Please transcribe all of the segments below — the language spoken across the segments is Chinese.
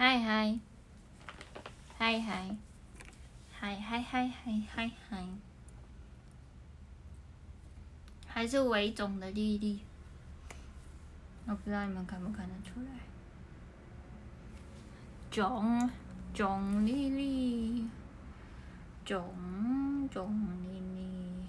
嗨嗨，嗨嗨，嗨嗨嗨嗨嗨嗨，还是伪种的弟弟，我不知道你们看不看得出来。种种丽丽，种种丽丽。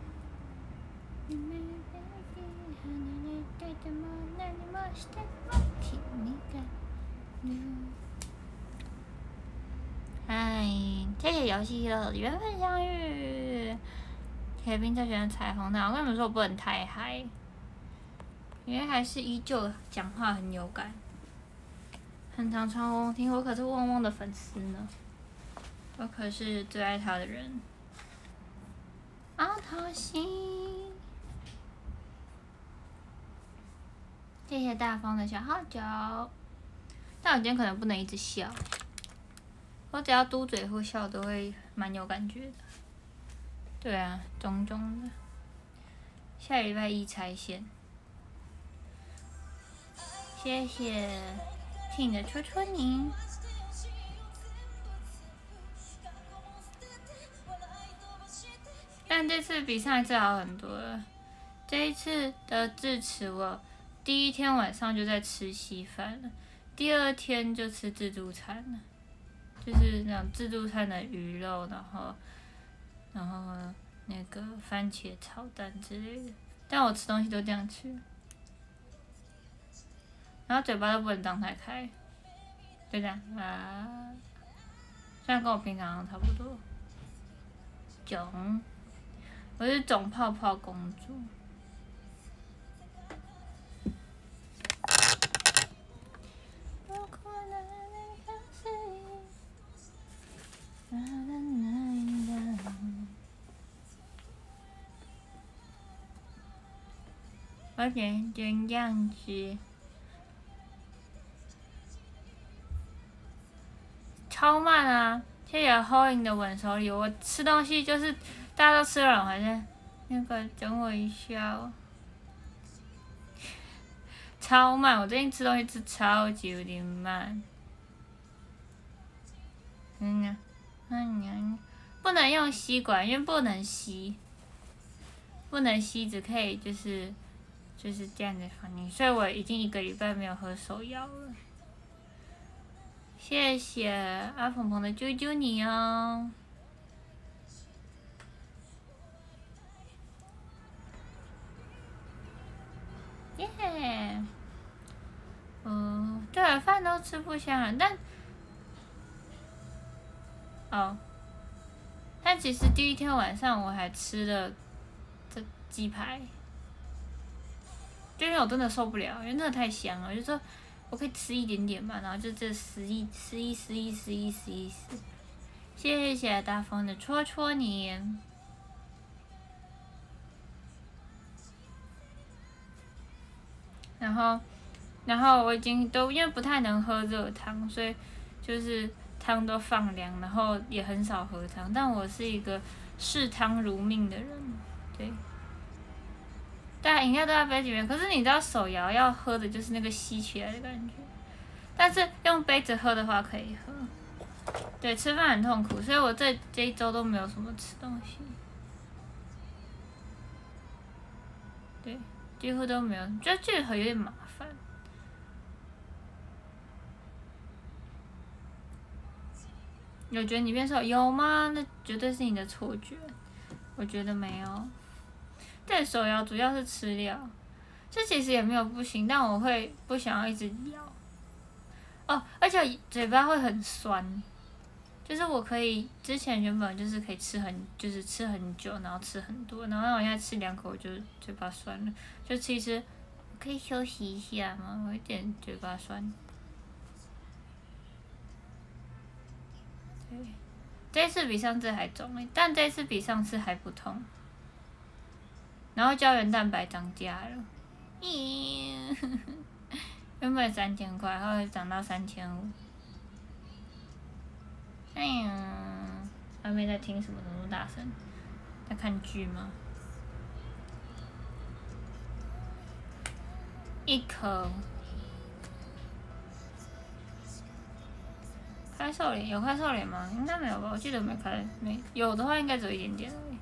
哎，谢谢游戏的缘分相遇。铁兵在选彩虹那我跟你们说，我不能太嗨，因为还是依旧讲话很有感，很常唱嗡嗡听，我可是嗡嗡的粉丝呢，我可是最爱他的人。凹头心，谢谢大方的小号角，但我今天可能不能一直笑，我只要嘟嘴或笑都会蛮有感觉的。对啊，种种的。下礼拜一拆线，谢谢听的戳戳你。但这次比上一次好很多了。这一次的智齿，我第一天晚上就在吃稀饭，第二天就吃自助餐了，就是那种自助餐的鱼肉，然后。然后那个番茄炒蛋之类的，但我吃东西都这样吃，然后嘴巴都不能张太开，就这样啊，虽然跟我平常差不多，囧，我是肿泡泡公主。有点点样子，超慢啊！谢谢 Holding 的稳手礼，我吃东西就是大家都吃了，还是那个等我一下哦。超慢，我最近吃东西吃超级有点慢。嗯呀，那你，不能用吸管，因为不能吸，不能吸，只可以就是。就是这样的反应，所以我已经一个礼拜没有喝手摇了。谢谢阿鹏鹏的救救你哦！耶！嗯，对，饭都吃不下，但哦，但其实第一天晚上我还吃了这鸡排。就因为我真的受不了，因为真的太香了，就说我可以吃一点点嘛，然后就这十一、十一、十一、十一、十一、十，谢谢大风的戳戳你。然后，然后我已经都因为不太能喝热汤，所以就是汤都放凉，然后也很少喝汤。但我是一个视汤如命的人，对。大家，饮料都在杯子里面。可是你知道手摇要喝的就是那个吸起来的感觉，但是用杯子喝的话可以喝。对，吃饭很痛苦，所以我这这一周都没有什么吃东西。对，几乎都没有，觉得这个有点麻烦。有觉得你变瘦有吗？那绝对是你的错觉，我觉得没有。对手摇主要是吃料，这其实也没有不行，但我会不想要一直咬。哦，而且嘴巴会很酸，就是我可以之前原本就是可以吃很就是吃很久，然后吃很多，然后我现在吃两口就嘴巴酸了，就其实可以休息一下吗？我有点嘴巴酸。对，这次比上次还肿诶，但这次比上次还不痛。然后胶原蛋白涨价了，原本三千块，后来涨到三千五。哎呀，还没在听什么那么大声，在看剧吗？一口，开瘦脸有开瘦脸吗？应该没有吧，我记得没开，没有的话应该只有一点点而已。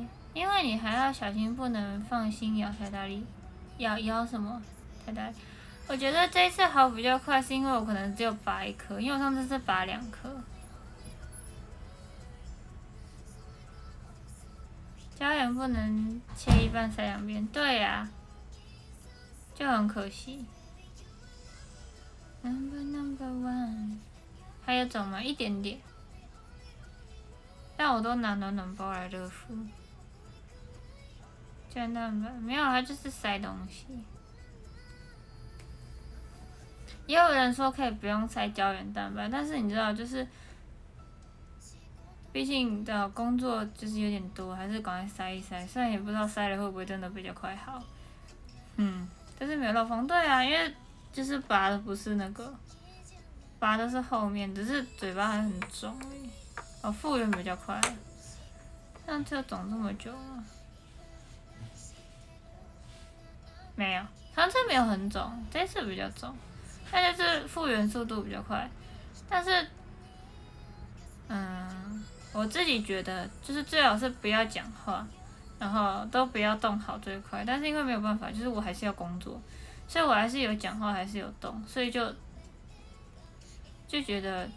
哎，因为你还要小心，不能放心咬太大力，咬咬什么太大力。我觉得这一次好比较快，是因为我可能只有拔一颗，因为我上次是拔两颗。胶原不能切一半塞两边，对呀，就很可惜。Number number one，还有肿吗？一点点，但我都拿暖暖包来热敷。胶原蛋白没有，它就是塞东西。也有人说可以不用塞胶原蛋白，但是你知道，就是，毕竟的工作就是有点多，还是赶快塞一塞。虽然也不知道塞了会不会真的比较快好，嗯，但是没有漏风。对啊，因为就是拔的不是那个，拔的是后面，只是嘴巴还很肿而已。哦，复原比较快，上次肿这么久了，没有，上次没有很肿，这次比较肿。但就是复原速度比较快，但是，嗯，我自己觉得就是最好是不要讲话，然后都不要动好最快。但是因为没有办法，就是我还是要工作，所以我还是有讲话，还是有动，所以就就觉得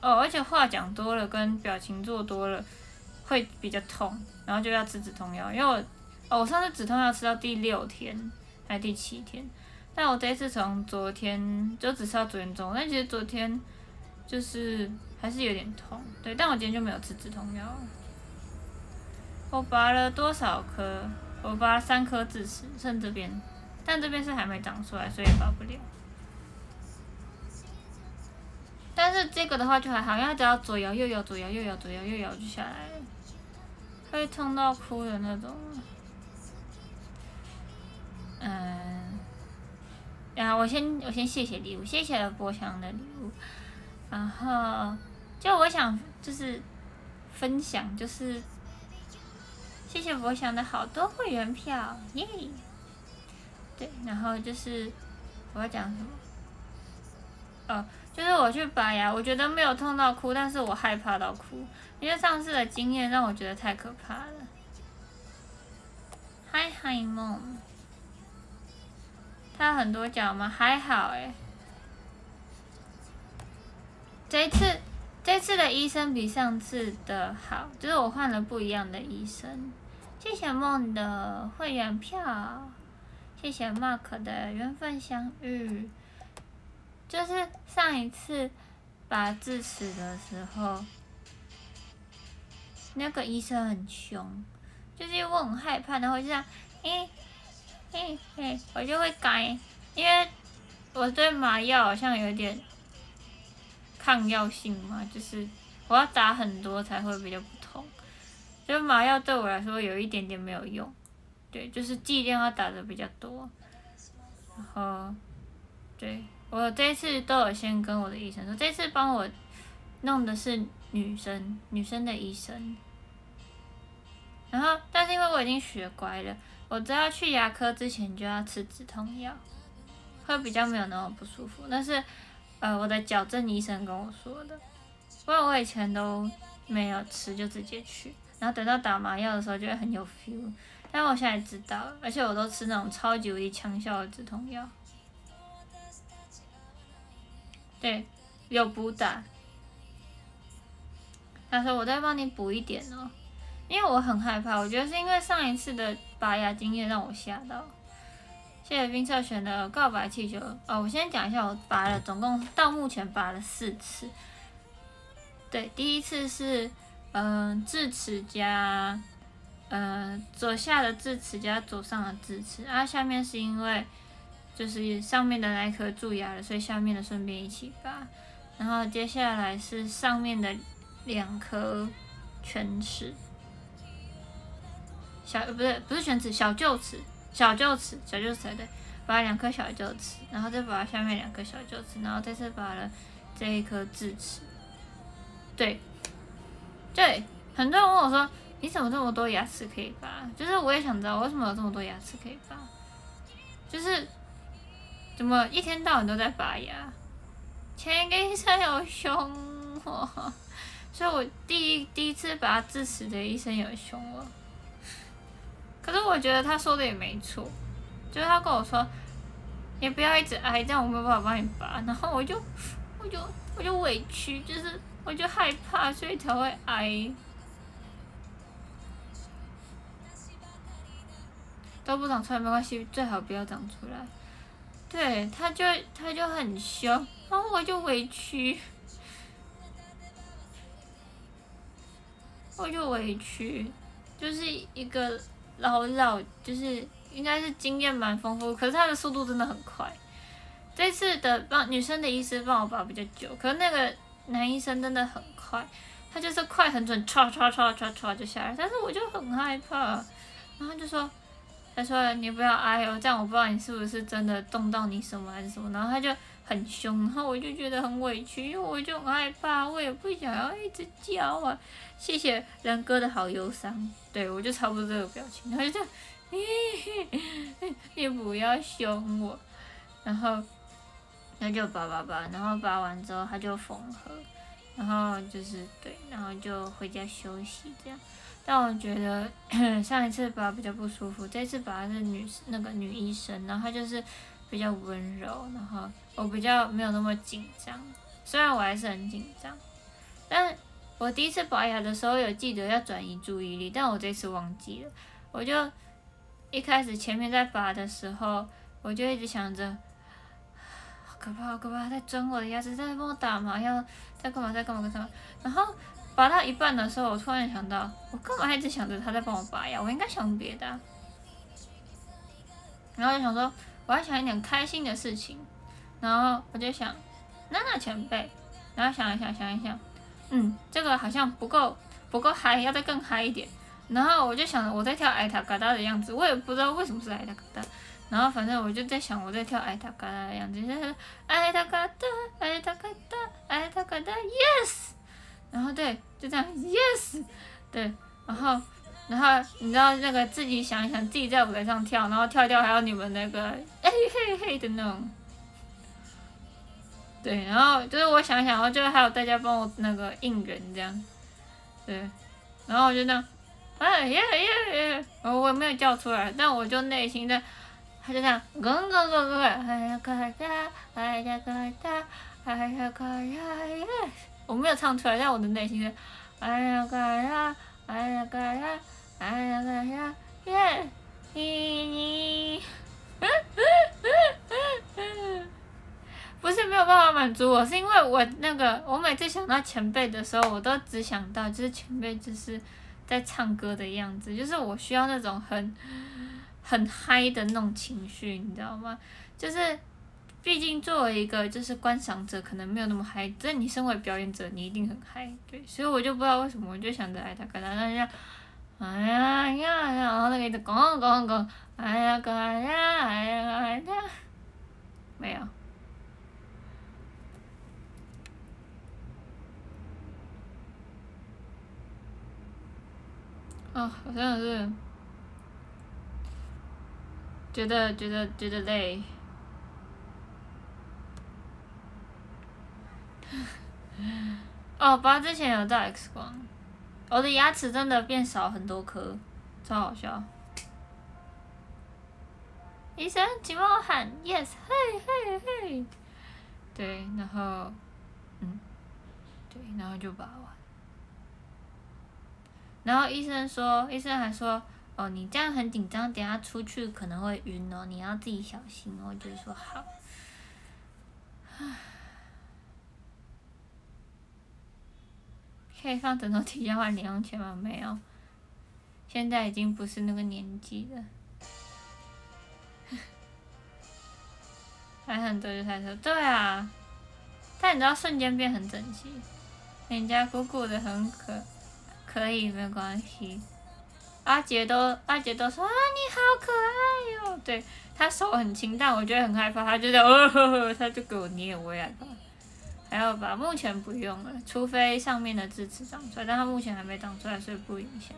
哦，而且话讲多了跟表情做多了会比较痛，然后就要吃止痛药。因为我哦，我上次止痛药吃到第六天还是第七天。但我这次从昨天就只吃到昨天中午，但其实昨天就是还是有点痛，对。但我今天就没有吃止痛药。我拔了多少颗？我拔了三颗智齿，剩这边，但这边是还没长出来，所以拔不了。但是这个的话就还好，因为它只要左摇右摇，左摇右摇，左摇右摇就下来了，会痛到哭的那种。嗯。然后我先我先谢谢礼物，谢谢了博翔的礼物，然后就我想就是分享就是谢谢博翔的好多会员票耶，对，然后就是我要讲什么？哦，就是我去拔牙，我觉得没有痛到哭，但是我害怕到哭，因为上次的经验让我觉得太可怕了。嗨嗨梦。他很多脚吗？还好诶。这次这次的医生比上次的好，就是我换了不一样的医生。谢谢梦的会员票，谢谢 Mark 的缘分相遇。就是上一次拔智齿的时候，那个医生很凶，就是因为我很害怕，然后就这样，诶。嘿嘿，我就会改，因为我对麻药好像有点抗药性嘛，就是我要打很多才会比较不痛。就麻药对我来说有一点点没有用，对，就是剂量要打的比较多。然后，对我这次都有先跟我的医生说，这次帮我弄的是女生，女生的医生。然后，但是因为我已经学乖了。我知道去牙科之前就要吃止痛药，会比较没有那么不舒服。但是，呃，我的矫正医生跟我说的，不然我以前都没有吃就直接去，然后等到打麻药的时候就会很有 feel。但我现在知道，而且我都吃那种超级无敌强效的止痛药。对，有补打。他说我再帮你补一点哦。因为我很害怕，我觉得是因为上一次的拔牙经验让我吓到，谢谢冰策选的告白气球。哦，我先讲一下，我拔了，总共到目前拔了四次。对，第一次是嗯智齿加，嗯左下的智齿加左上的智齿，然后下面是因为就是上面的那一颗蛀牙了，所以下面的顺便一起拔。然后接下来是上面的两颗犬齿。小不是不是全齿小臼齿小臼齿小臼齿对，拔了两颗小臼齿，然后再拔下面两颗小臼齿，然后再次拔了这一颗智齿，对，对，很多人问我说你怎么这么多牙齿可以拔？就是我也想知道为什么有这么多牙齿可以拔，就是怎么一天到晚都在拔牙？前一个医生有凶我，所以我第一第一次拔智齿的医生有凶我。可是我觉得他说的也没错，就是他跟我说，你不要一直挨，这样我没有办法帮你拔。然后我就，我就，我就委屈，就是我就害怕，所以才会挨。都不长出来没关系，最好不要长出来。对，他就他就很凶，然后我就委屈，我就委屈，就是一个。老老就是应该是经验蛮丰富，可是他的速度真的很快。这次的帮女生的医师帮我拔比较久，可是那个男医生真的很快，他就是快很准，唰唰唰唰唰就下来。但是我就很害怕，然后就说，他说你不要挨哦，这样我不知道你是不是真的动到你什么还是什么。然后他就很凶，然后我就觉得很委屈，因为我就很害怕，我也不想要一直叫啊。谢谢然哥的好忧伤，对我就差不多这个表情，然后就这样，你不要凶我，然后然后就拔拔拔，然后拔完之后他就缝合，然后就是对，然后就回家休息这样。但我觉得 上一次拔比较不舒服，这次拔是女那个女医生，然后她就是比较温柔，然后我比较没有那么紧张，虽然我还是很紧张，但。我第一次拔牙的时候有记得要转移注意力，但我这次忘记了。我就一开始前面在拔的时候，我就一直想着，可怕，好可怕，在钻我的牙齿，在帮我打麻药，在干嘛，在干嘛，干嘛。然后拔到一半的时候，我突然想到，我干嘛一直想着他在帮我拔牙？我应该想别的。然后就想说，我要想一点开心的事情。然后我就想，娜娜前辈。然后想一想，想一想。嗯，这个好像不够不够嗨，要再更嗨一点。然后我就想我在跳艾塔嘎达的样子，我也不知道为什么是艾塔嘎达。然后反正我就在想我在跳爱塔嘎达的样子，就是爱塔嘎达，爱塔嘎达，爱塔嘎达，yes。然后对，就这样，yes。对，然后然后你知道那个自己想一想，自己在舞台上跳，然后跳一跳还有你们那个哎嘿嘿的那种。对，然后就是我想想，然后就还有大家帮我那个应援这样，对，然后我就那样，哎耶耶耶，我我没有叫出来，但我就内心的，他就这样，咯咯咯咯咯，哎呀咔哒，哎呀咔哒，哎呀咔呀耶，我没有唱出来，但我的内心是，哎呀咔呀，哎呀咔呀，哎呀咔呀耶，咦咦，嗯嗯嗯嗯。不是没有办法满足我，是因为我那个，我每次想到前辈的时候，我都只想到就是前辈就是在唱歌的样子，就是我需要那种很很嗨的那种情绪，你知道吗？就是毕竟作为一个就是观赏者，可能没有那么嗨，但你身为表演者，你一定很嗨，对，所以我就不知道为什么，我就想着哎他跟他那样，哎呀呀呀，然后那个一直讲讲讲，哎呀个呀，哎呀哎呀，没有。啊，好像是觉得觉得觉得累。哦，拔之前有照 X 光，我的牙齿真的变少很多颗，超好笑。医生，请帮我喊 yes，嘿嘿嘿。对，然后，嗯，对，然后就拔完。然后医生说，医生还说，哦，你这样很紧张，等下出去可能会晕哦，你要自己小心哦。”就是说好。可以放枕头底下换零用钱吗？没有，现在已经不是那个年纪了。还很多就开车，对啊。但你知道瞬间变很整齐，人家鼓鼓的很可，可以没关系。阿杰都阿杰都说啊你好可爱哟，对他手很轻，但我觉得很害怕，他就在哦，他就给我捏，我也害怕。还有吧，目前不用了，除非上面的智齿长出来，但它目前还没长出来，所以不影响。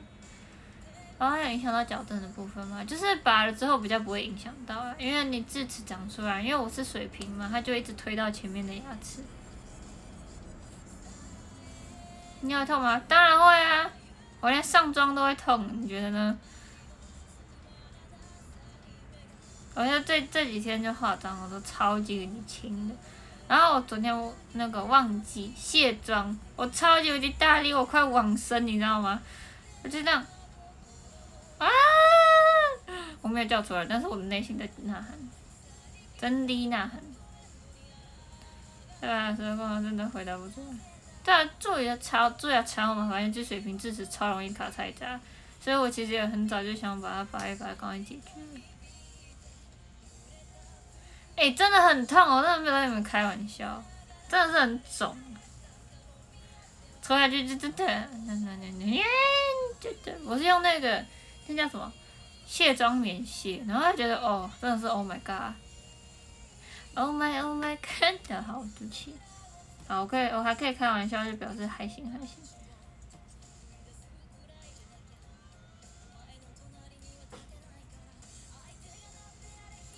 然后有影响到矫正的部分吗？就是拔了之后比较不会影响到啊，因为你智齿长出来，因为我是水平嘛，它就一直推到前面的牙齿。你会痛吗？当然会啊，我连上妆都会痛，你觉得呢？我现在这这几天就化妆，我都超级轻的。然后我昨天那个忘记卸妆，我超级无敌大力，我快往生，你知道吗？我就这样，啊！我没有叫出来，但是我的内心在呐喊，真的呐喊。对啊，所以刚刚真的回答不出来。对啊，做牙超做牙超嘛，反正就水平智齿超容易卡菜渣，所以我其实也很早就想把它拔一拔，赶快解决。哎，真的很痛，我真的没有跟你们开玩笑，真的是很肿，抽下去就真的，那那那那耶，就就我是用那个那叫什么卸妆棉卸，然后他觉得哦，真的是 Oh my God，Oh my Oh my God，好对不起，好，我可以我还可以开玩笑，就表示还行还行。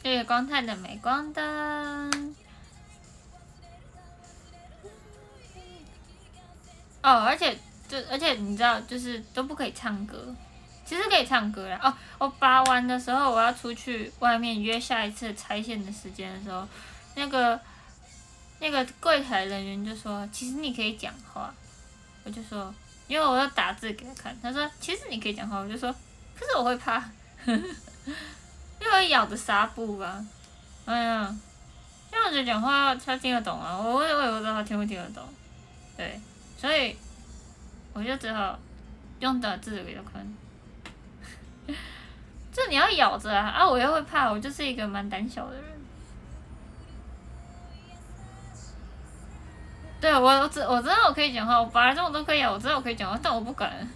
月光太的镁光灯。哦，而且就而且你知道，就是都不可以唱歌，其实可以唱歌啦。哦，我拔完的时候，我要出去外面约下一次拆线的时间的时候，那个那个柜台人员就说：“其实你可以讲话。”我就说：“因为我要打字给他看。”他说：“其实你可以讲话。”我就说：“可是我会怕。”因为咬着纱布吧，哎呀，这样子讲话他听得懂啊，我我也不知道他听不听得懂，对，所以我就只好用打字给他看。这你要咬着啊，啊我又会怕，我就是一个蛮胆小的人。对我我知我知道我可以讲话，我本来这种都可以啊，我知道我可以讲话，但我不敢。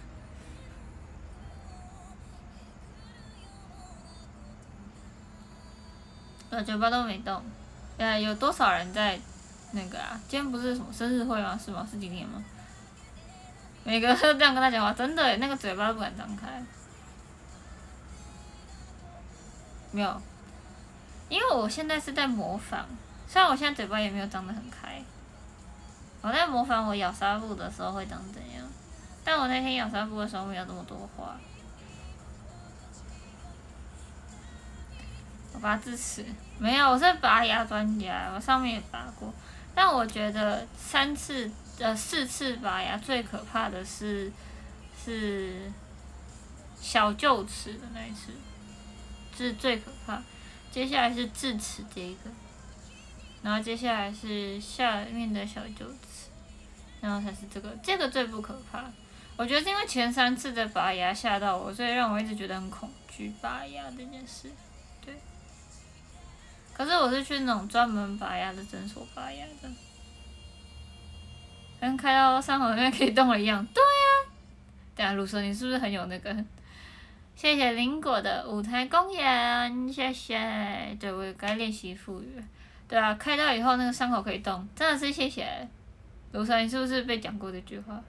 嘴巴都没动，呃，有多少人在那个啊？今天不是什么生日会吗？是吗？是今天吗？每个都这样跟他讲话，真的，那个嘴巴都不敢张开。没有，因为我现在是在模仿，虽然我现在嘴巴也没有张得很开，我在模仿我咬纱布的时候会长怎样，但我那天咬纱布的时候没有这么多话。我拔智齿没有，我是拔牙专家，我上面也拔过。但我觉得三次呃四次拔牙最可怕的是是小臼齿的那一次，是最可怕。接下来是智齿这一个，然后接下来是下面的小臼齿，然后才是这个，这个最不可怕。我觉得是因为前三次的拔牙吓到我，所以让我一直觉得很恐惧拔牙这件事。对可是我是去那种专门拔牙的诊所拔牙的，跟开到伤口那边可以动了一样。对呀，对啊，卢叔，你是不是很有那个？谢谢林果的舞台公演，谢谢。对，我也该练习复语。对啊，开刀以后那个伤口可以动，真的是谢谢。卢叔，你是不是被讲过这句话？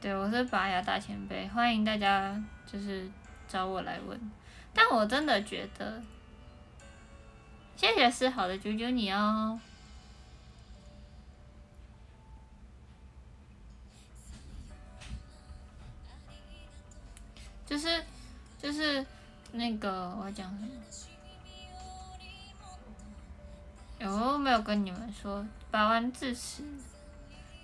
对，我是拔牙大前辈，欢迎大家就是找我来问。但我真的觉得，谢谢是好的，救救你哦。就是就是那个我要讲什么？有没有跟你们说拔完智齿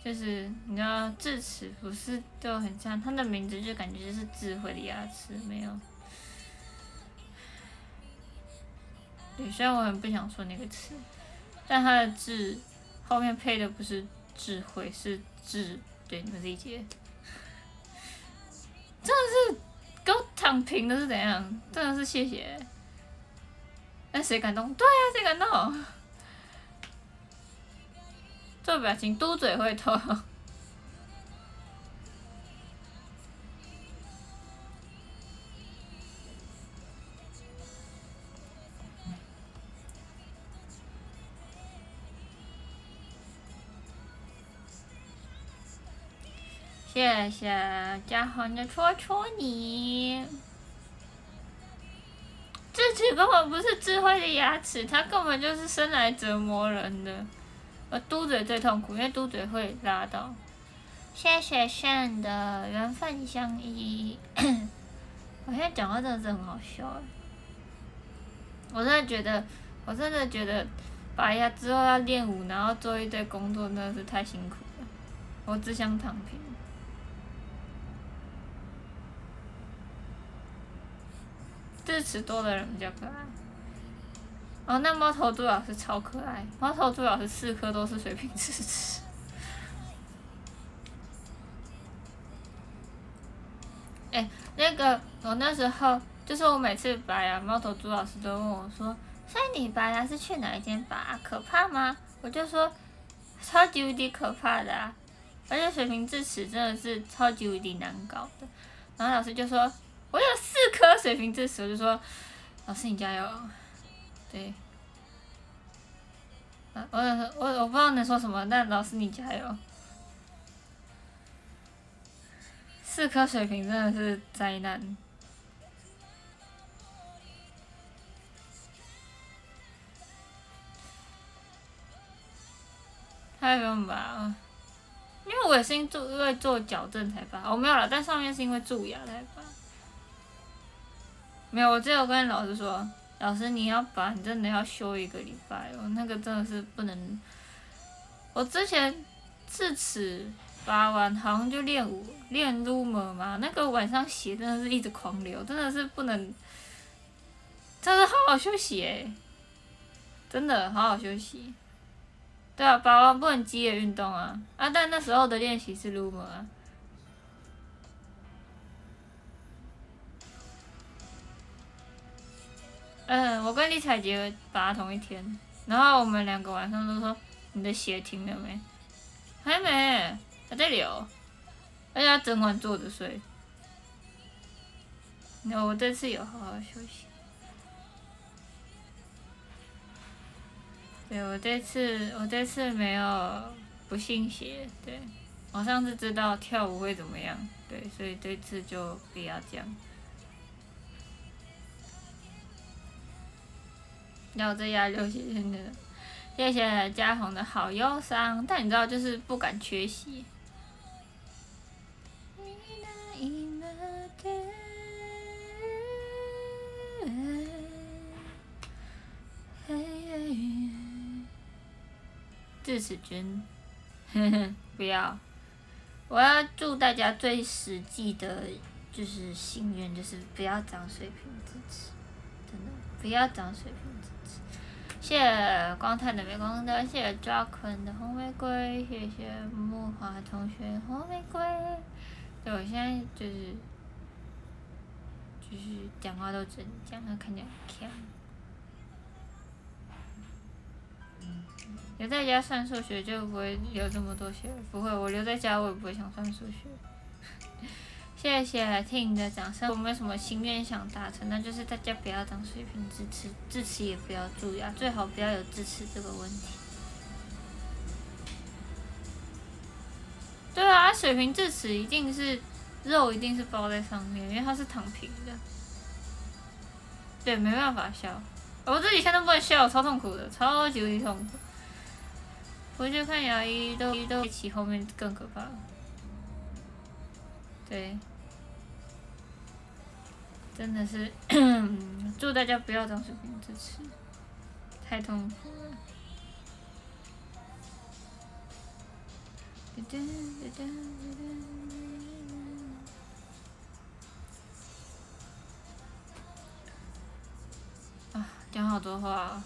就是你知道智齿不是都很像，它的名字就感觉就是智慧的牙齿，没有。对，虽然我很不想说那个词，但它的智后面配的不是智慧，是智，对，你们理解。真的是给我躺平的是怎样？真的是谢谢。那谁感动？对呀，谁感动？做表情，嘟嘴会痛。谢谢嘉恒的戳戳你。智齿根本不是智慧的牙齿，它根本就是生来折磨人的。我嘟嘴最痛苦，因为嘟嘴会拉到。谢谢炫的缘分相依。我现在讲话真的是很好笑哎！我真的觉得，我真的觉得拔牙之后要练舞，然后做一堆工作，真的是太辛苦了。我只想躺平。智齿多的人比较可爱。哦，那猫头猪老师超可爱，猫头猪老师四颗都是水平智齿。哎，那个我那时候就是我每次拔牙，猫头猪老师都问我说：“所以你拔牙是去哪一间拔？可怕吗？”我就说：“超级无敌可怕的啊！而且水平智齿真的是超级无敌难搞的。”然后老师就说：“我有四颗水平智齿。”我就说：“老师你加油。”对，我我我不知道能说什么，但老师你加油。四颗水平真的是灾难。太不用拔，因为我也是因为做矫正才拔，我没有了，但上面是因为蛀牙才拔。没有，我只有跟老师说。老师，你要把，你真的要休一个礼拜哦。那个真的是不能。我之前智齿拔完，好像就练舞练 rumor 嘛，那个晚上血真的是一直狂流，真的是不能。真的好好休息诶，真的好好休息。对啊，拔完不能激烈运动啊啊！但那时候的练习是 rumor 啊。嗯，我跟李彩杰拔同一天，然后我们两个晚上都说你的血停了没？还没，还在流，而且他整晚坐着睡。那我这次有好好休息。对我这次，我这次没有不信邪，对我上次知道跳舞会怎么样，对，所以这次就不要这样。要这压六七天的，谢谢嘉宏的好忧伤，但你知道就是不敢缺席。智齿君，不要，我要祝大家最实际的，就是心愿，就是不要长水平智齿，真的不要长水平。谢谢光太的玫光灯，谢谢抓坤的红玫瑰，谢谢木华同学红玫瑰。对，我现在就是就是讲话都真讲，看起来强。留在家算数学就不会留这么多学，不会，我留在家我也不会想算数学。谢谢听你的掌声。我没有什么心愿想达成，那就是大家不要当水平智齿，智齿也不要蛀牙，最好不要有智齿这个问题。对啊，水平智齿一定是肉，一定是包在上面，因为它是躺平的。对，没办法笑，我自己现在都不能笑，超痛苦的，超级无敌痛苦。回去看牙医都都比起后面更可怕了。对。真的是，祝大家不要长水平智齿，太痛苦了。啊，讲好多话，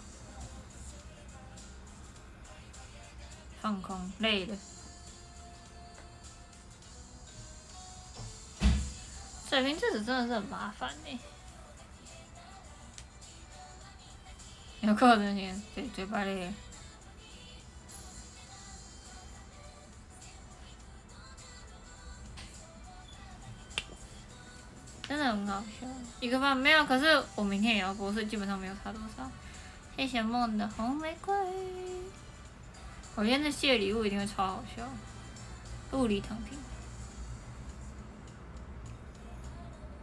放空，累了。水平智齿真的是很麻烦呢。有可能你嘴嘴巴里，真的很好笑。一个半没有，可是我明天也要播，所以基本上没有差多少。谢谢梦的红玫瑰，我今天的谢礼物一定会超好笑，物理躺平。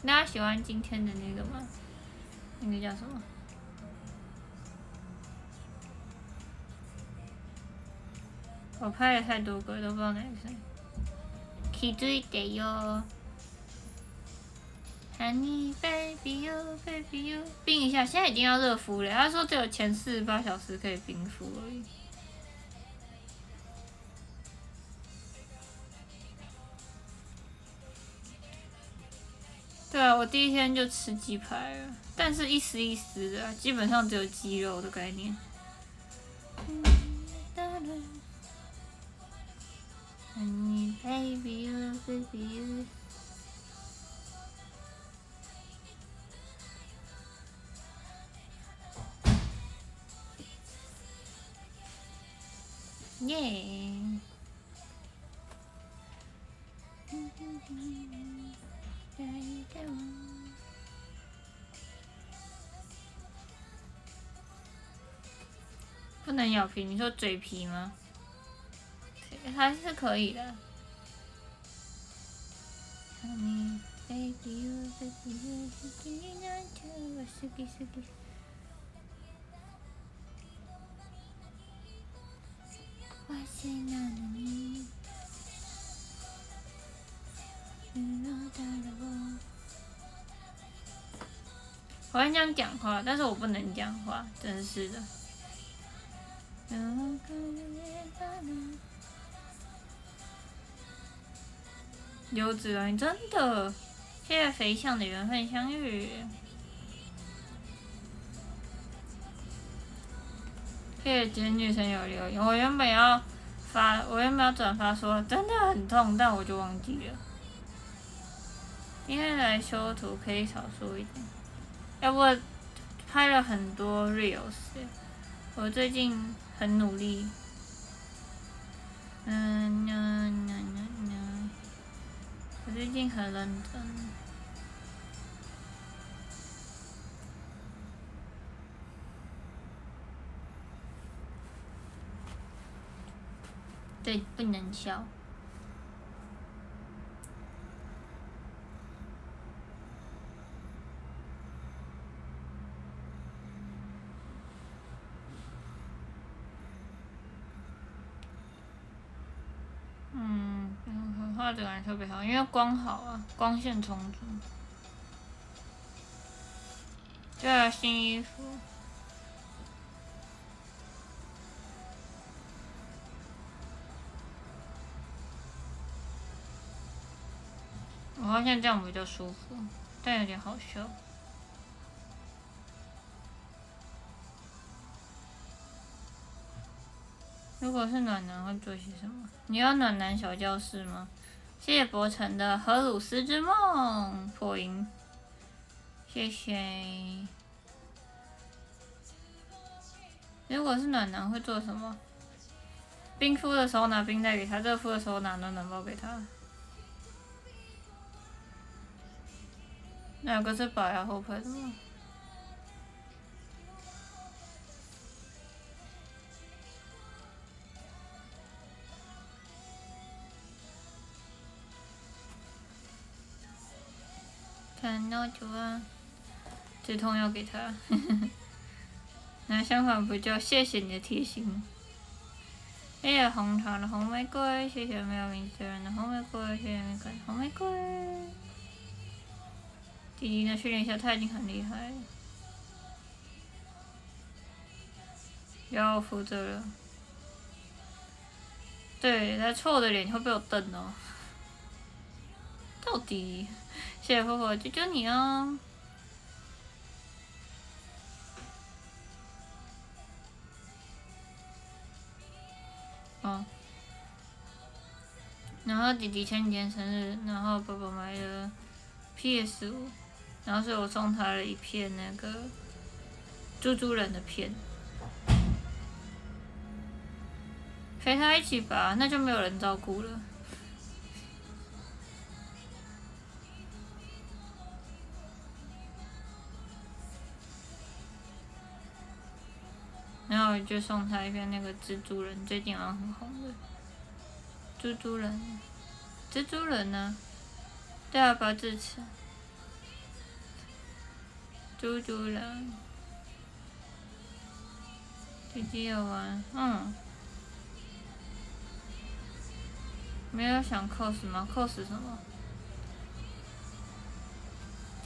大家喜欢今天的那个吗？那个叫什么？我拍了太多个，都不知道哪个是。気づいてよ。Honey baby you baby you，冰一下，现在已经要热敷了。他说只有前四十八小时可以冰敷而已。 对啊，我第一天就吃鸡排了，但是一丝一丝的，基本上只有鸡肉的概念。耶！不能咬皮，你说嘴皮吗？还是可以的。我很想讲话，但是我不能讲话，真是的。刘子兰，真的，谢谢肥象的缘分相遇。谢谢今天女生有留言，我原本要发，我原本要转发说真的很痛，但我就忘记了。今天来修图可以少说一点，要不拍了很多 reels，我最近很努力。嗯嗯嗯嗯。我最近很认真，对，不能笑。嗯画这个人特别好，因为光好啊，光线充足。对啊，新衣服。我发现这样比较舒服，但有点好笑。如果是暖男会做些什么？你要暖男小教室吗？谢谢博成的《荷鲁斯之梦》破音，谢谢。如果是暖男会做什么？冰敷的时候拿冰袋给他，热敷的时候拿暖暖包给他。哪个是白牙后排的吗？看到就啊，止痛药给他，那相反不就谢谢你的贴心。谢谢红茶的红玫瑰，谢谢没有名字人的红玫瑰，谢谢玫瑰红玫瑰。弟弟的训练下他已经很厉害了，要负责了。对他臭的脸会被我瞪哦。到底，谢谢婆婆，救救你哦！哦。然后弟弟前几天生日，然后爸爸买了 PS 五，然后所以我送他了一片那个猪猪人的片，陪他一起吧，那就没有人照顾了。然后我就送他一片那个蜘蛛人，最近好像很红的。蜘蛛人，蜘蛛人呢？对啊，包智齿。蜘蛛人，弟弟有玩，嗯。没有想 cos 吗？cos 什么？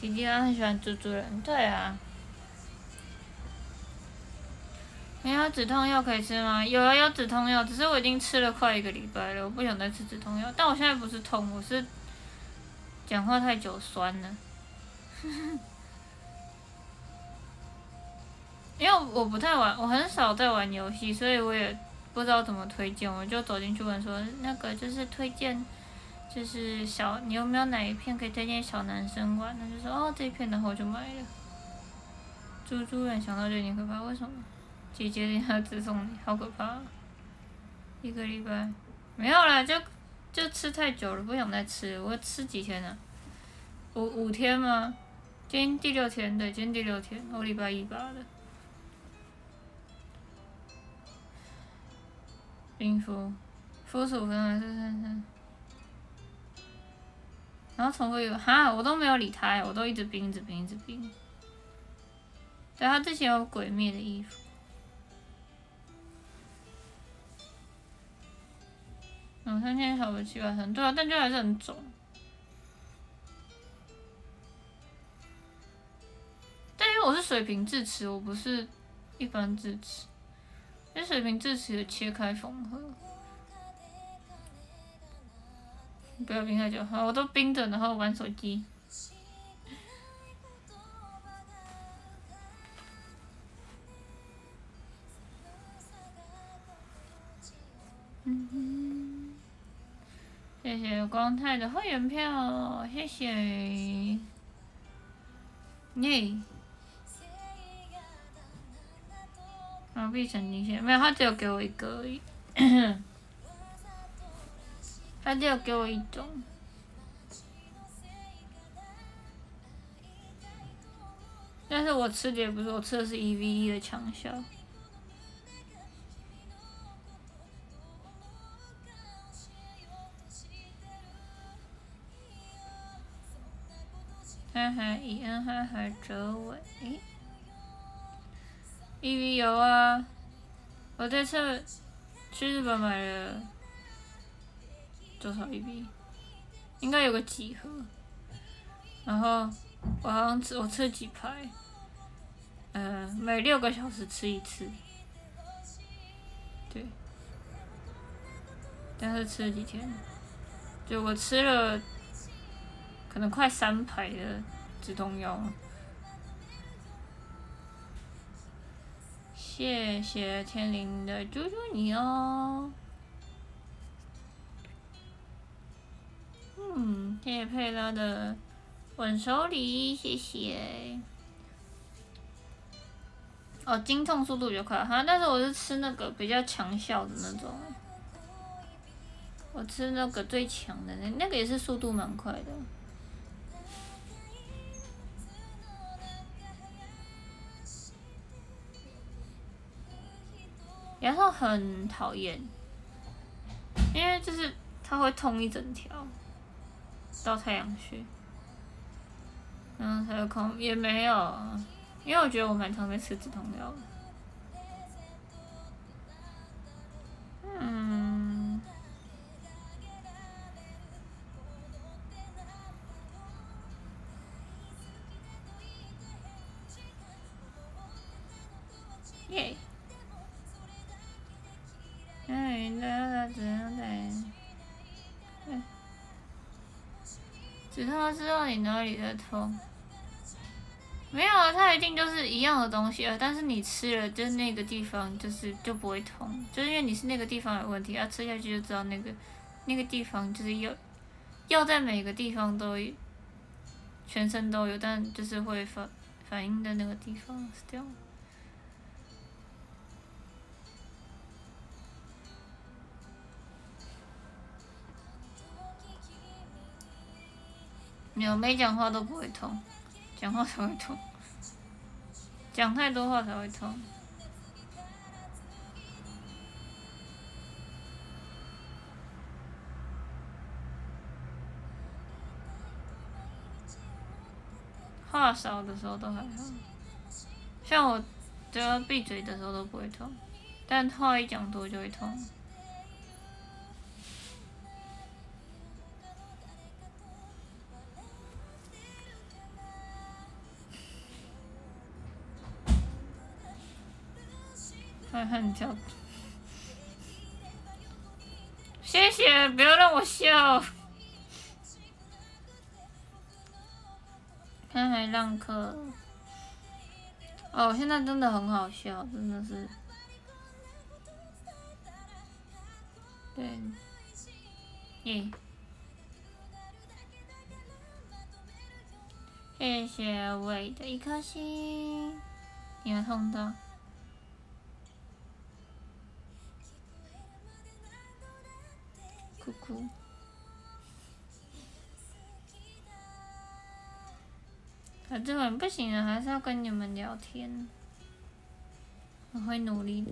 弟弟他很喜欢蜘蛛人，对啊。没有止痛药可以吃吗？有啊，有止痛药，只是我已经吃了快一个礼拜了，我不想再吃止痛药。但我现在不是痛，我是讲话太久酸了。因为我不太玩，我很少在玩游戏，所以我也不知道怎么推荐。我就走进去问说，那个就是推荐，就是小，你有没有哪一片可以推荐小男生玩？他就说哦这一片，然后我就买了。猪猪人想到就有点可怕，为什么？姐姐，你要自送你，好可怕！一个礼拜没有啦，就就吃太久了，不想再吃。我吃几天了？五五天吗？今天第六天，对，今天第六天，我礼拜一拔的。冰敷，敷十五分钟还是三三？然后重复一个，哈，我都没有理他，我都一直冰，一直冰，一直冰。对他之前有鬼灭的衣服。两三天好个七八成，对啊，但就还是很肿。但因为我是水平智齿，我不是一般智齿。因为水平智齿切开缝合。不要冰太久，好，我都冰着，然后玩手机。嗯。谢谢。光泰的会员票，谢谢。耶！麻痹神经线没有，他只有给我一个而已，他只有给我一种。但是我吃的也不是，我吃的是一 v 一的强效。嗨嗨，伊恩嗨嗨，周伟，诶，E V 有啊，我这次去日本买了多少 E V？应该有个几盒，然后我好像吃我吃几排，呃，每六个小时吃一次，对，但是吃了几天，就我吃了。可能快三排的止痛药。谢谢天灵的猪猪你哦。嗯，谢谢佩拉的吻手礼，谢谢。哦，经痛速度比较快哈，但是我是吃那个比较强效的那种。我吃那个最强的那那个也是速度蛮快的。然后很讨厌，因为就是它会痛一整条，到太阳穴，然后才有空也没有，因为我觉得我蛮常在吃止痛药的。嗯，只要他只要在只他知道你哪里在痛没有啊它一定就是一样的东西啊但是你吃了就是那个地方就是就不会痛。就是因为你是那个地方有问题啊吃下去就知道那个那个地方就是要药在每个地方都全身都有但就是会反反应的那个地方是这样没有没讲话都不会痛。讲话才会痛，讲太多话才会痛。话少的时候都还好，像我只要闭嘴的时候都不会痛，但话一讲多就会痛。很叫，谢谢，不要让我笑。看还浪课，哦，现在真的很好笑，真的是。对，耶。谢谢伟的一颗心，你有痛到。哭哭。啊，这晚不行了，还是要跟你们聊天。我会努力的。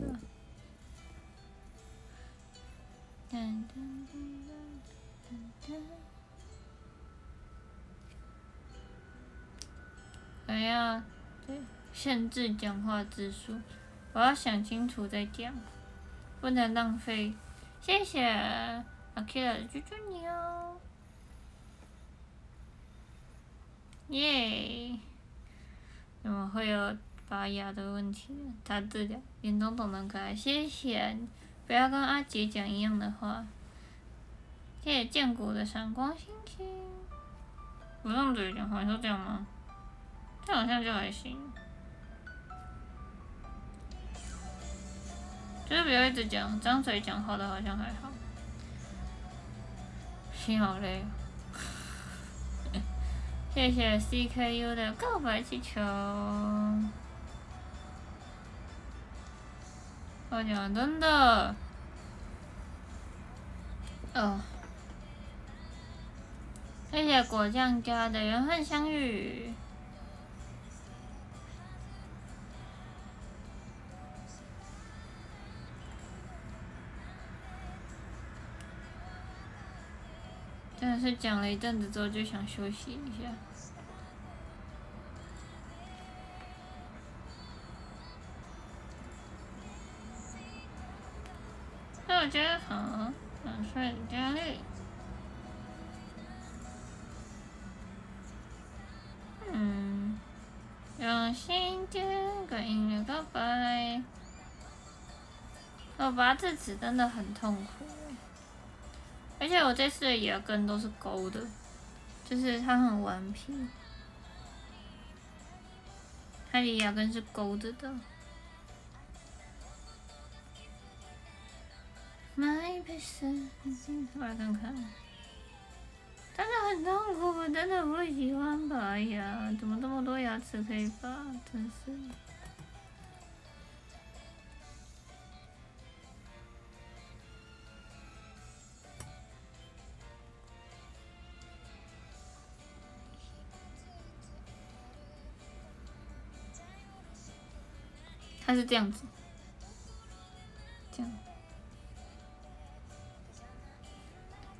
哎呀，对，限制讲话字数，我要想清楚再讲，不能浪费。谢谢。OK 救救你哦！耶！怎么会有拔牙的问题？他治疗，眼中都能可爱。谢谢，不要跟阿杰讲一样的话。谢谢建国的闪光星星。不用嘴讲话，你说这样吗？这好像就还行。就是不要一直讲，张嘴讲话的好像还好。挺好的，谢谢 CKU 的告白气球。我讲真的，哦，谢谢果酱家的缘分相遇。真的是讲了一阵子之后就想休息一下。大家好，晚睡佳丽。嗯，用心听，跟音乐告白。我拔智齿真的很痛苦。而且我这次的牙根都是勾的，就是它很顽皮，它的牙根是勾着的。My p e n 我来看看，真的很痛苦，我真的不喜欢拔牙，怎么这么多牙齿可以拔，真是。它是这样子，这样，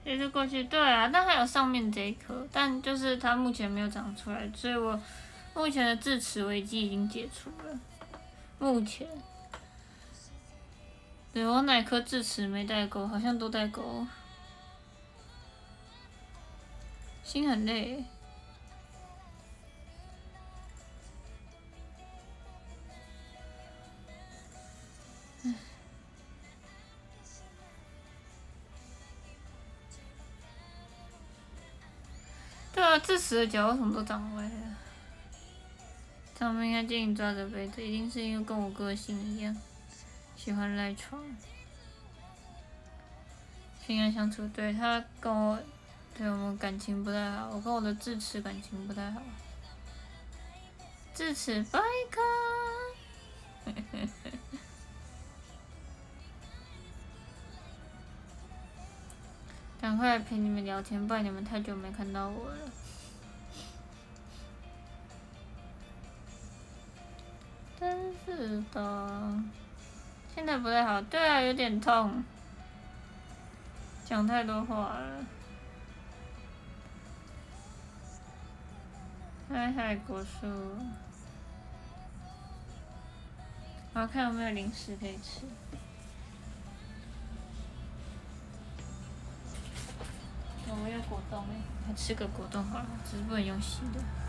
也是过去对啊，但还有上面这一颗，但就是它目前没有长出来，所以我目前的智齿危机已经解除了。目前，对我哪颗智齿没带够？好像都带够，心很累。吃，的脚为什么都长歪了？他们应该建议抓着背的，一定是因为跟我个性一样，喜欢赖床。平安相处，对他跟我，对我们感情不太好，我跟我的智齿感情不太好。智齿掰开。赶快陪你们聊天，不然你们太久没看到我了。真是的，现在不太好，对啊，有点痛，讲太多话了。嗨嗨，果树，好看有没有零食可以吃。我有果冻哎，还吃个果冻好了，只是不能用洗的。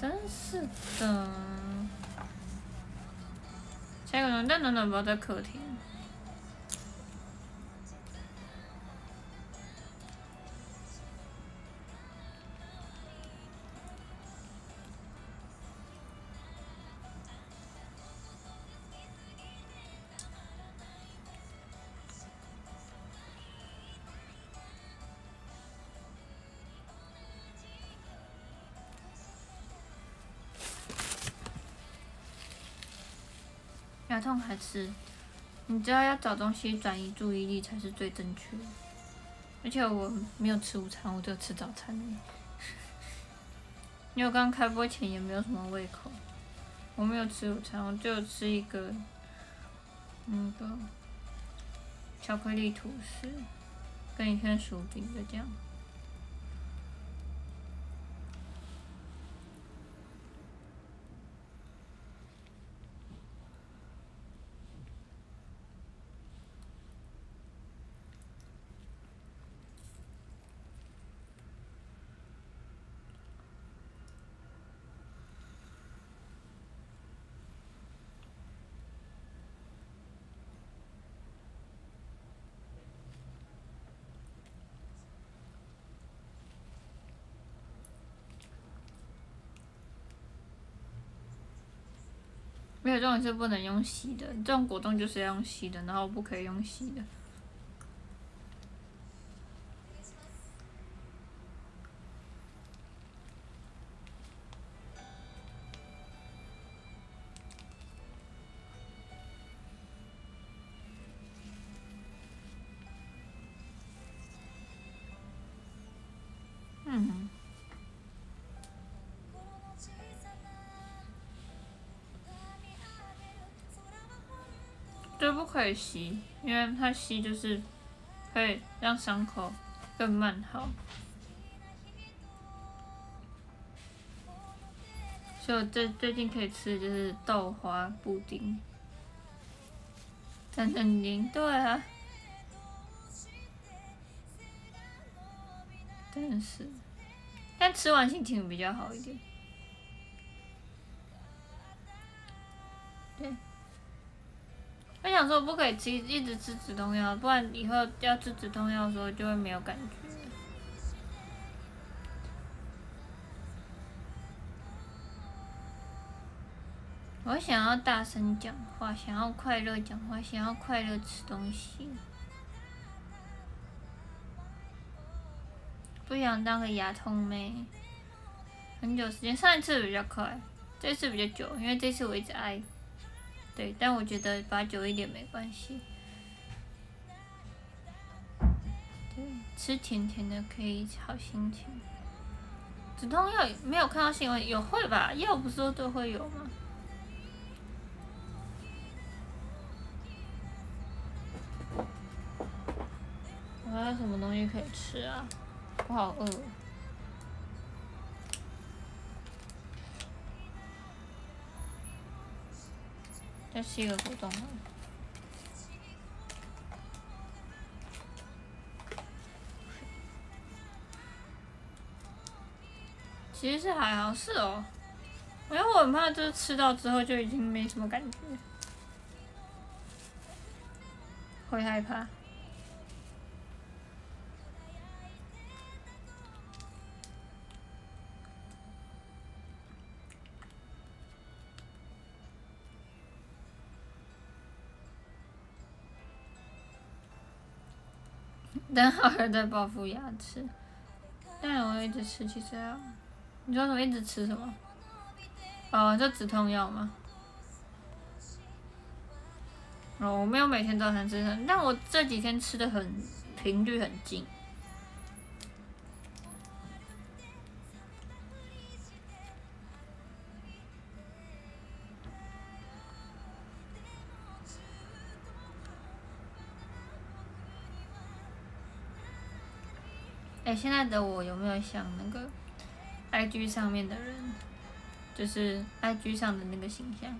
真是的。下一个人，等等等，不要在客厅。痛还吃？你知道要找东西转移注意力才是最正确的。而且我没有吃午餐，我就吃早餐。因为我刚开播前也没有什么胃口，我没有吃午餐，我就吃一个那个巧克力吐司，跟一片薯饼就这样。没有这种是不能用吸的，这种果冻就是要用吸的，然后不可以用吸的。可以吸，因为它吸就是可以让伤口更慢好。所以我最最近可以吃的就是豆花布丁。真震惊，对啊，真是，但吃完心情比较好一点。对。我想说，不可以吃一直吃止痛药，不然以后要吃止痛药的时候就会没有感觉。我想要大声讲话，想要快乐讲话，想要快乐吃东西，不想当个牙痛妹。很久时间，上一次比较快，这次比较久，因为这次我一直挨。对，但我觉得拔久一点没关系。对，吃甜甜的可以好心情。止痛药没有看到新闻，有会吧？药不是说都会有吗？我还有什么东西可以吃啊？我好饿。再吸个果冻。其实是还好，是哦。因为我很怕，就是吃到之后就已经没什么感觉，会害怕。等好了再报复牙齿。但我一直吃，其实，你说什么一直吃什么？哦，这止痛药吗？哦，我没有每天早餐吃，但我这几天吃的很频率很近。现在的我有没有想那个 IG 上面的人，就是 IG 上的那个形象？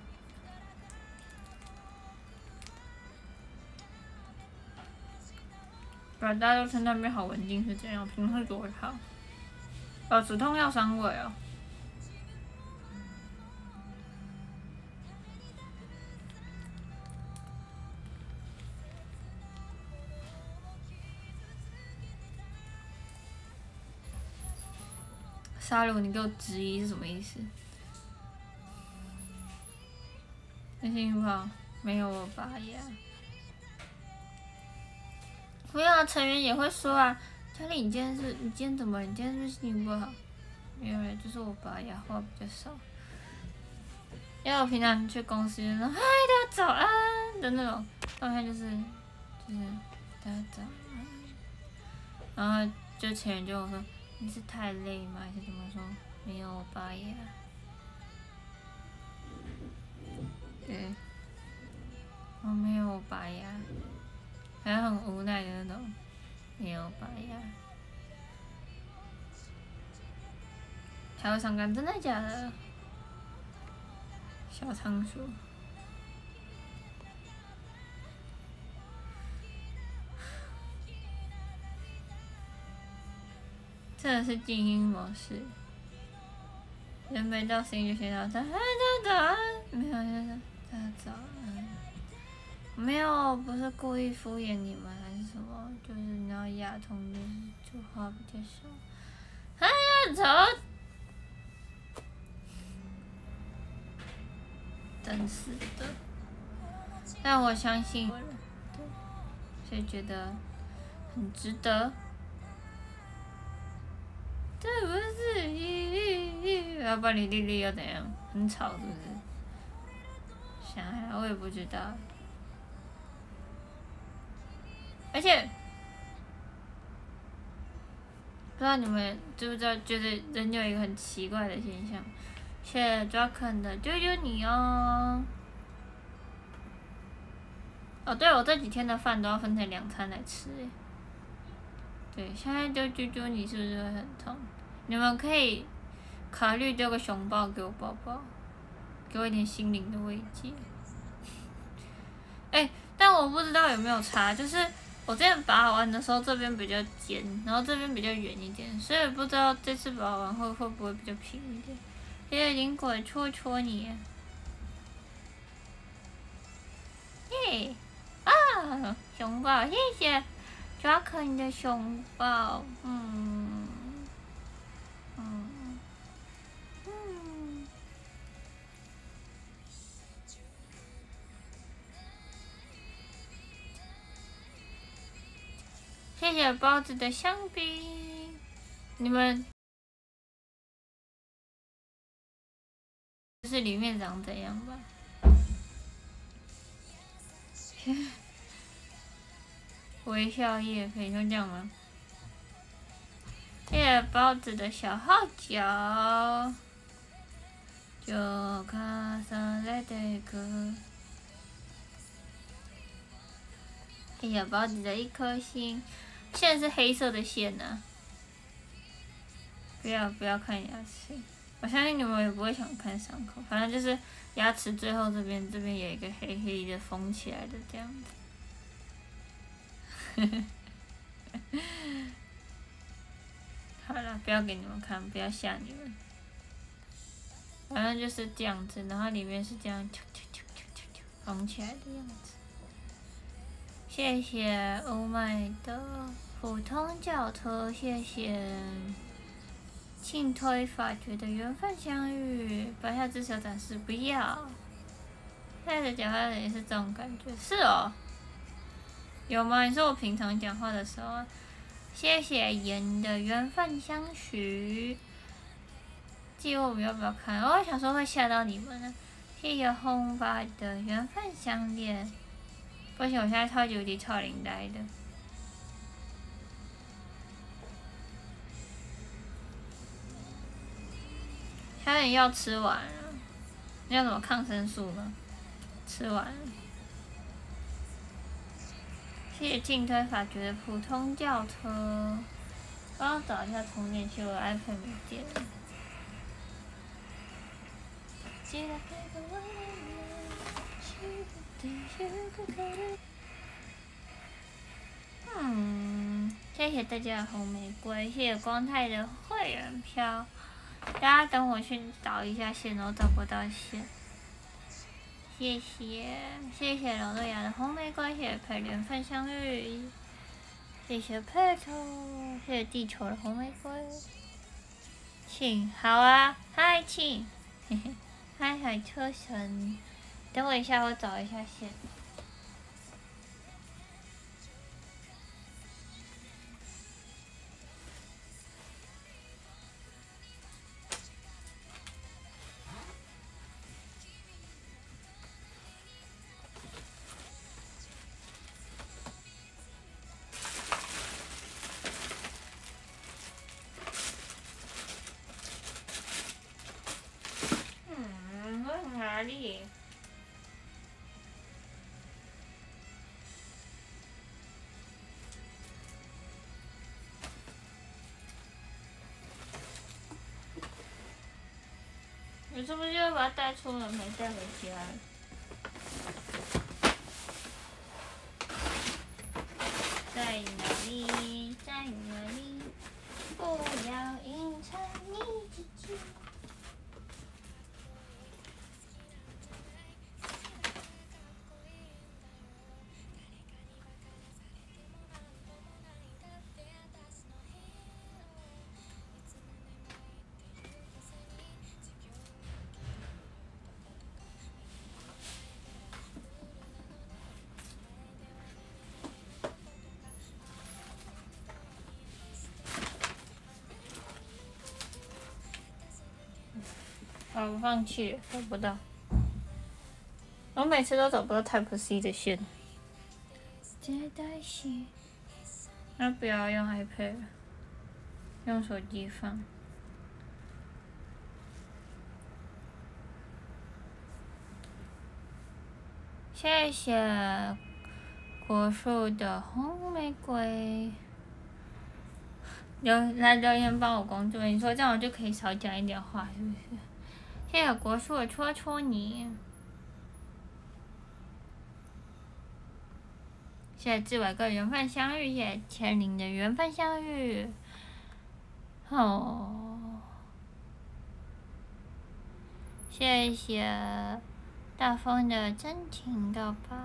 不然大家都称那边好文静是这样？平时多好。哦，止痛药三味哦。沙鲁，你给我质疑是什么意思？心情不好，没有我拔牙。不要，成员也会说啊。佳丽，你今天是，你今天怎么？你今天是不是心情不好？没有，就是我拔牙话比较少。因为我平常去公司就说嗨，大家早安的那种状态，就是就是大家早安。然后就成员就我说。你是太累吗？还是怎么说？没有拔牙。对，我没有拔牙，还很无奈的那种，没有拔牙。还有上班，真的假的？小仓鼠。真的是静音模式，人没到声音就先到早，哎，早安，没有，就是大家早安，没有，不是故意敷衍你们还是什么，就是你要压痛就就话比较少，哎呀，早，真是的，但我相信，对，所以觉得很值得。这不是，要不然你丽丽要怎样？很吵是不是？想呀，我也不知道。而且，不知道你们知不知道，觉得人有一个很奇怪的现象，谢抓肯的救救你哦！哦，对，我这几天的饭都要分成两餐来吃诶。对，现在就啾啾，你是不是会很痛？你们可以考虑丢个熊抱给我抱抱，给我一点心灵的慰藉。哎，但我不知道有没有差，就是我之前拔完的时候这边比较尖，然后这边比较圆一点，所以不知道这次拔完会会不会比较平一点。谢谢灵鬼戳戳你。耶！啊，熊抱，谢谢。抓可你的熊抱，嗯，嗯，嗯。谢谢包子的香槟，你们是里面长怎样吧？微笑叶可以用这样吗？谢谢包子的小号角，就卡上来的歌。哎呀，包子的一颗心，现在是黑色的线呢。不要不要看牙齿，我相信你们也不会想看伤口。反正就是牙齿最后这边，这边有一个黑黑的封起来的这样子。好了，不要给你们看，不要吓你们。反正就是这样子，然后里面是这样，啾啾啾啾啾啾缝起来的样子。谢谢欧麦的普通轿车，谢谢庆推法觉的缘分相遇，白下之小展示不要。戴着假发的也是这种感觉，是哦。有吗？你说我平常讲话的时候，谢谢盐的缘分相许。记我们要不要看？我想说会吓到你们呢。谢谢红发的缘分项链。不行，我现在超级无敌超灵呆的。小点药吃完了，你要什么抗生素吗？吃完了。谢谢进推法觉的普通轿车。帮我找一下充电器，我 iPad 没电了。嗯，谢谢大家的红玫瑰，谢谢光太的会员票。大家等我去找一下线，我找不到线。谢谢，谢谢老豆芽的红玫瑰，谢谢陪缘分相遇，谢谢佩头，谢谢地球的红玫瑰。请好啊，嗨，请，嘿 嘿，嗨，海车神，等我一下，我找一下线。你是不是又把它带出门没带回家？我放弃，找不到。我每次都找不到 Type C 的线。那不要用 iPad，用手机放。谢谢果树的红玫瑰。留来留言帮我工作，你说这样我就可以少讲一点话，是不是？谢谢国树戳戳你，谢谢志伟哥缘分相遇，谢谢千灵的缘分相遇，哦，谢谢大风的真情告白，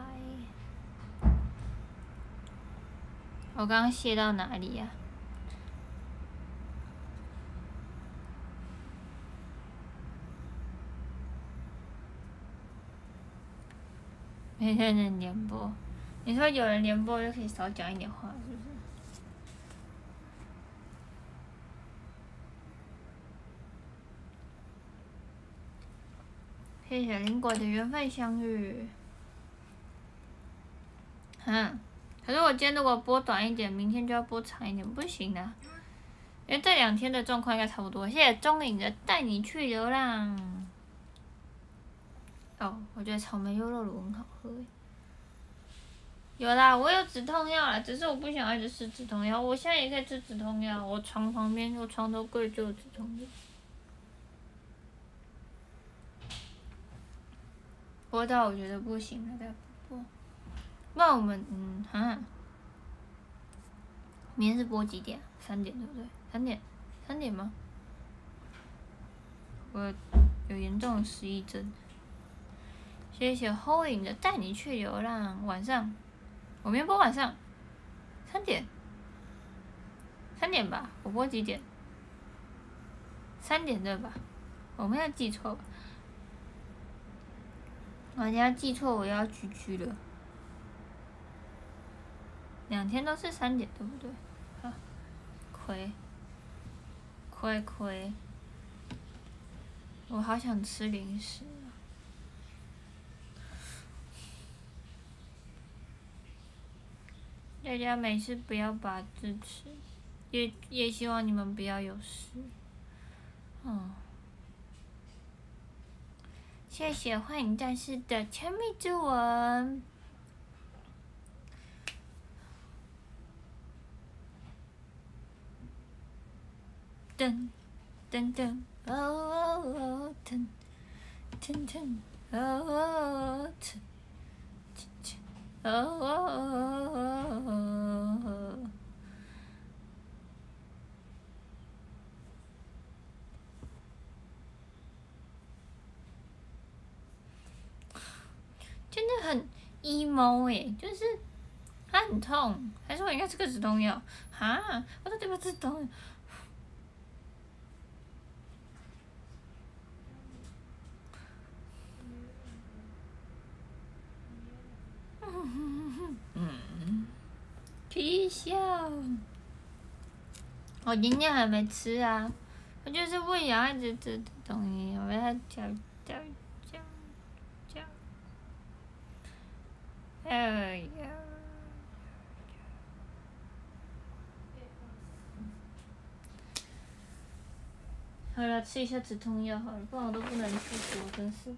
我刚谢到哪里呀？天的连播，你说有人连播就可以少讲一点话，是不是？谢谢林果的缘分相遇。嗯，可是我今天如果播短一点，明天就要播长一点，不行的。因为这两天的状况应该差不多。谢谢中影的带你去流浪。我觉得草莓优酪乳很好喝。有啦，我有止痛药啦，只是我不想要一直吃止痛药。我现在也可以吃止痛药，我床旁边，我床头柜就有止痛药。播到我觉得不行了再播。那我们嗯哈，明天是播几点？三点对不对？三点，三点吗？我有严重的失忆症。谢谢 Holding 的带你去流浪，晚上，我明天播晚上，三点，三点吧，我播几点？三点对吧？我没有记错吧？我要记错，我要拒拒了。两天都是三点，对不对？好，亏，亏亏，我好想吃零食啊！大家没事不要把智齿，也也希望你们不要有事。嗯，谢谢幻影战士的亲密之吻。噔噔噔，哦哦哦，噔噔噔，哦哦噔噔真的很 emo 哎，就是它很痛，还是我应该吃个止痛药？哈，我到底不知道。嗯，皮笑，我今天还没吃啊，我就是喂小孩子吃的东西，我要嚼嚼嚼嚼，哎呀，好了，吃一下止痛药好了，不然我都不能出国，真是。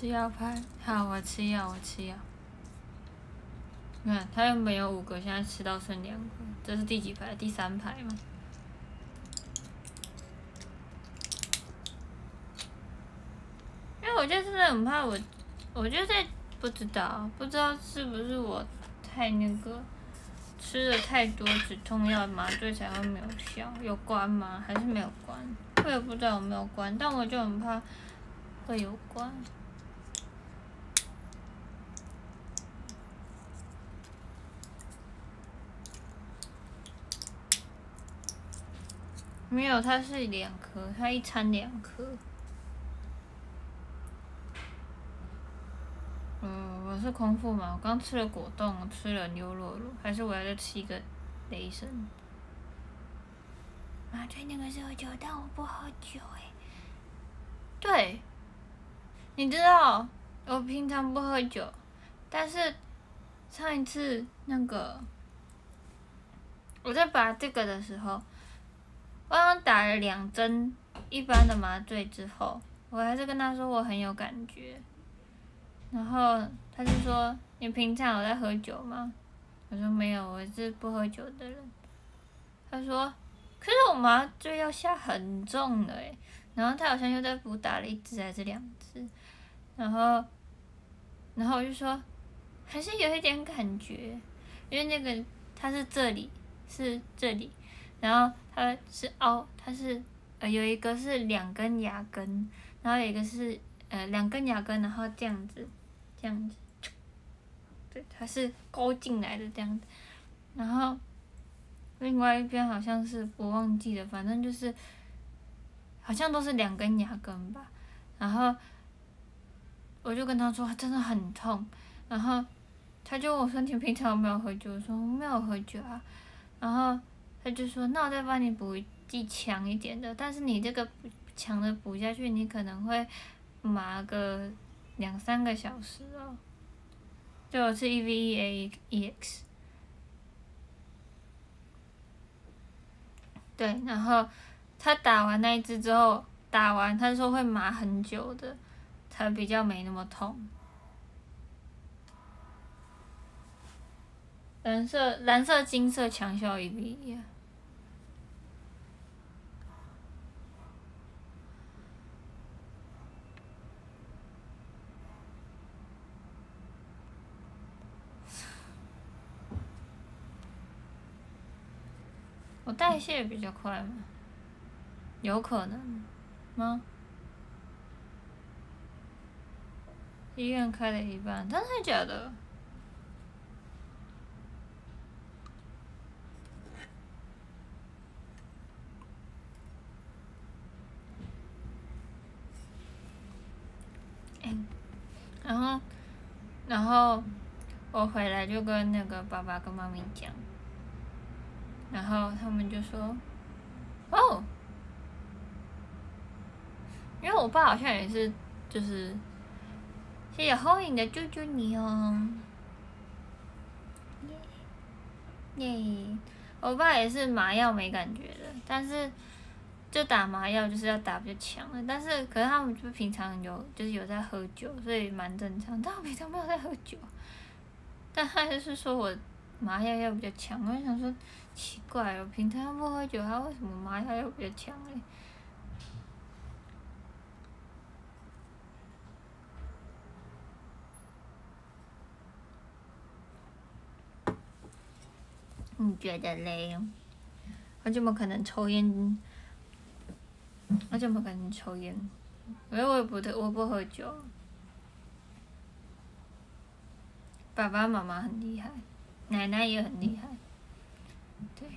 吃药牌，好，我吃药，我吃药。你看，他又没有五个，现在吃到剩两个，这是第几排？第三排吗？因为我就真的很怕我，我就在不知道，不知道是不是我太那个吃了太多止痛药麻醉才会没有效，有关吗？还是没有关？我也不知道有没有关，但我就很怕会有关。没有，它是两颗，它一餐两颗。嗯，我是空腹嘛，我刚吃了果冻，吃了牛肉乳，还是我要再吃一个雷神？麻醉那个时候酒，但我不喝酒哎。对，你知道我平常不喝酒，但是上一次那个我在拔这个的时候。我刚打了两针一般的麻醉之后，我还是跟他说我很有感觉，然后他就说你平常有在喝酒吗？我说没有，我是不喝酒的人。他说，可是我麻醉要下很重的诶，然后他好像又在补打了一支还是两支，然后，然后我就说还是有一点感觉，因为那个他是这里是这里。然后它是凹，它是呃有一个是两根牙根，然后有一个是呃两根牙根，然后这样子，这样子，对，它是勾进来的这样子，然后另外一边好像是我忘记了，反正就是好像都是两根牙根吧，然后我就跟他说真的很痛，然后他就问我说你平常有没有喝酒？我说没有喝酒啊，然后。他就说：“那我再帮你补剂强一点的，但是你这个强的补下去，你可能会麻个两三个小时哦。”就我是 E V E A E X，对，然后他打完那一支之后，打完他说会麻很久的，才比较没那么痛。蓝色、蓝色、金色强效 E V E。我代谢比较快吗？有可能吗？医院开了一半，真的假的？然后，然后我回来就跟那个爸爸跟妈咪讲，然后他们就说，哦，因为我爸好像也是，就是谢谢后影的救救你哦，耶，我爸也是麻药没感觉的，但是。就打麻药就是要打比较强的，但是可是他们就平常有就是有在喝酒，所以蛮正常。但我平常没有在喝酒，但他就是说我麻药要比较强，我就想说奇怪，我平常不喝酒，他为什么麻药要比较强嘞？你觉得嘞？我怎么可能抽烟？我怎么敢抽烟？因为我也不我不喝酒。爸爸妈妈很厉害，奶奶也很厉害，对。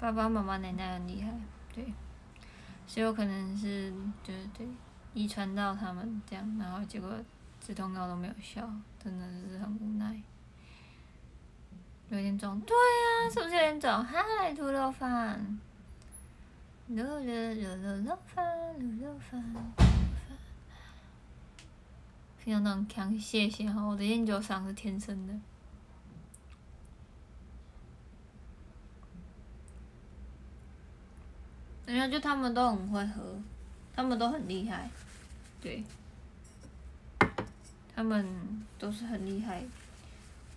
爸爸妈妈奶奶很厉害，对。所以我可能是就是对遗传到他们这样，然后结果止痛药都没有效，真的是很无奈。有点肿，对啊，是不是有点肿？嗨，猪肉饭。卤肉卤肉肉饭，卤肉饭，非常能强，谢谢哈，我的研究生是天生的。人家就他们都很会喝，他们都很厉害，对，他们都是很厉害，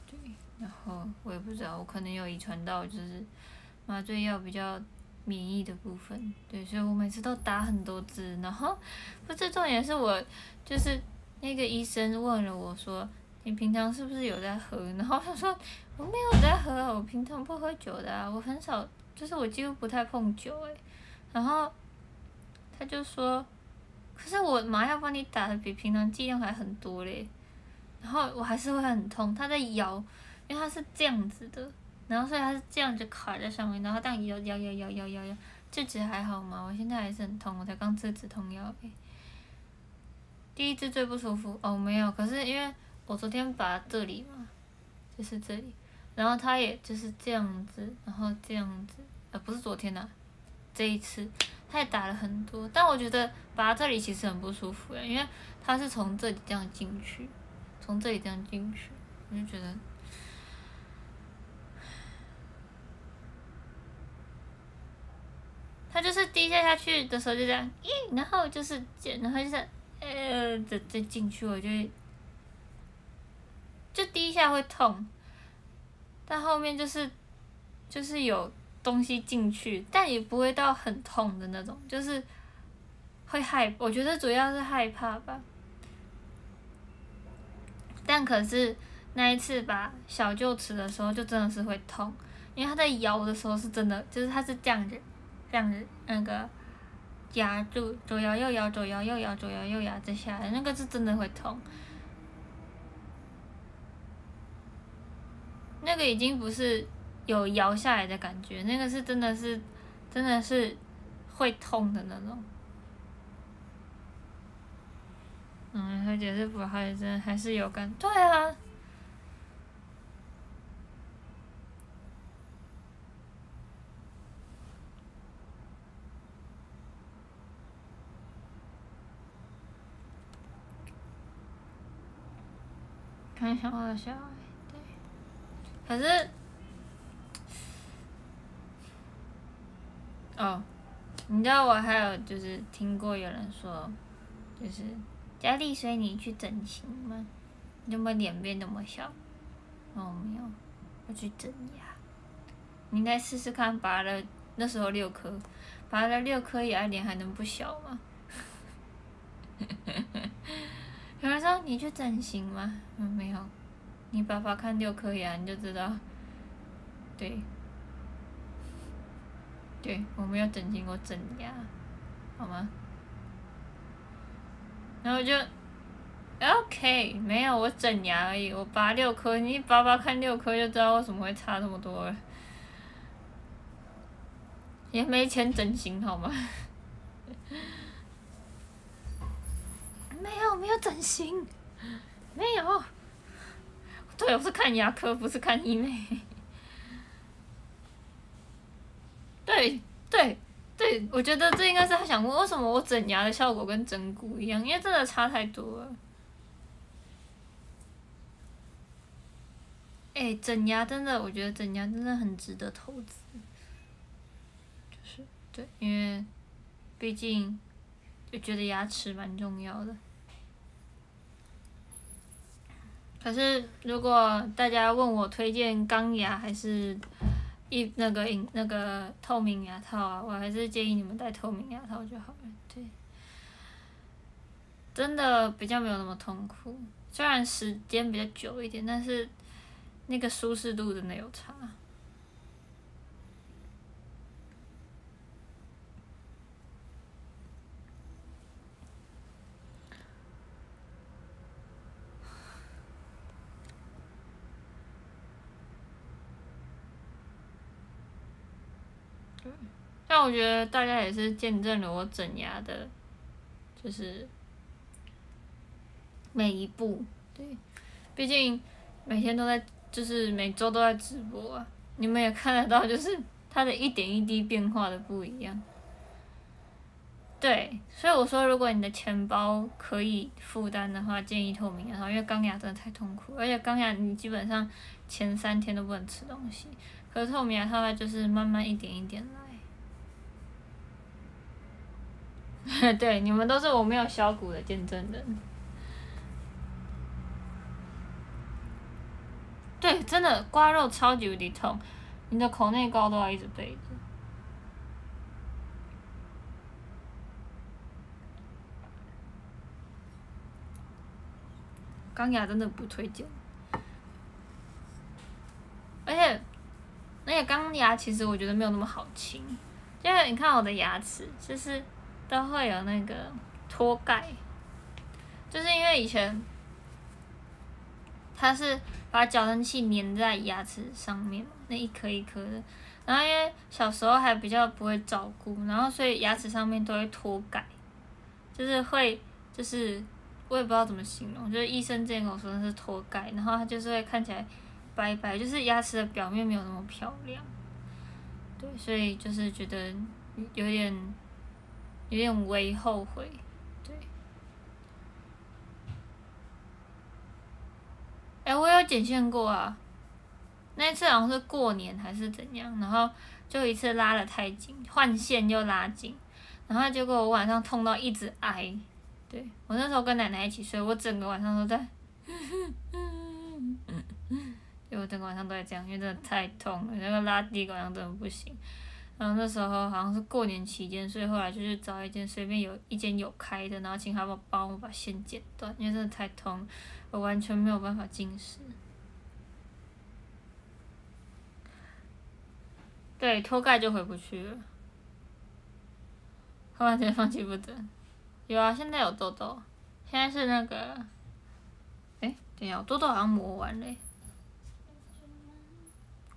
对，然后我也不知道，我可能有遗传到，就是麻醉药比较。免疫的部分，对，所以我每次都打很多支，然后，不，这重点是我，就是那个医生问了我说，你平常是不是有在喝？然后他说我没有在喝，我平常不喝酒的啊，我很少，就是我几乎不太碰酒诶。然后他就说，可是我麻药帮你打的比平常剂量还很多嘞，然后我还是会很痛，他在摇，因为他是这样子的。然后所以它是这样子卡在上面，然后这样摇摇摇摇摇摇摇，这只还好吗？我现在还是很痛，我才刚吃止痛药诶。第一只最不舒服哦，没有，可是因为我昨天拔这里嘛，就是这里，然后它也就是这样子，然后这样子，呃，不是昨天呐，这一次，它也打了很多，但我觉得拔这里其实很不舒服诶，因为它是从这里这样进去，从这里这样进去，我就觉得。他就是滴下下去的时候就这样，咦，然后就是，然后就是，呃，再再进去，我就，就第一下会痛，但后面就是，就是有东西进去，但也不会到很痛的那种，就是会害，我觉得主要是害怕吧。但可是那一次把小舅吃的时候，就真的是会痛，因为他在摇的时候是真的，就是他是这样子。这样子，那个夹住，左摇右摇，左摇右摇，左摇右摇，再下来，那个是真的会痛。那个已经不是有摇下来的感觉，那个是真的是，真的是会痛的那种。嗯，而且是不还真还是有感，对啊。很想我的小孩，对。可是，哦，你知道我还有就是听过有人说，就是佳丽随你去整形吗？你怎么脸变那么小？哦，没有，我去整牙。你来试试看，拔了那时候六颗，拔了六颗牙，脸还能不小吗？有人说你去整形吗？嗯，没有。你爸爸看六颗牙，你就知道。对。对，我没有整形，我整牙，好吗？然后就，OK，没有，我整牙而已，我拔六颗，你爸爸看六颗就知道为什么会差这么多了。也没钱整形，好吗？没有没有整形，没有。对，我是看牙科，不是看医美。对对对，我觉得这应该是他想问，为什么我整牙的效果跟整骨一样？因为真的差太多了。哎，整牙真的，我觉得整牙真的很值得投资。就是对，因为毕竟就觉得牙齿蛮重要的。可是，如果大家问我推荐钢牙还是一那个隐那个透明牙套啊，我还是建议你们戴透明牙套就好了。对，真的比较没有那么痛苦，虽然时间比较久一点，但是那个舒适度真的有差。但我觉得大家也是见证了我整牙的，就是每一步，对，毕竟每天都在，就是每周都在直播啊，你们也看得到，就是它的一点一滴变化的不一样。对，所以我说，如果你的钱包可以负担的话，建议透明牙套，因为钢牙真的太痛苦，而且钢牙你基本上前三天都不能吃东西，可是透明牙套它就是慢慢一点一点来。对，你们都是我没有削骨的见证人。对，真的刮肉超级无敌痛，你的口内膏都要一直备着。钢牙真的不推荐，而且，而且钢牙其实我觉得没有那么好清，因为你看我的牙齿就是。都会有那个脱钙，就是因为以前它是把矫正器粘在牙齿上面那一颗一颗的，然后因为小时候还比较不会照顾，然后所以牙齿上面都会脱钙，就是会就是我也不知道怎么形容，就是医生之前跟我说那是脱钙，然后它就是会看起来白白，就是牙齿的表面没有那么漂亮，对，所以就是觉得有点。有点微后悔，对。哎，我有剪线过啊，那一次好像是过年还是怎样，然后就一次拉的太紧，换线又拉紧，然后结果我晚上痛到一直挨，对我那时候跟奶奶一起睡，我整个晚上都在，就我整个晚上都在这样，因为真的太痛了，那个拉地管上真的不行。然后那时候好像是过年期间，所以后来就是找一间随便有一间有开的，然后请他们帮我把线剪断，因为真的太痛，我完全没有办法进食。对，脱钙就回不去了，完全放弃不得。有啊，现在有痘痘，现在是那个，哎，等下我，痘痘好像磨完嘞。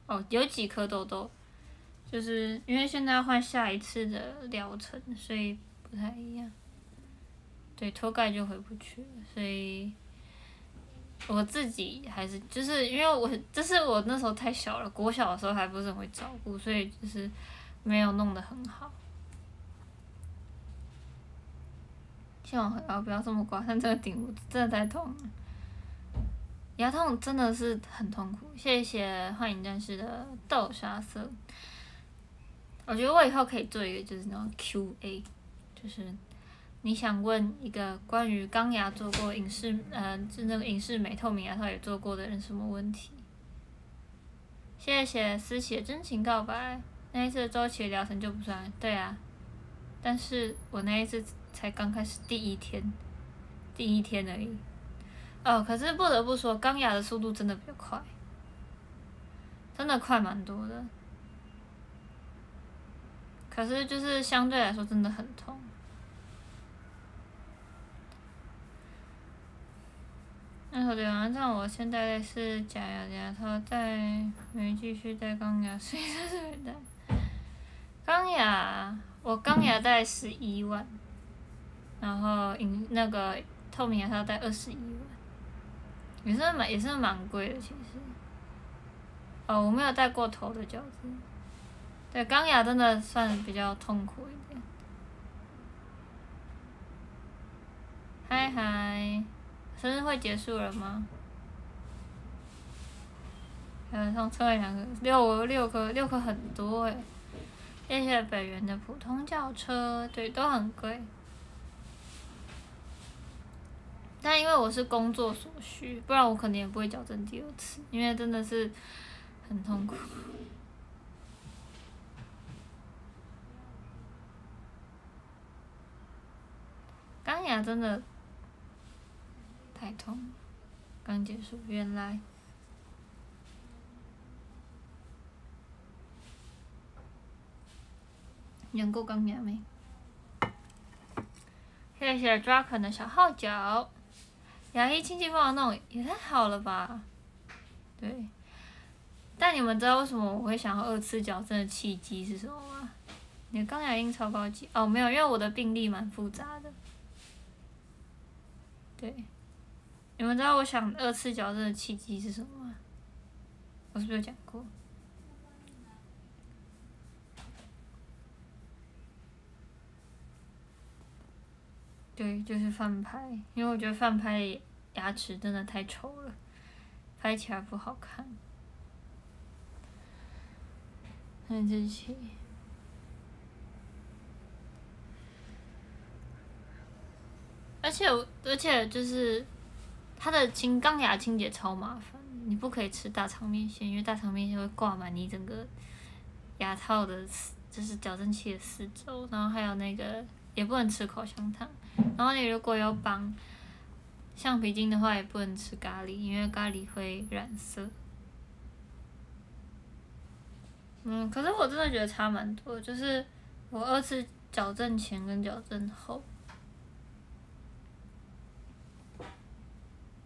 哦，有几颗痘痘。就是因为现在要换下一次的疗程，所以不太一样。对，脱钙就回不去了，所以我自己还是就是因为我就是我那时候太小了，国小的时候还不是很会照顾，所以就是没有弄得很好。希望啊不要这么刮，但这个顶部真的太痛了，牙痛真的是很痛苦。谢谢幻影战士的豆沙色。我觉得我以后可以做一个，就是那种 Q&A，就是你想问一个关于钢牙做过影视，呃，是那个影视美透明牙套也做过的人什么问题？谢谢思琪的真情告白，那一次周期疗程就不算，对啊，但是我那一次才刚开始第一天，第一天而已，哦，可是不得不说钢牙的速度真的比较快，真的快蛮多的。可是就是相对来说真的很痛。那好的，晚上我现在的是假牙牙套，戴没继续戴钢牙，所以这是戴。钢牙，我钢牙戴十一万，然后银那个透明牙套戴二十一万，也是蛮也是蛮贵的其实。哦，我没有戴过头的矫正。对，钢牙真的算比较痛苦一点。嗨嗨，生日会结束了吗？还有送车尾两个六六颗六颗很多诶，谢谢北园的普通轿车，对，都很贵。但因为我是工作所需，不然我肯定也不会矫正第二次，因为真的是很痛苦。钢牙真的太痛，刚结束，原来。养过钢牙没？谢谢抓肯的小号角。牙医亲戚帮我弄也太好了吧？对。但你们知道为什么我会想要二次矫正的契机是什么吗？你的钢牙印超高级哦，没有，因为我的病例蛮复杂的。对。你们知道我想二次矫正的契机是什么吗？我是不是有讲过？对，就是翻拍，因为我觉得翻拍牙齿真的太丑了，拍起来不好看。很生气。而且，而且就是，它的清钢牙清洁超麻烦，你不可以吃大肠面线，因为大肠面线会挂满你整个牙套的，就是矫正器的四周，然后还有那个。也不能吃口香糖，然后你如果要绑橡皮筋的话，也不能吃咖喱，因为咖喱会染色。嗯，可是我真的觉得差蛮多，就是我二次矫正前跟矫正后，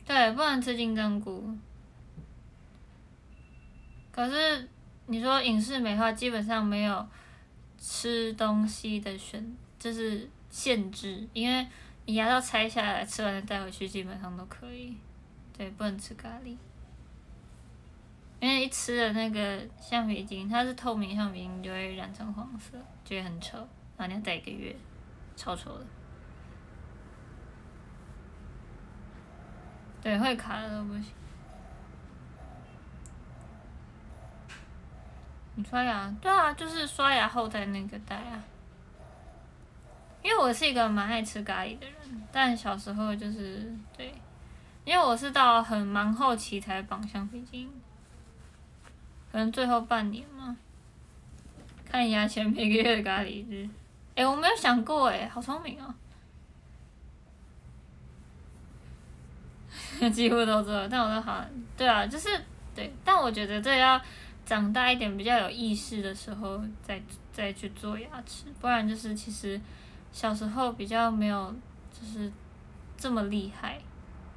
对，不能吃金针菇。可是你说影视美化，基本上没有吃东西的选。就是限制，因为你牙套拆下来，吃完再带回去，基本上都可以。对，不能吃咖喱，因为一吃了那个橡皮筋，它是透明橡皮筋，就会染成黄色，就会很丑。然后你要戴一个月，超丑的。对，会卡的都不行。你刷牙？对啊，就是刷牙后再那个戴啊。因为我是一个蛮爱吃咖喱的人，但小时候就是对，因为我是到很蛮后期才绑橡皮筋，可能最后半年嘛，看牙前每个月的咖喱日，哎，我没有想过哎，好聪明哦，几乎都做，但我都好，对啊，就是对，但我觉得这要长大一点比较有意识的时候再再去做牙齿，不然就是其实。小时候比较没有，就是这么厉害，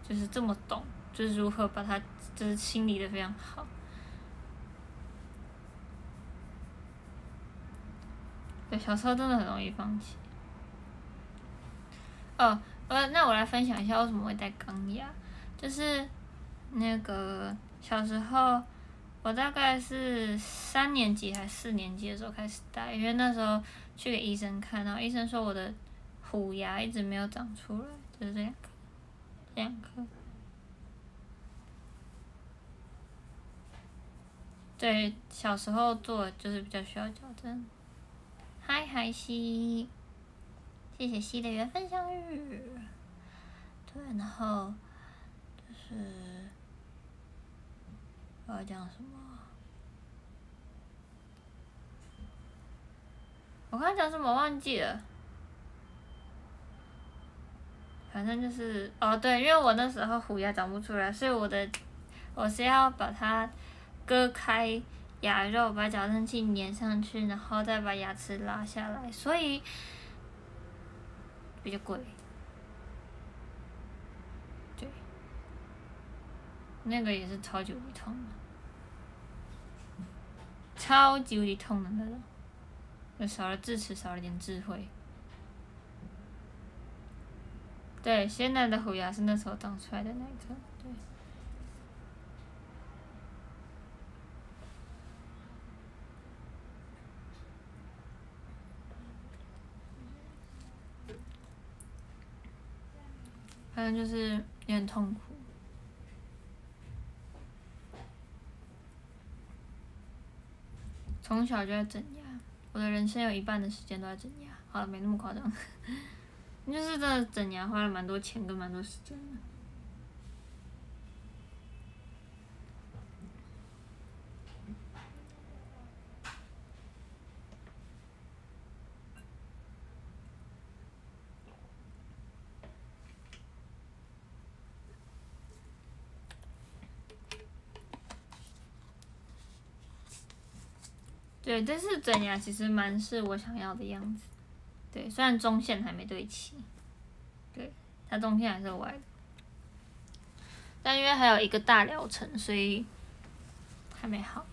就是这么懂，就是如何把它就是清理的非常好。对，小时候真的很容易放弃。哦，呃，那我来分享一下为什么会戴钢牙，就是那个小时候，我大概是三年级还是四年级的时候开始戴，因为那时候。去给医生看，然后医生说我的虎牙一直没有长出来，就是这两颗，两颗。对，小时候做就是比较需要矫正。嗨嗨西，谢谢西的缘分相遇。对，然后是我要讲什么？我刚讲什么忘记了，反正就是哦对，因为我那时候虎牙长不出来，所以我的我是要把它割开牙肉，把矫正器粘上去，然后再把牙齿拉下来，所以比较贵。对，那个也是超级无敌痛的，超级无敌痛的那种。就少了智齿，少了点智慧。对，现在的虎牙是那时候长出来的那一颗，对。反正就是有点痛苦。从小就在整牙，我的人生有一半的时间都在整牙。好了，没那么夸张，就是真的整牙花了蛮多钱跟蛮多时间的。对，但是整牙其实蛮是我想要的样子。对，虽然中线还没对齐，对，它中线还是歪的，但因为还有一个大疗程，所以还没好。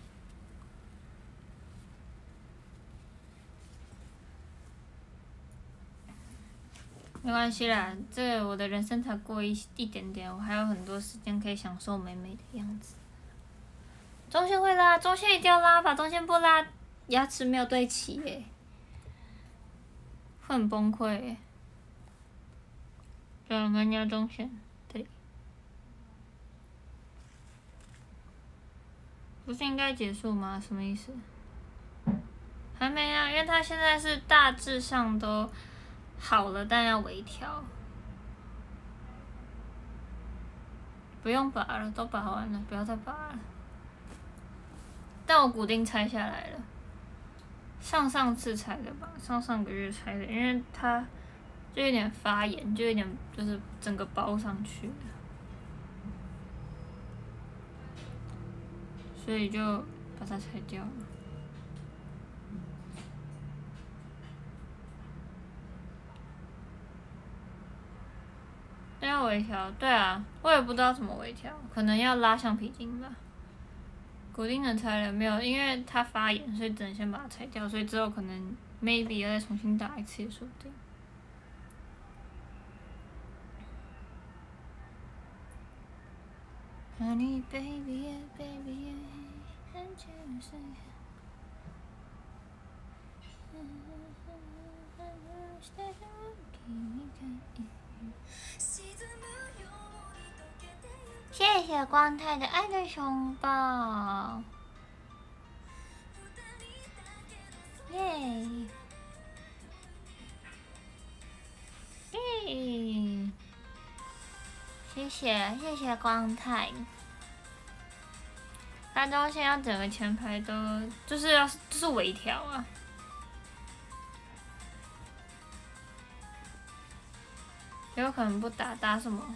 没关系啦，这我的人生才过一一点点，我还有很多时间可以享受美美的样子。中线会拉，中线一定要拉吧，中线不拉。牙齿没有对齐耶，会很崩溃耶。两个牙中线，对。不是应该结束吗？什么意思？还没啊，因为他现在是大致上都好了，但要微调。不用拔了，都拔完了，不要再拔了。但我骨钉拆下来了。上上次拆的吧，上上个月拆的，因为它就有点发炎，就有点就是整个包上去了，所以就把它拆掉了。要微调，对啊，我也不知道怎么微调，可能要拉橡皮筋吧。固定能拆了没有？因为它发炎，所以只能先把它拆掉。所以之后可能 maybe 要再重新打一次也说不定。谢谢光太的爱的熊抱，耶耶！谢谢谢谢光太，大家现在整个前排都就是要就是微调啊，有可能不打打什么？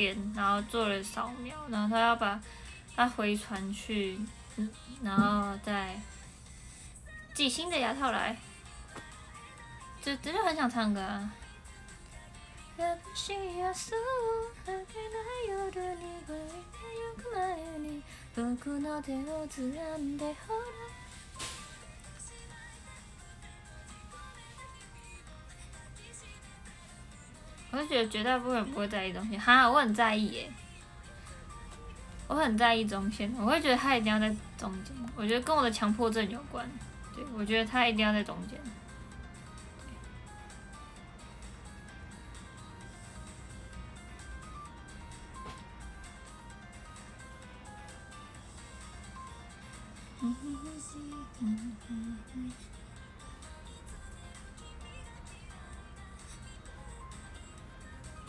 天，然后做了扫描，然后他要把它回传去，然后再寄新的牙套来，就真的很想唱歌啊。我就觉得绝大部分人不会在意中线，哈，我很在意耶，我很在意中线，我会觉得他一定要在中间，我觉得跟我的强迫症有关，对，我觉得他一定要在中间。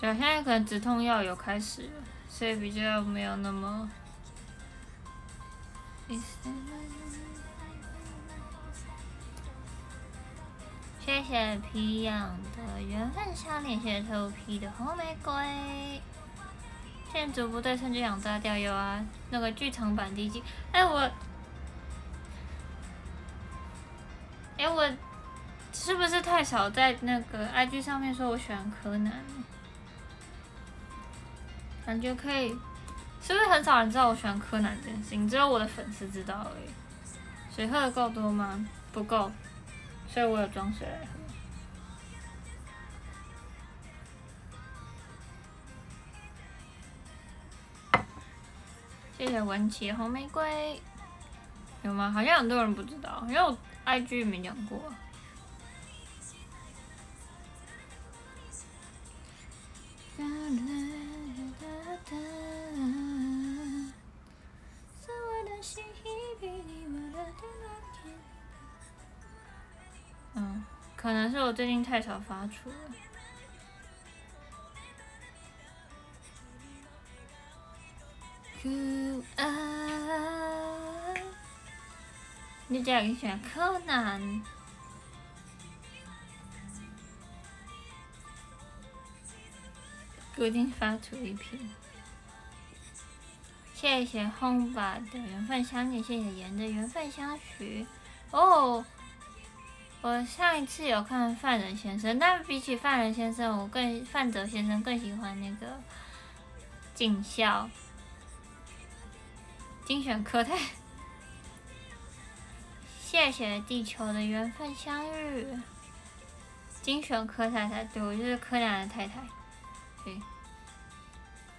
对，现在可能止痛药有开始了，所以比较没有那么。谢谢皮养的缘分项链，谢谢头皮的红玫瑰。建筑不对称就想炸掉有啊，那个剧场版第一季。哎我，哎我，是不是太少在那个 IG 上面说我喜欢柯南？感觉可以，是不是很少人知道我喜欢柯南这件事情？只有我的粉丝知道而已。水喝的够多吗？不够，所以我有装水来喝。谢谢文琪红玫瑰，有吗？好像很多人不知道，因为我 IG 没讲过。嗯，可能是我最近太少发出了。你这样喜欢柯南？固定发出一篇。谢谢红吧的缘分相遇，谢谢盐的缘分相许。哦，我上一次有看犯人先生，但比起犯人先生，我更范泽先生更喜欢那个警校精选科太。谢谢地球的缘分相遇，精选柯太太，对我就是柯南的太太，对。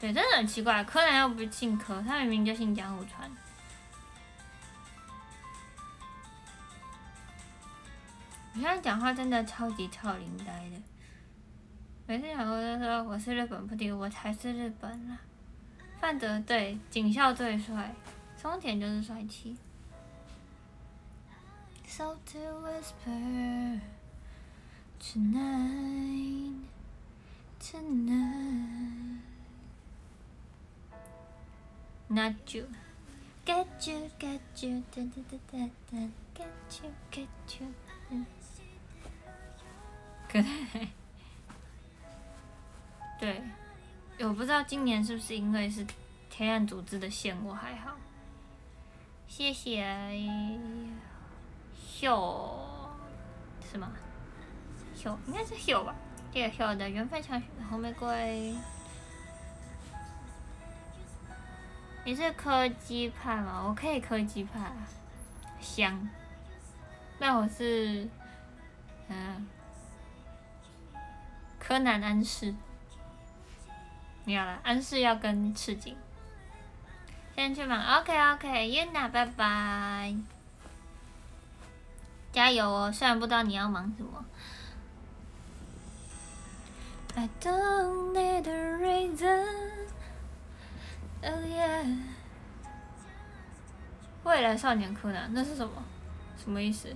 对，真的很奇怪，柯南又不是姓柯，他明明就姓江户川。我现在讲话真的超级超灵呆的，每次讲话都说我是日本不敌，我才是日本啊！范德对，警校最帅，松田就是帅气。So to whisper tonight, tonight. Not you, get you, get you, da da da da da, get you, get you。可爱。对，我不知道今年是不是因为是黑暗组织的线，我还好。谢谢秀，是吗？秀应该是秀吧。谢谢秀的缘分小红玫瑰。你是柯基派吗？我可以柯基派，香。那我是，嗯，柯南安室。你要了，安室要跟赤井。先去忙，OK OK，Yuna，拜拜。加油哦！虽然不知道你要忙什么。I don't need a reason. Oh yeah！未来少年柯南，那是什么？什么意思？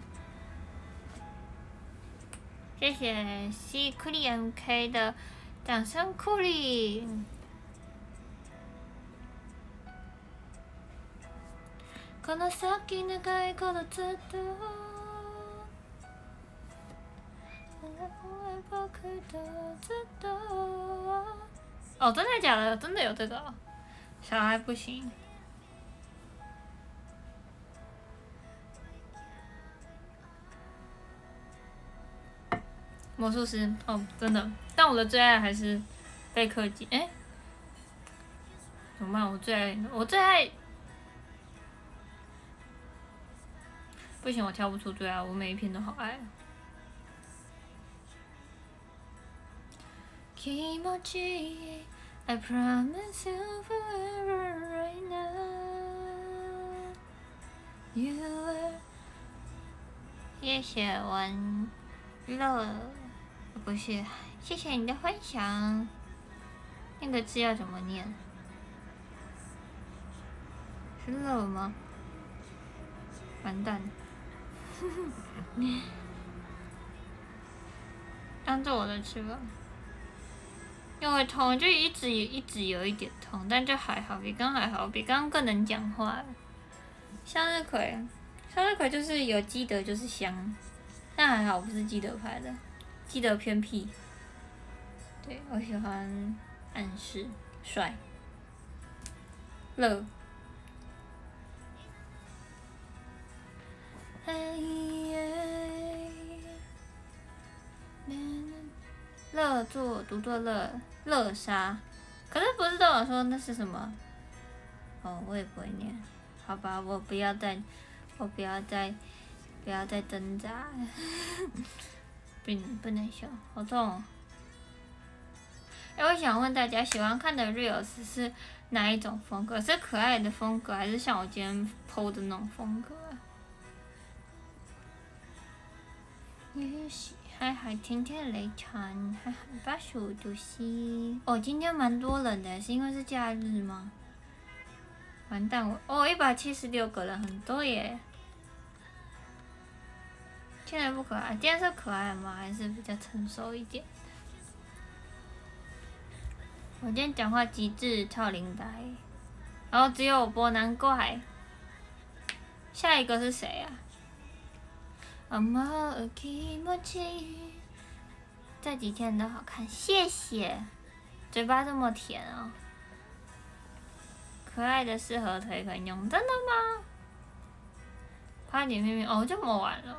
谢谢 C 库里 MK 的掌声鼓励。この先長いことずっと哦，真的假的？真的有这个？ 小孩不行。魔术师哦，真的，但我的最爱还是贝克基。哎，怎么办？我最爱，我最爱，不行，我挑不出最爱，我每一篇都好爱。I promise you forever right now. You are. 谢谢文乐，不是，谢谢你的分享。那个字要怎么念？是乐吗？完蛋！当做我的吃吧。因为痛，就一直一直有一点痛，但就还好，比刚还好，比刚更能讲话。向日葵，向日葵就是有基德就是香，但还好不是基德拍的，基德偏僻。对我喜欢暗示帅乐。乐作独作乐乐沙，可是不是都有说那是什么？哦，我也不会念，好吧，我不要再，我不要再，不要再挣扎，不不能笑，好痛。哎，我想问大家，喜欢看的 reels 是哪一种风格？是可爱的风格，还是像我今天 PO 的那种风格？也许。还还天天雷传，还还八十五度 C。哦，今天蛮多人的，是因为是假日吗？完蛋我哦，一百七十六个人，很多耶。现在不可爱，今天是可爱吗？还是比较成熟一点？我今天讲话极致超灵呆，然后只有我播难怪。下一个是谁啊？这几天都好看，谢谢。嘴巴这么甜哦，可爱的适合推可以用，真的吗？快点明明哦，这么晚了。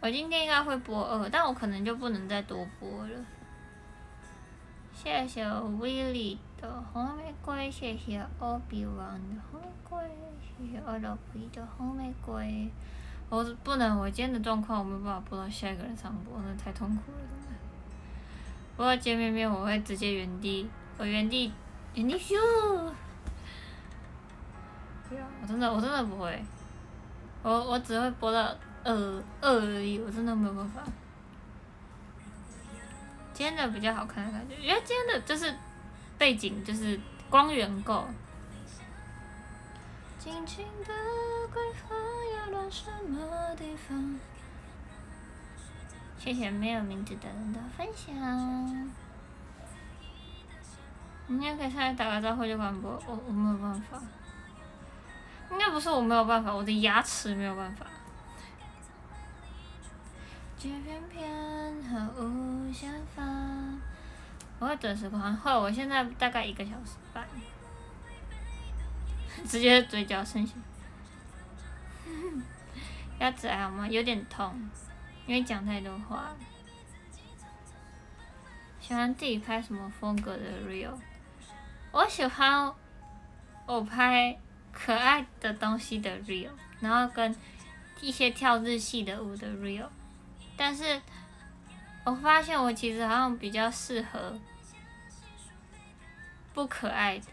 我今天应该会播二，但我可能就不能再多播了。谢谢威的红玫瑰，谢谢欧比旺的红玫瑰。二楼不一的红玫瑰，我不能，我今天的状况我没办法播到下一个人上播，那太痛苦了，真的。不过见面面我会直接原地，我原地原地咻。我真的我真的不会，我我只会播到二二而已，我真的没有办法。今天的比较好看的感觉，因为今天的就是背景就是光源够。轻轻的规划要乱什么地方？谢谢没有名字的人的分享。你也可以上来打个招呼就关播，我我没有办法。应该不是我没有办法，我的牙齿没有办法。这片片毫无想法。我会准时关，会，我现在大概一个小时半。直接嘴角生血，牙齿还好吗？有点痛，因为讲太多话了。喜欢自己拍什么风格的 real？我喜欢我拍可爱的东西的 real，然后跟一些跳日系的舞的 real。但是我发现我其实好像比较适合不可爱的，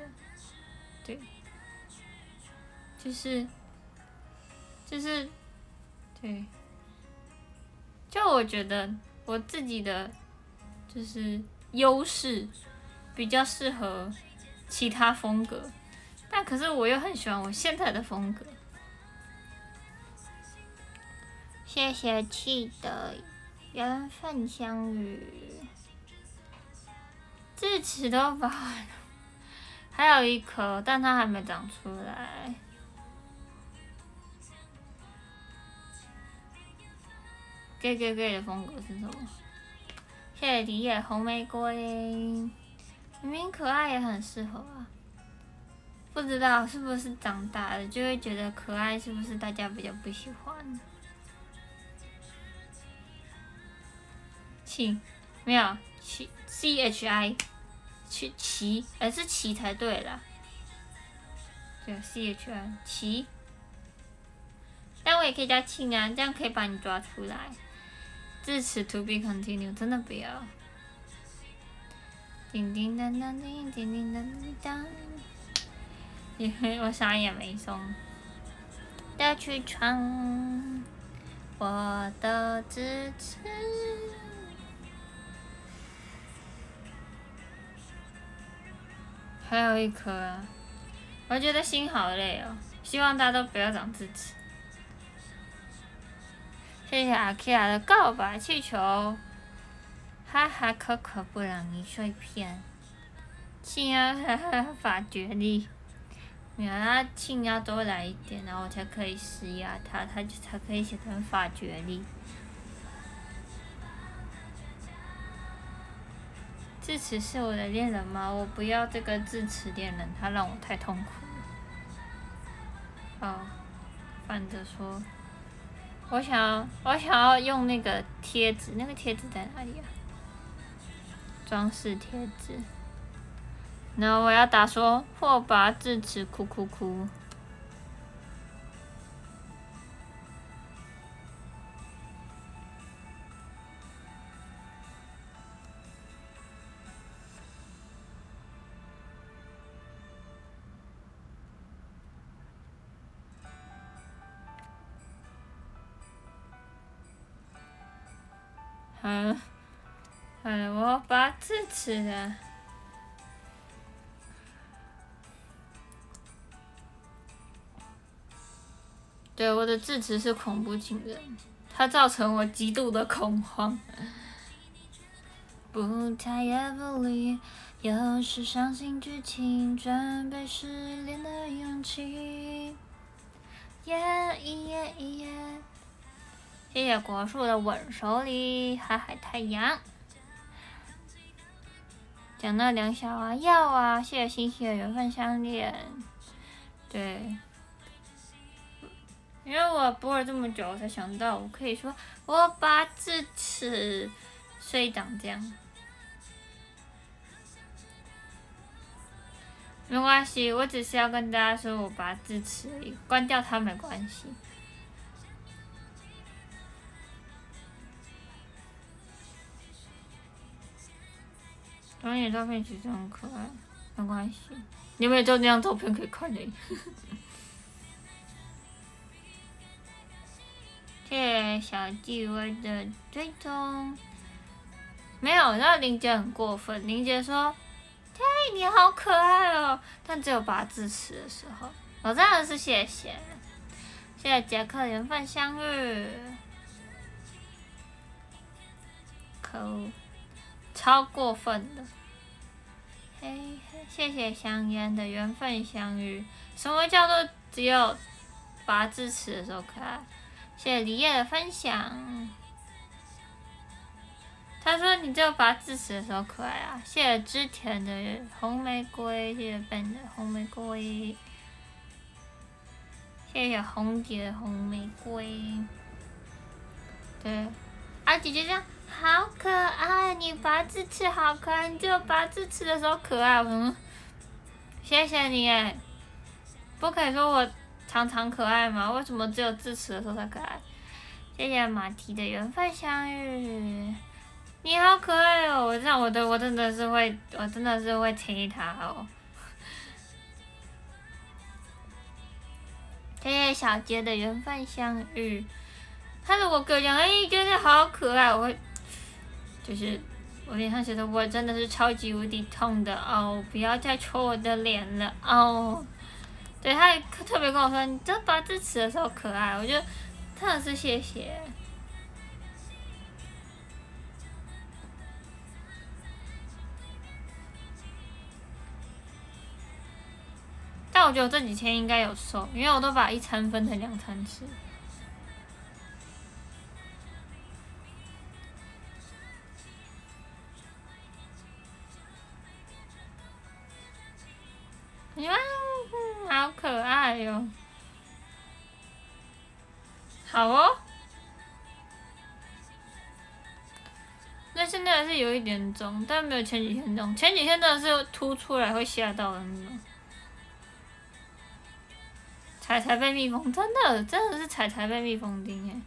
对。就是，就是，对，就我觉得我自己的就是优势比较适合其他风格，但可是我又很喜欢我现在的风格。谢谢气的缘分相遇，智齿都拔完了，还有一颗，但它还没长出来。ggg 的风格是什么？谢谢李野红玫瑰，明明可爱也很适合啊。不知道是不是长大了就会觉得可爱，是不是大家比较不喜欢？请没有奇 C H I 奇奇，哎是奇才对了。对 C H I 奇，但我也可以叫庆啊，这样可以把你抓出来。支持 to be continue，真的不要。叮叮当当叮叮叮当当，因 为我啥也没送。要去闯，我的支持。还有一颗啊，我觉得心好累哦，希望大家都不要长智齿。谢谢阿 K 的告白气球，哈哈可可不让你碎片，亲啊哈哈发绝力，原来庆要多来一点，然后我才可以施压它，它就才可以写成法决力。智齿是我的恋人吗？我不要这个智齿恋人，他让我太痛苦了。哦，反着说，我想要，我想要用那个贴纸，那个贴纸在哪里啊？装饰贴纸。然后我要打说或拔智齿，哭哭哭。嗯，嗯，我拔智齿了。对，我的智齿是恐怖情人，它造成我极度的恐慌。不太也不理，有时伤心剧情，准备失恋的勇气。耶耶耶！谢谢果树的吻手礼，海海太阳。讲到两小啊，要啊！谢谢星星的缘分项链，对。因为我播了这么久，我才想到我可以说我拔智齿，睡长这样，没关系，我只是要跟大家说我拔智齿，关掉它没关系。导演照片其实很可爱，没关系，你们也就那张照片可以看的。谢谢小纪威的追踪，没有，然后林杰很过分，林杰说：“嘿，你好可爱哦。”但只有八字词的时候，我真的是谢谢，谢谢杰克缘分相遇，可恶，超过分的，嘿嘿，谢谢香烟的缘分相遇，什么叫做只有拔智齿的时候可爱？谢谢李叶的分享。他说：“你只有拔智齿的时候可爱啊！”谢谢织田的红玫瑰，谢谢本的红玫瑰，谢谢红姐的红玫瑰。对，啊姐姐这样好可爱，你拔智齿好可爱，你只有拔智齿的时候可爱。嗯，谢谢你哎，不可以说我。常常可爱吗？为什么只有智齿的时候才可爱？谢谢马蹄的缘分相遇，你好可爱哦！我这我的我真的是会，我真的是会亲他哦。谢谢小杰的缘分相遇，他如果给我讲，哎，觉得好可爱，我会，就是我脸上觉得我真的是超级无敌痛的哦！不要再戳我的脸了哦！对，他也特别跟我说：“你这八字齿的时候可爱。”我觉得真的是谢谢。但我觉得我这几天应该有瘦，因为我都把一餐分成两餐吃。哇，好可爱哟！好哦，那现在还是有一点肿，但没有前几天肿。前几天真的是凸出来会吓到的那种。彩彩被蜜蜂，真的真的是彩彩被蜜蜂叮哎！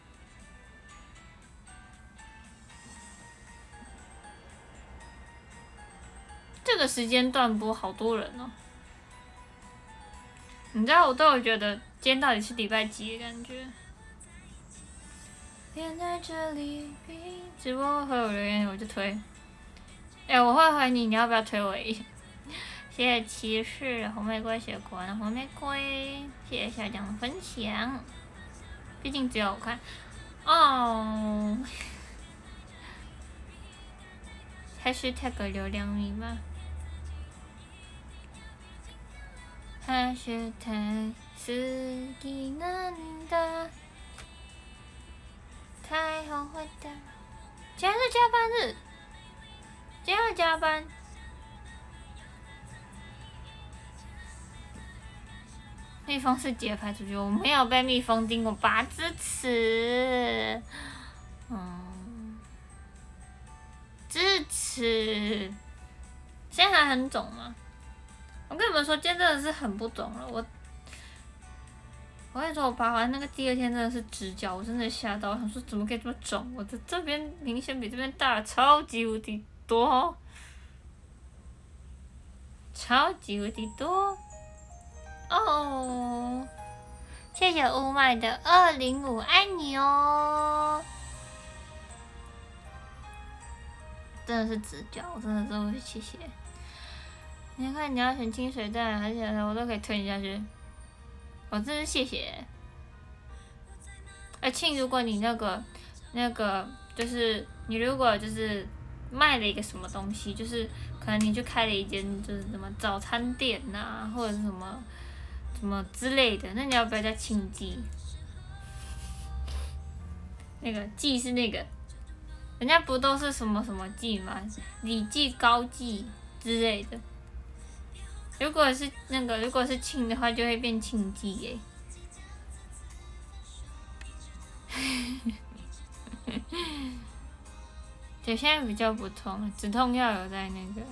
这个时间段播好多人哦。你知道我都有觉得今天到底是礼拜几的感觉。直播会有留言我就推。哎，我会回你，你要不要推我一下？谢谢骑士红玫瑰血管红玫瑰，谢谢小江的分享。毕竟只有我看。哦。还是 tag 流量密码。还是太好きなんだ，太后悔的。今天是加班日，今天要加班。蜜蜂是节拍出去，我没有被蜜蜂叮过八只齿。嗯，智齿，现在还很肿吗？ 我跟你们说，今天真的是很不懂了。我，我跟你说，我拔完那个第二天真的是直角，我真的吓到，我想说怎么可以这么肿？我的这边明显比这边大，超级无敌多，超级无敌多。哦，谢谢雾霾的二零五，爱你哦。真的是直角，我真的真的谢谢。你看，你要选清水蛋，而且我都可以推你下去。我真是谢谢。而庆，如果你那个那个就是你如果就是卖了一个什么东西，就是可能你就开了一间就是什么早餐店呐，或者是什么什么之类的，那你要不要叫庆记？那个记是那个，人家不都是什么什么记吗？李记、高记之类的。如果是那个，如果是庆的话，就会变庆记耶。对，现在比较不痛，止痛药有在那个。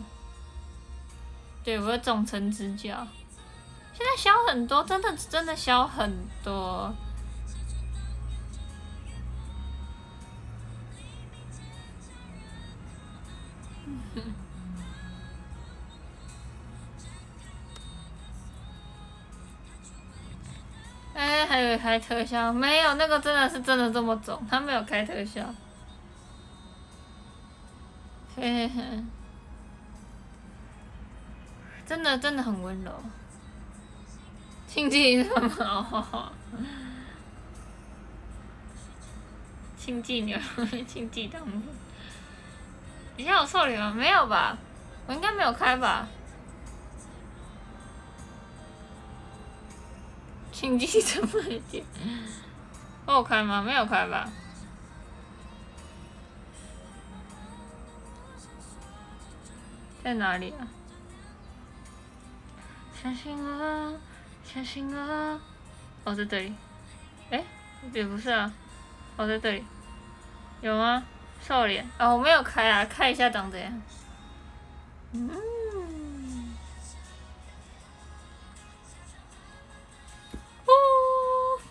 对，我肿成直角，现在消很多，真的真的消很多。哎，还有开特效？没有，那个真的是真的这么肿，他没有开特效。嘿嘿嘿，真的真的很温柔。庆记什么？庆记牛，庆记当。你家有瘦脸吗？没有吧？我应该没有开吧？经济怎么点？我有开吗？没有开吧？在哪里啊？相信我，相信我。哦，在这里。哎，也不是啊。哦，在这里。有吗？瘦脸。哦，我没有开啊，开一下长怎样。嗯。哦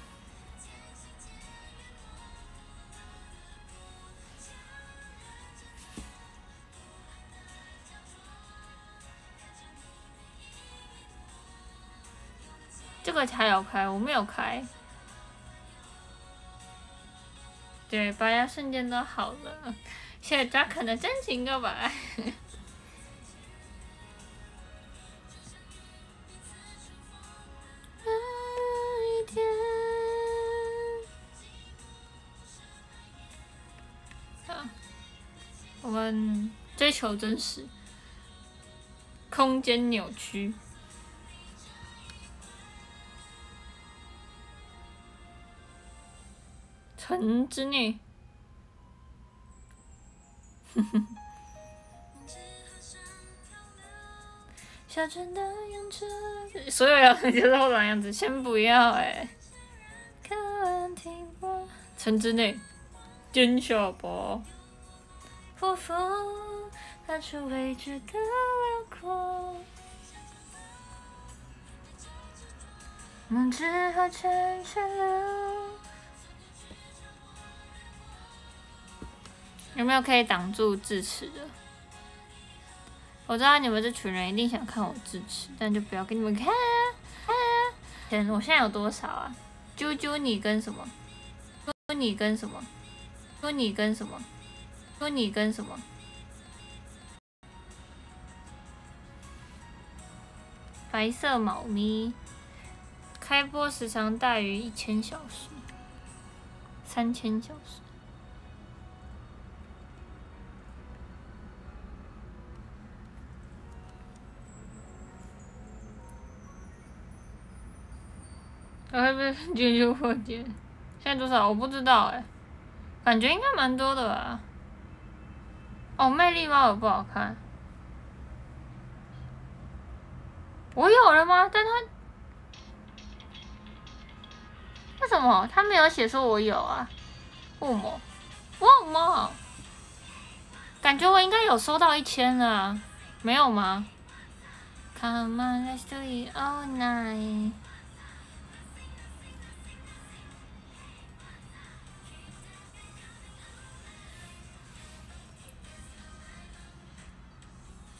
这个才有开，我没有开。对，拔牙瞬间都好了，现在抓可能真情告白。天我们追求真实，空间扭曲。城之内，小城的样子，所有样子就是后的样子，先不要哎。城之内，金小宝。未知的辽阔。梦之河潺潺流。有没有可以挡住智齿的？我知道你们这群人一定想看我智齿，但就不要给你们看。天，我现在有多少啊？啾啾你跟什么？啾你跟什么？啾你跟什么？啾你跟什么？白色猫咪，开播时长大于一千小时，三千小时。我会不会进入破解？现在多少？我不知道哎，感觉应该蛮多的吧。哦，魅力猫也不好看。我有了吗？但他为什么他没有写说我有啊？为什么？为什么？感觉我应该有收到一千啊，没有吗？Come on, let's do it all night.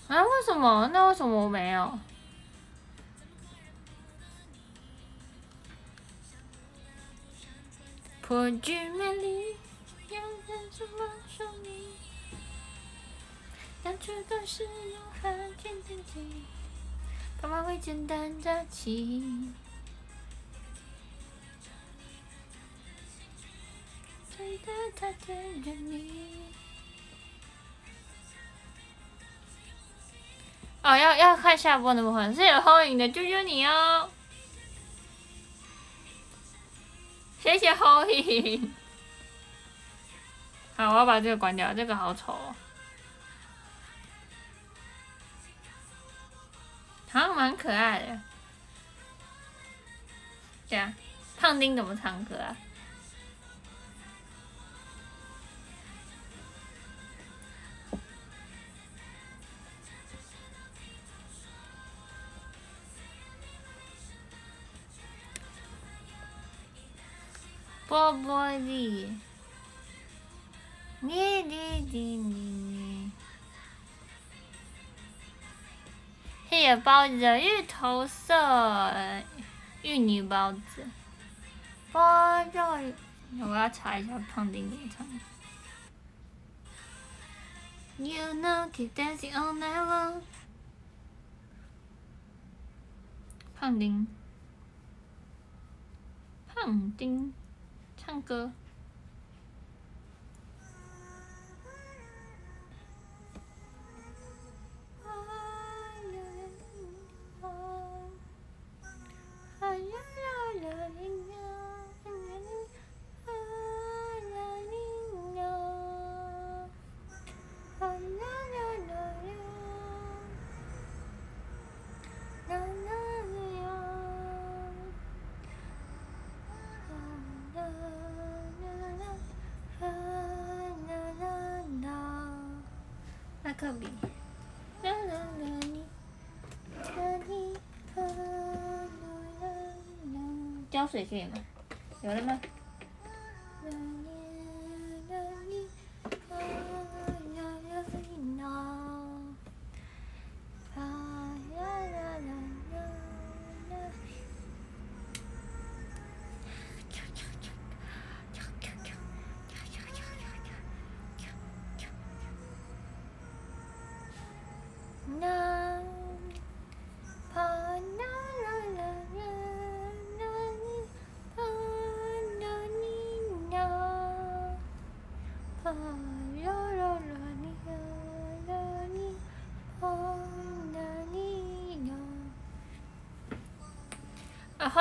啊？为什么？那为什么我没有？破局美丽，要人怎么说你？当初都是用和天天气，爸妈会简单扎起。记得他牵着你。哦，要要看下播的部分是有后影的，救救你哦！谢谢后影。好，我要把这个关掉，这个好丑哦。好像蛮可爱的。对啊，胖丁怎么唱歌啊？波波的，你你你你你，黑夜包子芋头色芋泥包子，包着。我要查一下胖丁怎么唱。You know keep dancing all night long。胖丁，胖丁。唱歌。科比，浇水可以吗？有了吗？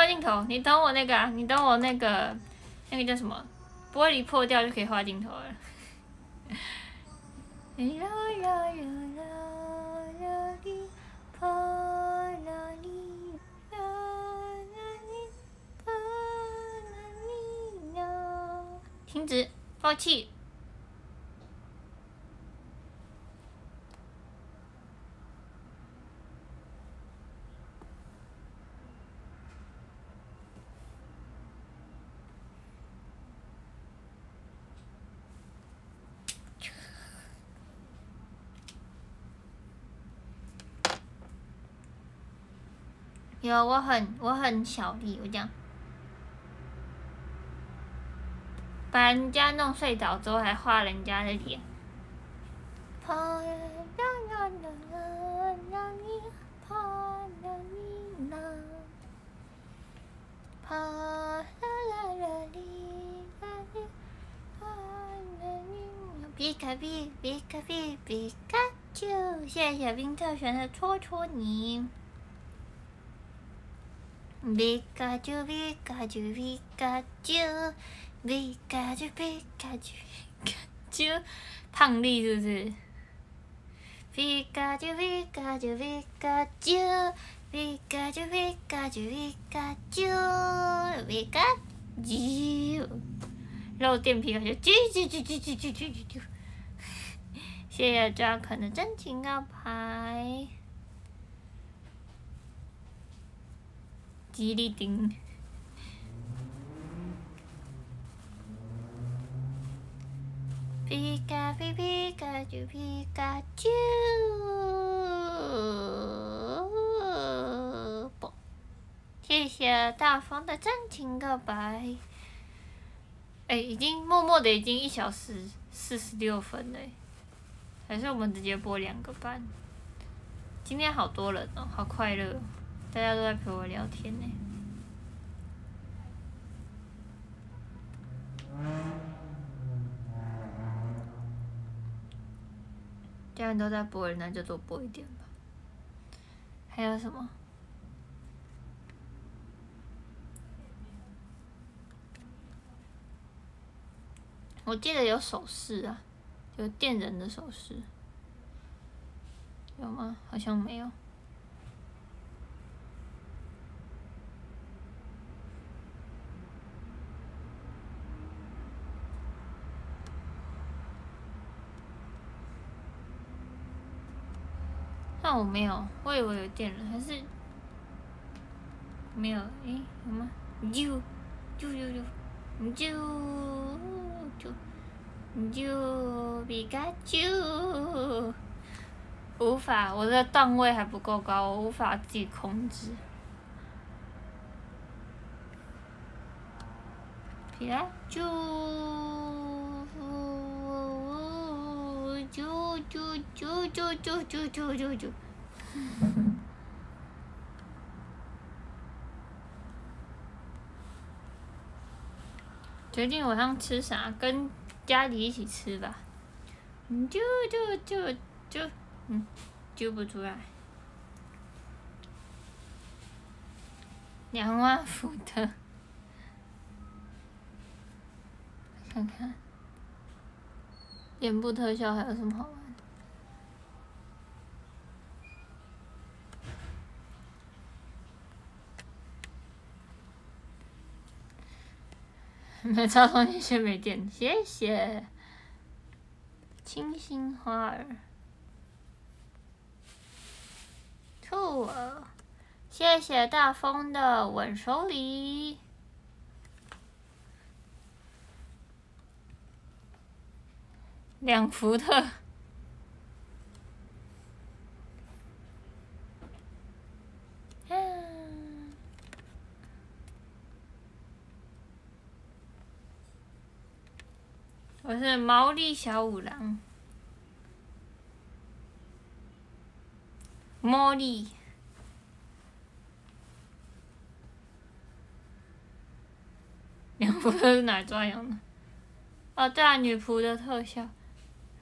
镜头，你等我那个，啊你等我那个，那个叫什么？玻璃破掉就可以画镜头了。停止，放弃。有我很我很小力，我这样把人家弄睡着之后，还画人家的脸。皮卡皮，皮卡皮，皮卡丘，谢谢冰特选的戳戳泥。皮卡丘，皮卡丘，皮卡丘，皮卡丘，皮卡丘，皮卡丘，胖丽是不是？皮卡丘，皮卡丘，皮卡丘，皮卡丘，皮卡丘，皮卡丘，皮卡丘，肉垫皮卡丘，啾啾啾啾啾啾啾啾啾。谢谢抓肯的真情告白。吉利丁。皮卡皮皮卡丘皮卡丘，不，谢谢大方的真情告白。哎，已经默默的已经一小时四十六分了，还是我们直接播两个半？今天好多人哦，好快乐，大家都在陪我聊天呢。家人都在播，那就多播一点吧。还有什么？我记得有手势啊，有电人的手势，有吗？好像没有。那我没有，我以为有电了，还是没有？诶，有吗？啾啾啾啾啾啾啾皮卡丘，无法，我的段位还不够高，我无法自己控制。皮卡丘，啾啾啾啾啾啾啾啾啾。决定晚上吃啥，跟家里一起吃吧。就就就就，嗯，揪不出来。两万伏特，看看，脸部特效还有什么好玩？没插充电线没电，谢谢。清新花儿，兔儿，谢谢大风的吻手礼。两伏特。我是毛利小五郎，毛利，两幅都是哪抓羊的？哦，对啊，女仆的特效，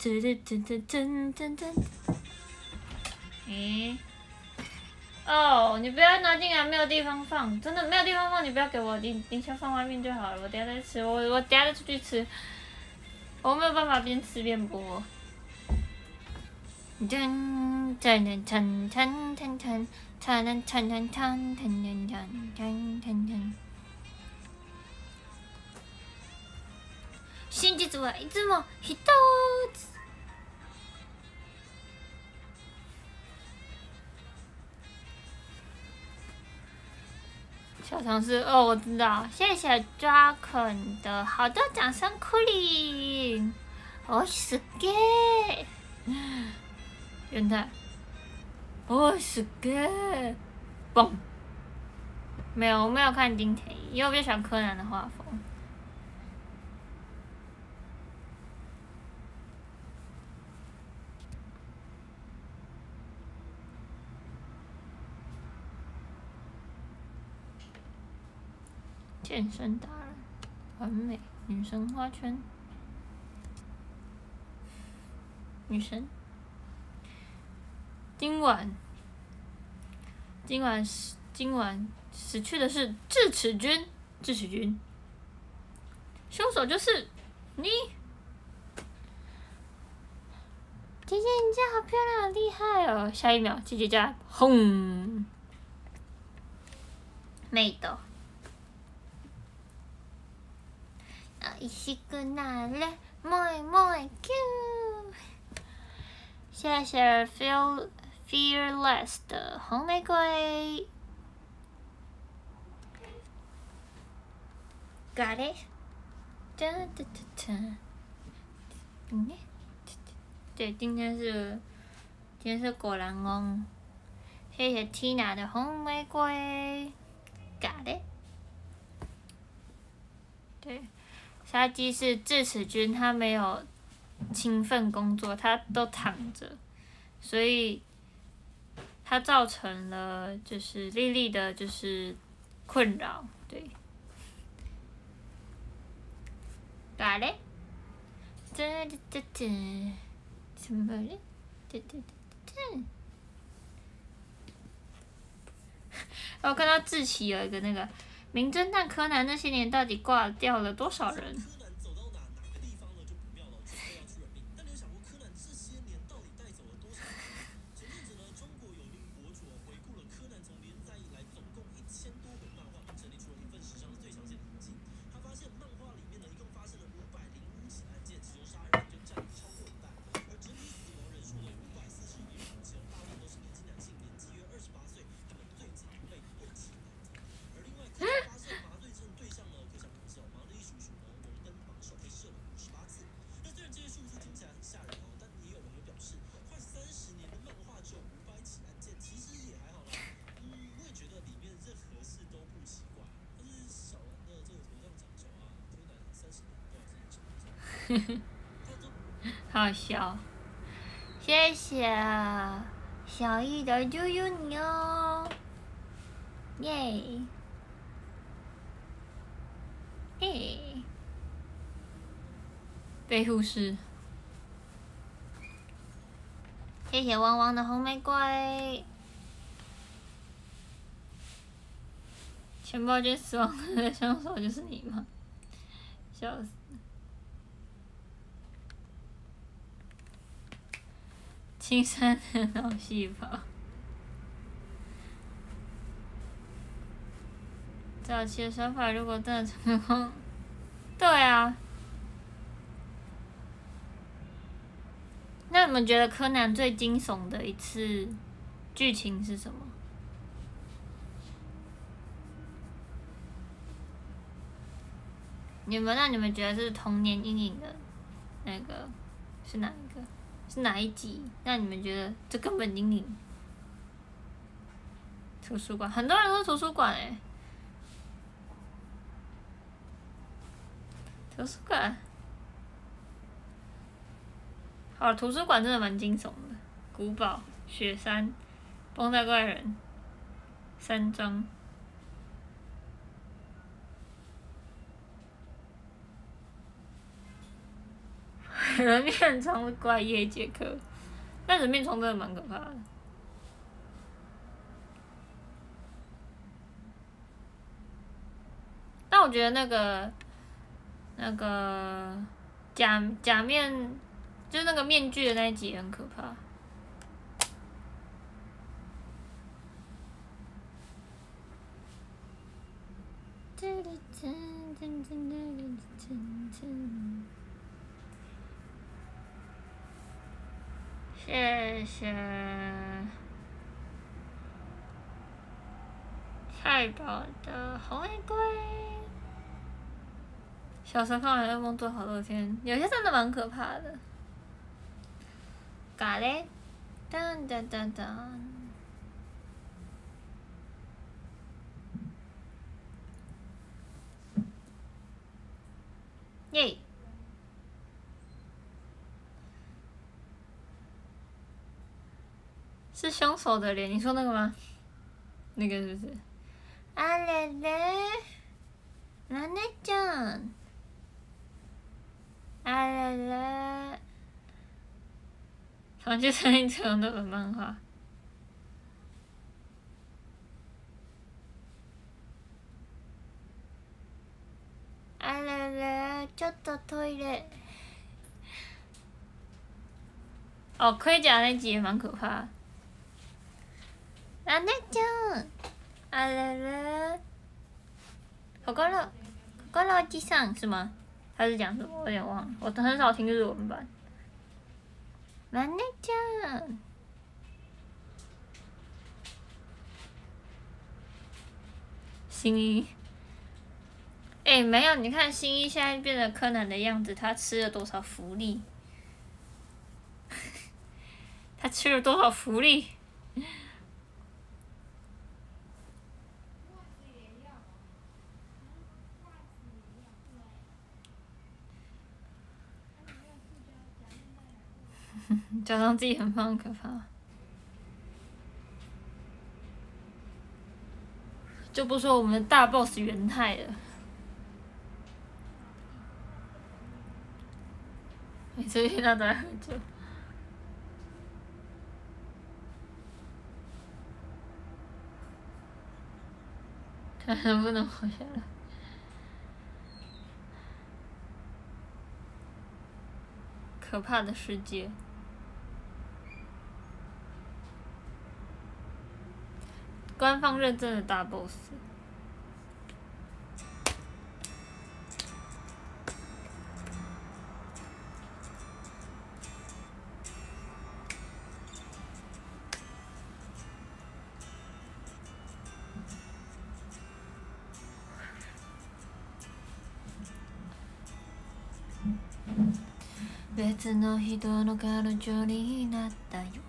噔，噔噔噔噔噔噔噔。诶，哦，你不要拿进来，没有地方放，真的没有地方放，你不要给我，你你先放外面就好了，我等下再吃，我我等下再出去吃。我没有办法边吃边播。噔噔噔噔噔噔噔噔噔噔噔噔噔噔噔真実はいつも一つ。小尝试哦，我知道，谢谢抓肯的好多掌声，库里，哦，是给，变态，哦，是给，嘣，没有，我没有看丁铁一。因为我比较喜欢柯南的画风。健身达人，完美女神花圈，女神。今晚，今晚死，今晚死去的是智齿君，智齿君，凶手就是你。姐姐，你这样好漂亮，好厉害哦！下一秒，姐姐家轰，妹的。美味しくなれ、もいもいキュー。谢谢 Feel Fearless 的红玫瑰。Got it。哒哒哒哒。嗯？对，今天是今天是果然哦。谢谢 Tina 的红玫瑰。Got it。对。 杀鸡是智齿君，他没有勤奋工作，他都躺着，所以他造成了就是丽丽的就是困扰，对。干嘞？哒哒哒哒，什么嘞？哒哒哒哒。我看到志奇有一个那个。名侦探柯南那些年到底挂掉了多少人？好笑，谢谢。小易的啾啾你哦，耶，诶，被护士，谢谢汪汪的红玫瑰，钱包君死亡的凶手就是你吗？笑死。青山的脑细胞，早期的手法如果真的成功，对啊。那你们觉得柯南最惊悚的一次剧情是什么？你们那你们觉得是童年阴影的那个是哪一个？是哪一集？那你们觉得这根本阴影？图书馆，很多人说图书馆哎。图书馆，好，图书馆真的蛮惊悚的。古堡、雪山、崩大怪人、山庄。人面虫的怪夜杰克，但人面虫真的蛮可怕的。但我觉得那个那个假假面，就是那个面具的那一集很可怕。谢谢。菜宝的红玫瑰。小时候看完噩梦做好多天有些真的蛮可怕的。嘎嘞噔噔噔噔。耶。是凶手的脸，你说那个吗？那个是不是？あれれ、なねちゃん。あれれ。长期声音成的本漫画。あれれ、ちょっとトイレ。哦，盔甲那集也蛮可怕。 あねちゃん。あれれ。心心おじさん是吗？他是讲什么？我有点忘了，我很少听日文版。兰内酱，新一，哎，没有，你看新一现在变成柯南的样子，他吃了多少福利？他吃了多少福利？ 假装自己很胖，可怕。就不说我们的大 boss 元太了。每次遇到都在喝酒，看能不能活下来。可怕的世界。官方认证的大 boss。別の人の彼女になったよ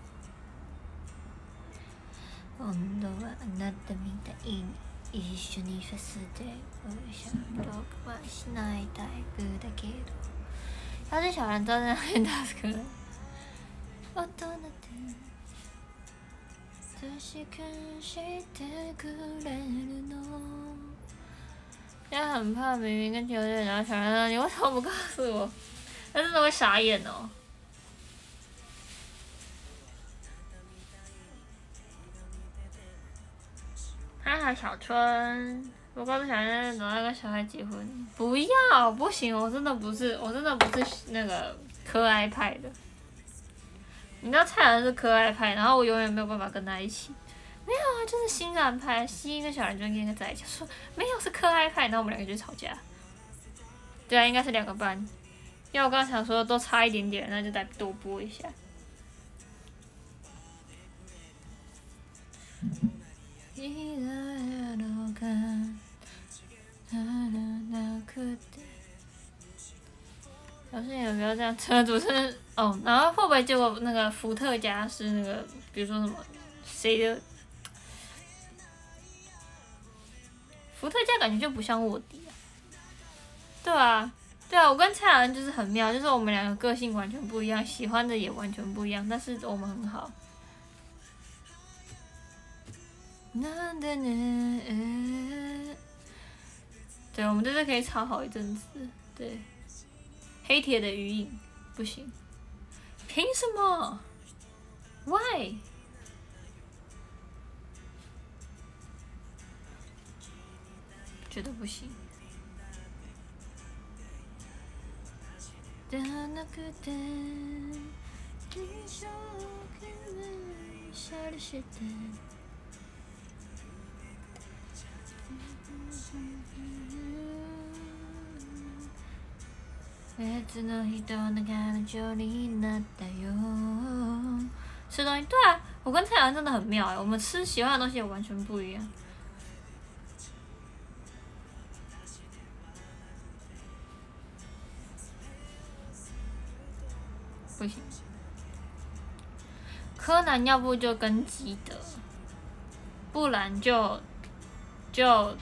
今度はあなたみたいに一緒にフェスでおしゃべりはしないタイプだけど他是小人真的很大个大人で確かしてくれるの现在很怕明明跟球队然后小人说你为什么不告诉我他真的会傻眼哦 嗨嗨，小春，我告诉小春，等那个小孩结婚，不要，不行，我真的不是，我真的不是那个可爱派的。你知道蔡澜是可爱派，然后我永远没有办法跟他一起。没有啊，就是欣然派，欣一跟小兰就应该在一起。说没有是可爱派，然后我们两个就吵架。对啊，应该是两个班，因为我刚刚想说都差一点点，那就再多播一下。小心也不要这样，车主是哦，然后会不会结果那个伏特加是那个，比如说什么谁的？伏特加感觉就不像卧底啊。对啊，对啊，我跟蔡澜就是很妙，就是我们两个个性完全不一样，喜欢的也完全不一样，但是我们很好。对，我们真的可以吵好一阵子。对，黑铁的余影不行，凭什么？Why？觉得不行。别の人の彼女になったよ。吃东西，对啊，我跟蔡澜真的很妙哎，我们吃喜欢的东西也完全不一样。不行，柯南要不就跟基德，不然就就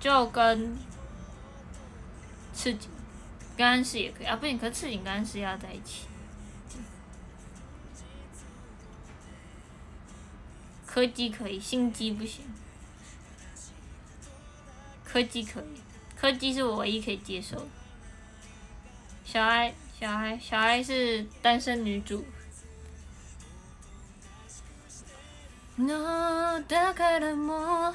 就跟刺激。 跟安室也可以啊，不行，可赤井跟安室要在一起。柯基可以，心机不行。柯基可以，柯基是我唯一可以接受的。小爱，小爱，小爱是单身女主。No, だからもう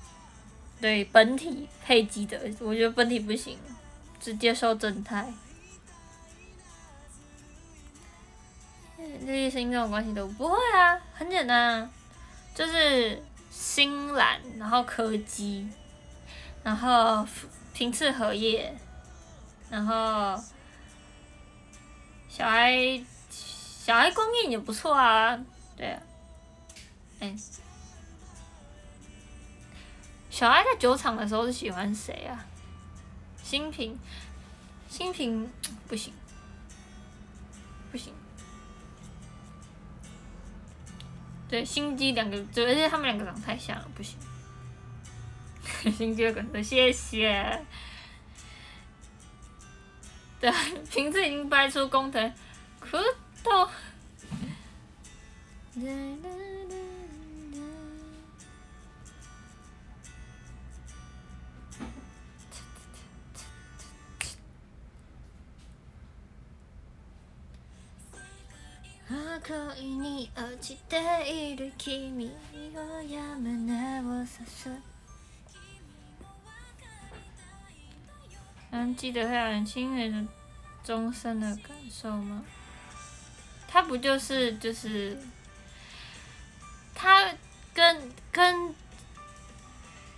对本体配基德，我觉得本体不行，只接受正太。日历星这种关系都不会啊，很简单啊，就是星蓝，然后柯基，然后。平次荷叶，然后小孩小孩供应也不错啊，对啊，哎，小爱在酒厂的时候是喜欢谁啊？新平，新平不行，不行，对，心机两个，而且他们两个长得太像了，不行。新接梗的，谢谢。对，瓶子已经掰出工藤，可到。恋に落ちている君をや胸を刺す能记得会让人亲人的终身的感受吗？他不就是就是他跟跟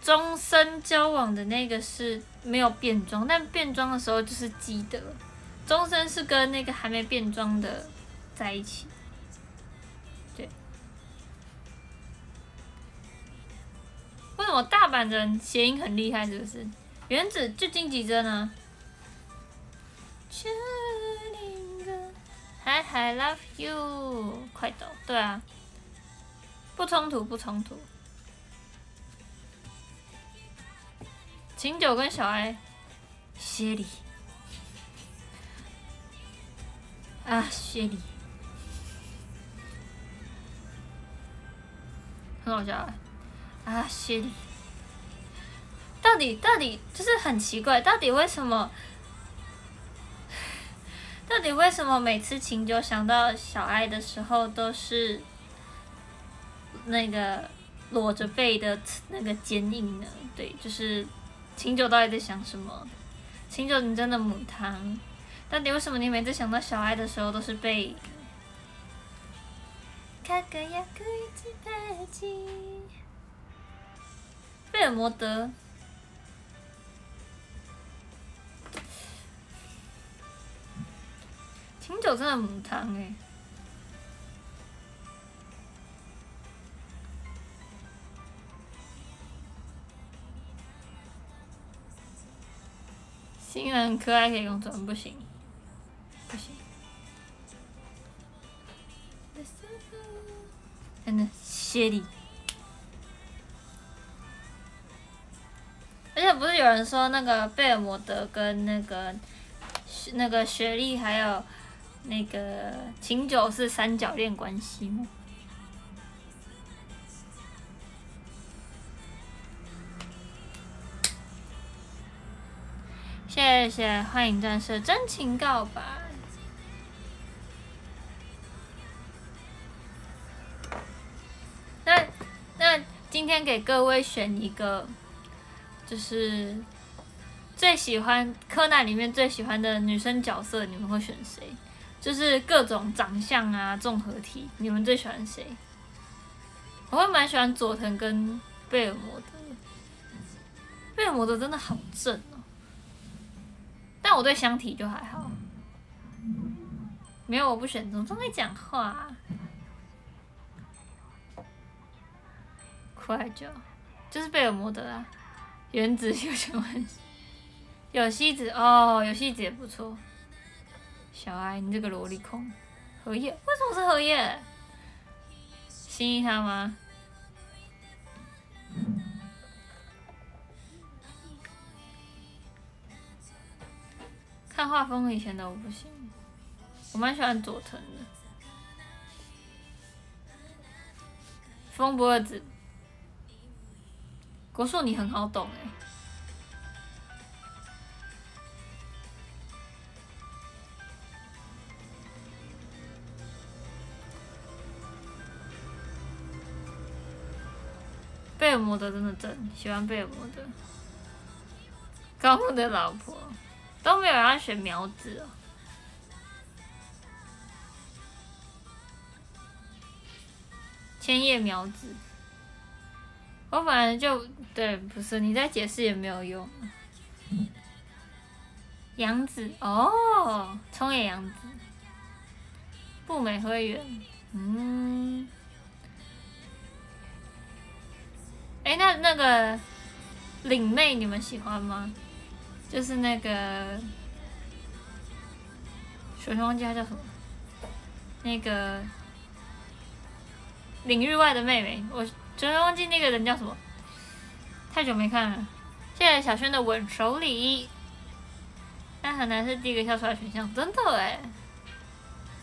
终身交往的那个是没有变装，但变装的时候就是记得，终身是跟那个还没变装的 在一起。对，为什么大阪人谐音很厉害？是不是？原子就金吉真啊！嗨嗨，love you，快走！对啊，不冲突，不冲突。秦九跟小爱，谢礼啊，谢礼，很好笑啊，心。到底到底就是很奇怪，到底为什么？到底为什么每次秦九想到小爱的时候都是那个裸着背的那个坚硬呢？对，就是秦九到底在想什么？秦九，你真的母汤？到底为什么你每次想到小爱的时候都是背？贝尔摩德。清酒真的母汤哎！新人可爱可以用转不行，不行。真的谢礼。而且不是有人说那个贝尔摩德跟那个那个雪莉还有。那个秦九是三角恋关系吗？谢谢，欢迎战士真情告白。天给各位选一个，就是最喜欢柯南里面最喜欢的女生角色，你们会选谁？就是各种长相啊，综合体，你们最喜欢谁？我会蛮喜欢佐藤跟贝尔摩的，贝尔摩的真的好正哦。但我对香缇就还好。没有，我不选，怎么这么会讲话、快就就是贝尔摩德啊，原子有什么？有西子哦，有西子也不错。小爱，你这个萝莉控，荷叶为什么是荷叶？心仪他吗？看画风以前的我不行，我蛮喜欢佐藤的。风不二子，国硕你很好懂哎。贝尔摩德真的真喜欢贝尔摩德，高木的老婆都没有人要选苗子哦。千叶苗子，我反正就对，不是你再解释也没有用。杨子哦，冲野杨子，步美灰原，嗯，哎，那那个领妹你们喜欢吗？就是那个，首先忘记她叫什么，那个。领域外的妹妹，我突然忘记那个人叫什么，太久没看了。谢谢小轩的吻手礼，但很难是第一个跳出来选项，真的哎。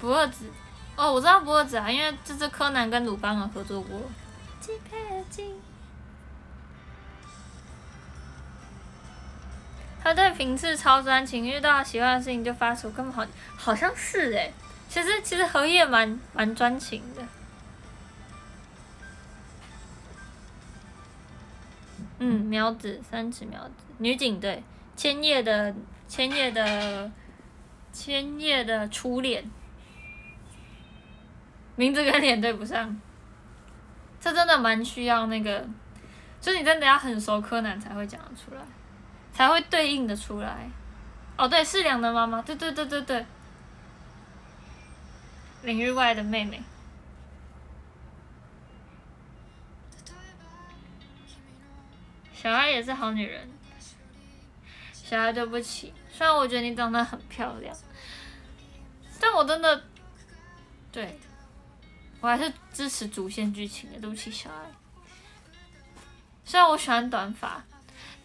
不二子，哦，我知道不二子啊，因为这次柯南跟鲁班有合作过。他对平次超专情，遇到喜欢的事情就发出，根本好好像是哎。其实其实荷叶蛮蛮专情的。嗯，苗子三尺苗子，女警队，千叶的千叶的千叶的初恋，名字跟脸对不上，这真的蛮需要那个，就是你真的要很熟柯南才会讲得出来，才会对应的出来。哦，对，适良的妈妈，对对对对对，领域外的妹妹。小爱也是好女人，小爱对不起，虽然我觉得你长得很漂亮，但我真的，对，我还是支持主线剧情的，对不起小爱。虽然我喜欢短发，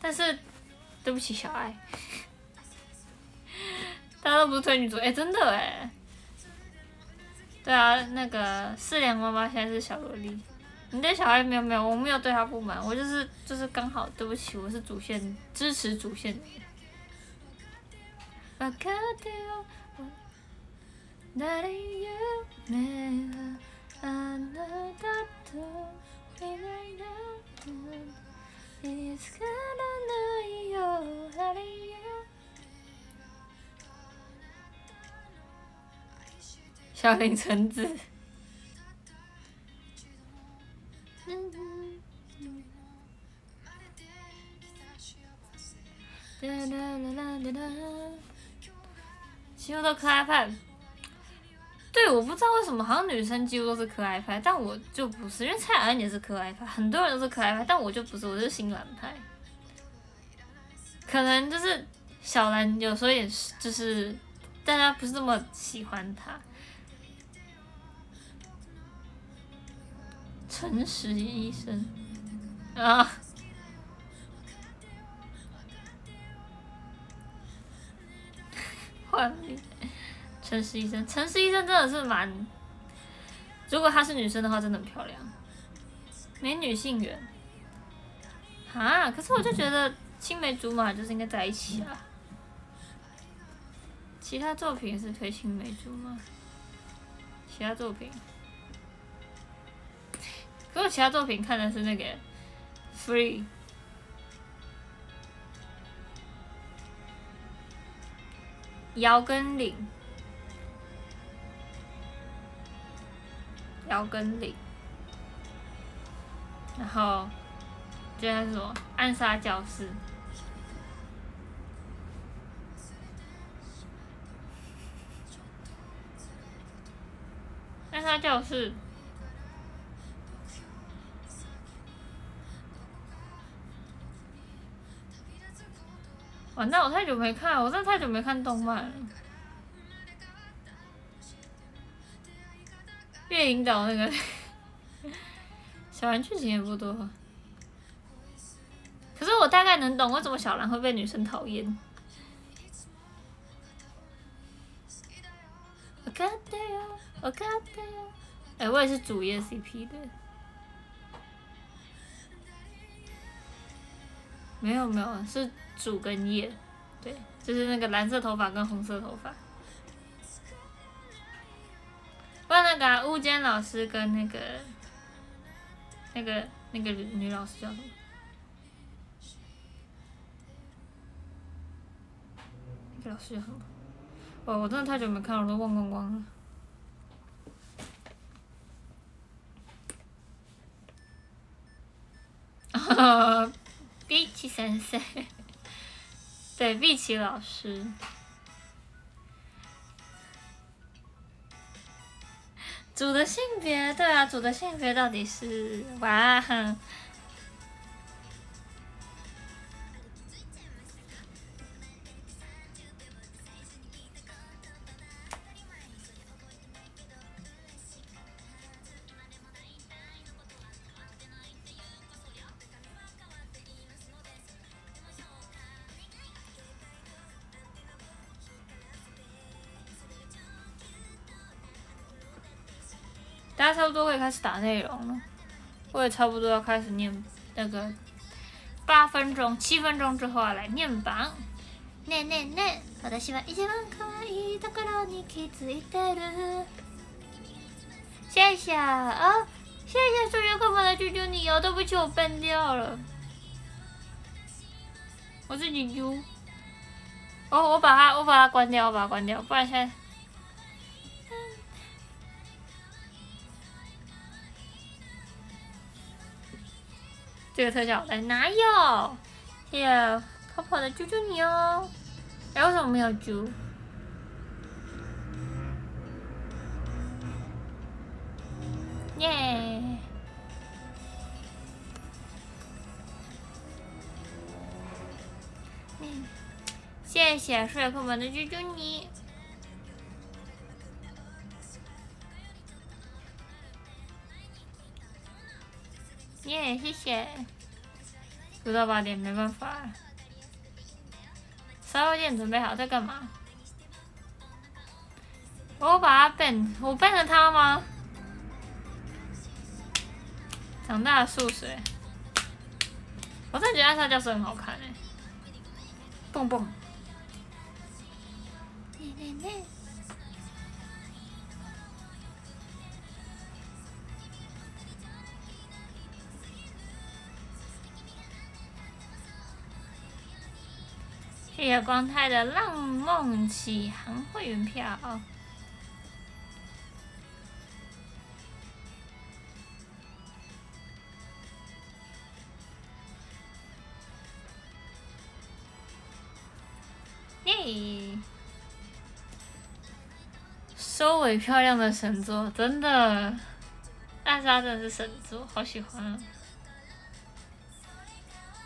但是对不起小爱，大家都不是推女主，哎，真的哎，对啊，那个四连妈妈现在是小萝莉。你对小孩没有没有，我没有对他不满，我就是就是刚好，对不起，我是主线支持主线。小林橙子。几乎都可爱派，对，我不知道为什么，好像女生几乎都是可爱派，但我就不是，因为蔡雅恩也是可爱派，很多人都是可爱派，但我就不是，我是新兰派。可能就是小兰有时候也是，就是大家不是那么喜欢她。诚实医生啊，换你。诚实医生，诚实医生真的是蛮，如果她是女生的话，真的很漂亮，美女性缘。啊，可是我就觉得青梅竹马就是应该在一起啊。其他作品是推青梅竹马，其他作品。如果其他作品看的是那个《Free》，姚根岭，姚根岭，然后这是什么？暗杀教室，暗杀教室。完蛋，我太久没看，我真的太久没看动漫了。月影岛那个小兰剧情也不多，可是我大概能懂为什么小兰会被女生讨厌。我看到，我看到，哎，我也是主页 CP 的。没有没有，是主跟叶，对，就是那个蓝色头发跟红色头发。问那个物间老师跟那个那个那个女老师叫什么？那个老师叫什么？哦，我真的太久没看了，我都忘光光了。哈哈。碧奇先生，对，碧奇老师，主的性别，对啊，主的性别到底是哇？差不多可以开始打内容了，我也差不多要开始念那个八分钟、七分钟之后要来念榜。ねねね、私は一番可愛いところに気づいてる。谢谢啊，谢谢所有客粉的救救你哦，对不起我笨掉了，我自己丢。哦，我把它，我把它关掉，我把它关掉，不然现在。 这个特效来哪有？谢谢泡泡的救救你哦！哎，为什么没有救？耶！谢谢帅哥们的救救你！耶，谢谢。不到八点没办法。烧肉店准备好在干嘛？我把它变，我变成他吗？长大的素水。我真的觉得他教室很好看诶。蹦蹦。谢谢光太的浪梦启航会员票。耶！收尾漂亮的神作，真的，暗杀真的是神作，好喜欢啊！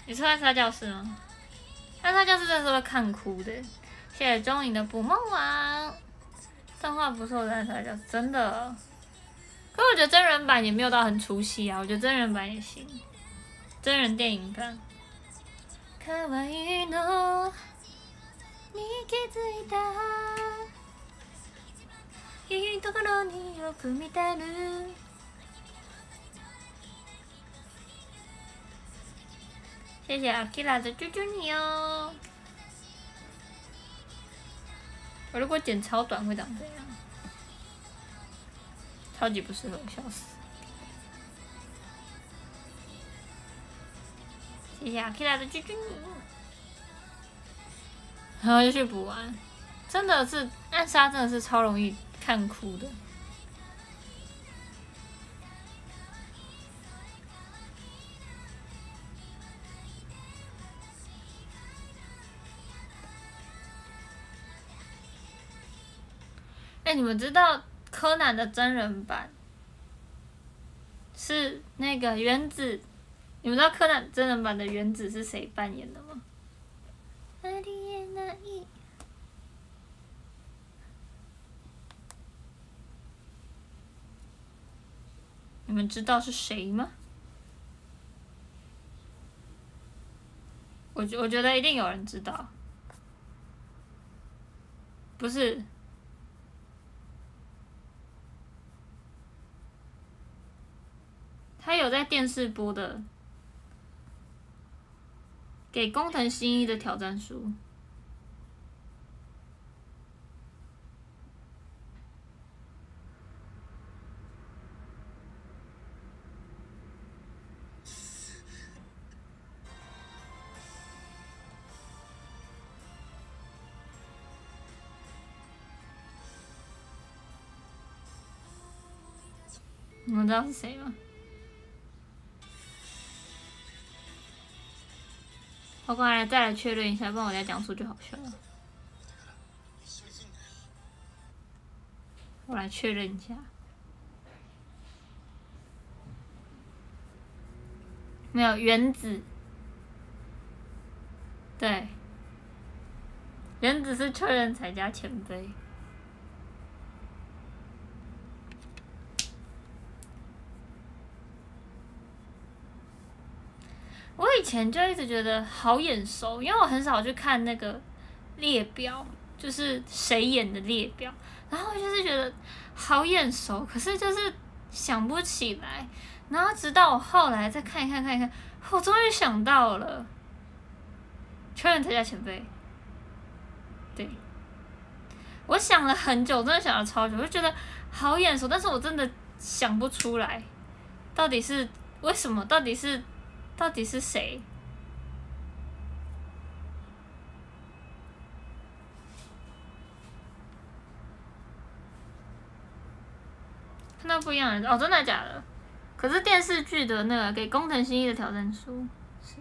你是暗杀教室吗？但他就是真的是会看哭的，谢谢钟影的捕梦网，动画不错，但是他就是真的。可我觉得真人版也没有到很出戏啊，我觉得真人版也行，真人电影版。谢谢阿基拉的救救你哦！我如果剪超短会长这样，超级不适合，笑死！谢谢阿基拉的救救你，然后就去补完，真的是暗杀，真的是超容易看哭的。哎，你们知道柯南的真人版，是那个原子。你们知道柯南真人版的原子是谁扮演的吗？你们知道是谁吗？我觉我觉得一定有人知道，不是，他有在电视播的。给工藤新一的挑战书。你们知道是谁吗？我过来再来确认一下，不然我再讲出就好笑了。我来确认一下，没有原子，对，原子是确认才加前辈。我以前就一直觉得好眼熟，因为我很少去看那个列表，就是谁演的列表，然后就是觉得好眼熟，可是就是想不起来，然后直到我后来再看一看看一看，我终于想到了，确认他家前辈，对，我想了很久，真的想了超久，我就觉得好眼熟，但是我真的想不出来，到底是为什么？到底是？到底是谁？看到不一样的哦，真的假的？可是电视剧的那个给工藤新一的挑战书是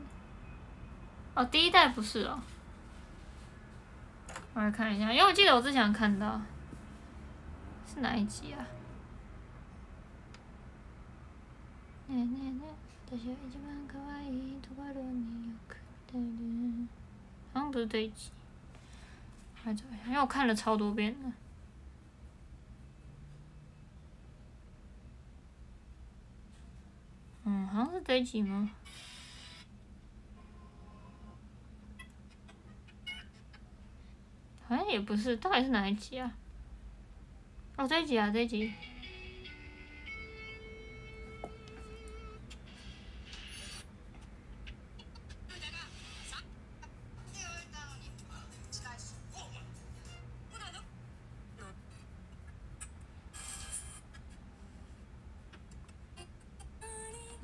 哦，第一代不是哦。我来看一下，因为我记得我之前看到是哪一集啊？好像不是这一集，还找一下，因为我看了超多遍了。嗯，好像是这一集吗？好像也不是，到底是哪一集啊？哦，这一集啊，这一集。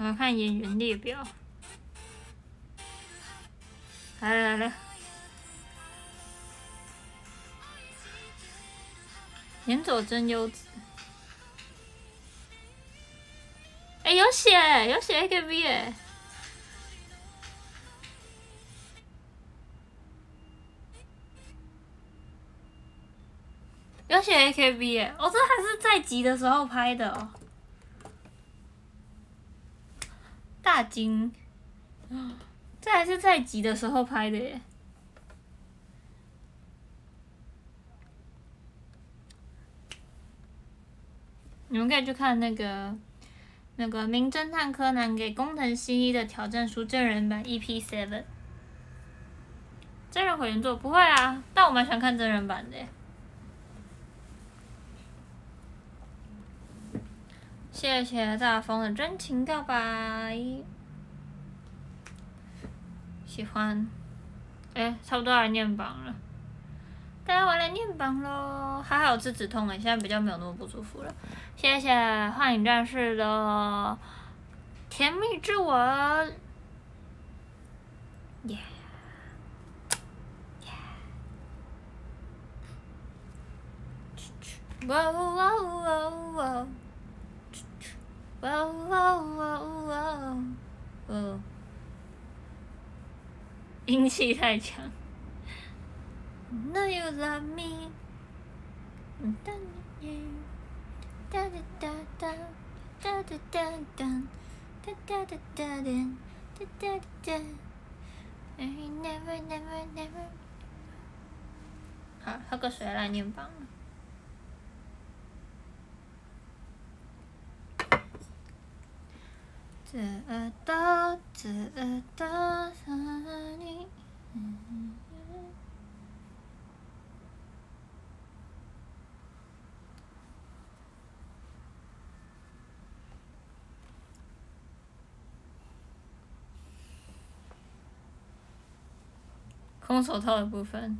我要看演员列表，来来来，岩佐真优子，哎，有写有写 A K B 哎，有写 A K B 哎，哦，这还是在集的时候拍的哦。大金，这还是在集的时候拍的耶。你们可以去看那个那个《名侦探柯南》给工藤新一的挑战书真人版 EP Seven。真人回原作不会啊，但我蛮喜欢看真人版的。谢谢大风的真情告白，喜欢，哎，差不多来念榜了，大家我来念榜喽。还好是止痛了，现在比较没有那么不舒服了。谢谢幻影战士的甜蜜之吻，耶，耶，哇哇哇哇！哇哇哇哇！哦，阴气太强。那 you love me？哒哒哒哒哒哒哒哒哒哒哒哒哒哒哒。Never never never。好，喝个水来念榜。ずっとずっとそばに空手套的部分。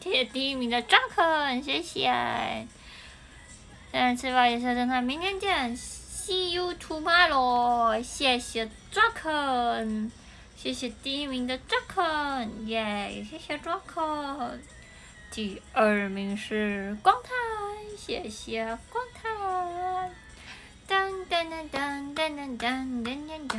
谢谢第一名的 Draken，谢谢。嗯，吃饱也是等他明天见，See you tomorrow，谢谢 Draken，谢谢第一名的 Draken，耶，谢谢 Draken。第二名是光太，谢谢光太。噔噔噔噔噔噔噔噔噔噔，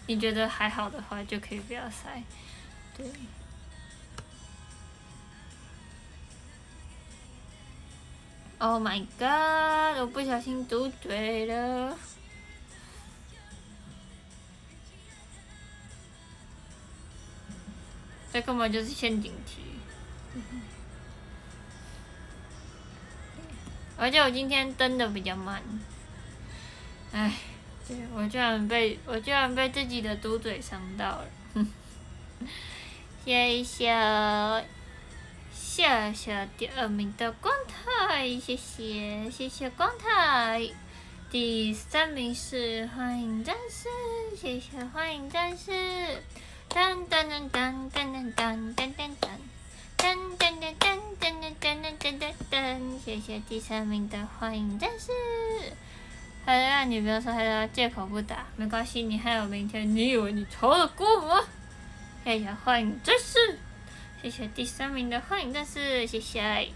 你觉得还好的话，就可以不要塞，对。Oh my god！我不小心嘟嘴了，这根本就是陷阱题。而且我今天登的比较慢，唉，对我居然被我居然被自己的嘟嘴伤到了，谢谢谢谢第二名的光太，谢谢谢谢光太，第三名是欢迎战士，谢谢欢迎战士，噔噔噔噔噔噔噔噔噔。噔噔噔噔噔噔噔噔噔噔，谢谢第三名的欢迎战士。还是让女朋友说还是借口不打，没关系，你还有明天，你以为你逃得过吗？谢谢欢迎战士，谢谢第三名的欢迎战士，谢谢。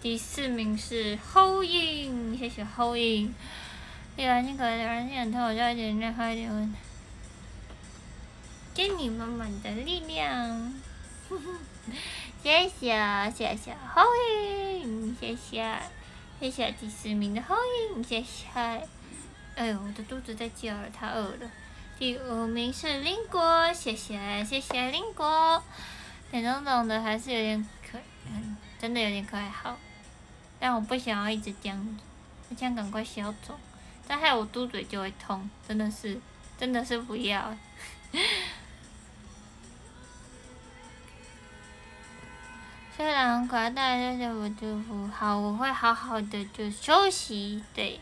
第四名是后影，谢谢后影。对啊，你可能让人头就一点点快一点。给你满满的力量。谢谢谢谢后影，谢谢谢谢第四名的后影，谢谢。哎呦，我的肚子在叫了，太饿了。第五名是林果，谢谢谢谢林果。脸肿肿的还是有点可，嗯，真的有点可爱好。但我不想要一直这样子，我想赶快消肿。但害我嘟嘴就会痛，真的是，真的是不要。虽然很快大家就不祝福，好，我会好好的就休息，对。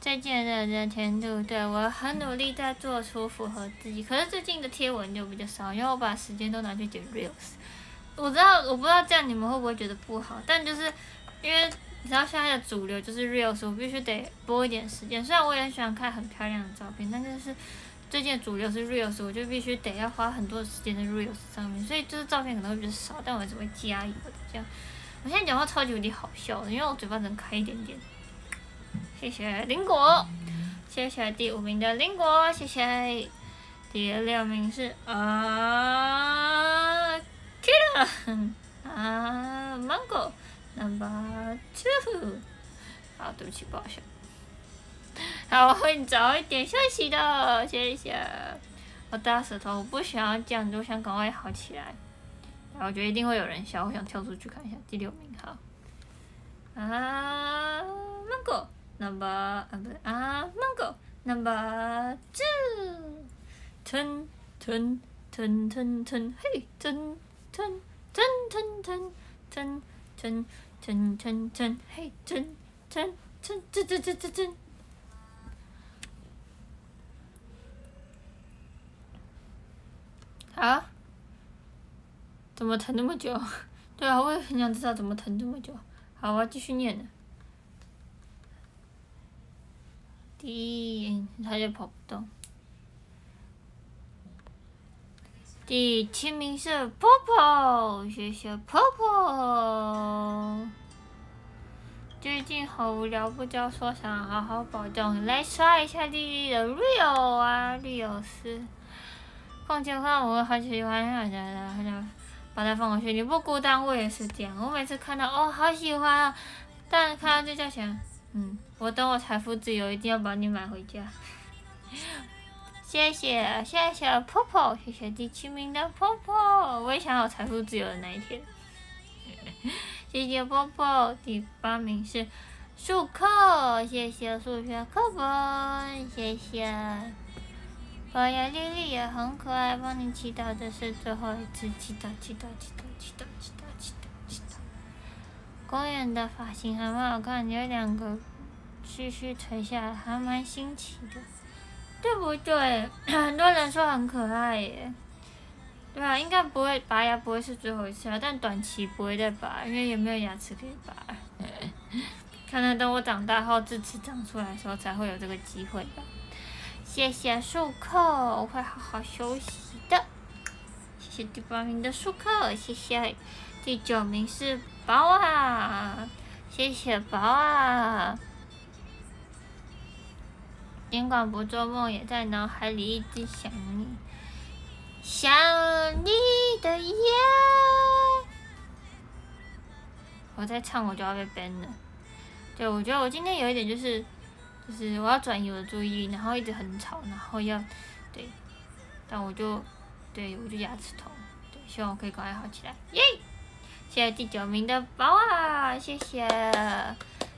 再见的的甜度，对我很努力在做出符合自己，可是最近的贴文就比较少，因为我把时间都拿去剪 reels。我知道，我不知道这样你们会不会觉得不好，但就是因为你知道现在的主流就是 reels，我必须得播一点时间。虽然我也很喜欢看很漂亮的照片，但就是。最近的主流是 reels，我就必须得要花很多时间在 reels 上面，所以就是照片可能会比较少，但我还是会加油的这样。我现在讲话超级有点好笑，因为我嘴巴能开一点点。谢谢林果，谢谢第五名的林果，谢谢。第六名是啊，Kira，啊，Mango number two。啊，对不起，不好笑。好，我会早一点休息的，谢谢。我大舌头，我不想要这样，我想赶快好起来。然后我觉得一定会有人笑，我想跳出去看一下。第六名，好。啊，Mango number 啊不对啊，Mango number two，吞吞吞吞吞，嘿，吞吞吞吞吞吞吞吞吞吞，嘿，吞吞吞吞吞吞吞啊？怎么疼那么久？对啊，我也很想知道怎么疼这么久。好，我要继续念了。第一，他就跑不动。第七名是泡泡，谢谢泡泡。最近好无聊，不知道说啥，好好保重。来刷一下丽丽的 real 啊，real 是。况且话，我好喜欢他的，他的。把它放回去，你不孤单，我也是这样。我每次看到，哦，好喜欢啊！但看到这价钱，嗯，我等我财富自由，一定要把你买回家。谢谢，谢谢泡泡，谢谢第七名的泡泡，我也想要财富自由的那一天。谢谢泡泡，第八名是数课，谢谢数学课本，谢谢。宝呀，丽丽也很可爱，帮你祈祷的是最后一次祈祷，祈祷，祈祷，祈祷，祈祷，祈祷，祈祷。公园的发型还蛮好看，有两个须须垂下来，还蛮新奇的，对不对？很多人说很可爱耶。对啊，应该不会拔牙，不会是最后一次啊，但短期不会再拔，因为也没有牙齿可以拔。可能等我长大后智齿长出来的时候，才会有这个机会吧。谢谢舒克，我会好好休息的。谢谢第八名的舒克，谢谢第九名是宝啊，谢谢宝啊。尽管不做梦，也在脑海里一直想你，想你的夜。我在唱，我就要被 ban 了。对，我觉得我今天有一点就是。就是我要转移我的注意力，然后一直很吵，然后要，对，但我就，对我就牙齿痛，对，希望我可以赶快好起来，耶！谢谢第九名的宝啊，谢谢，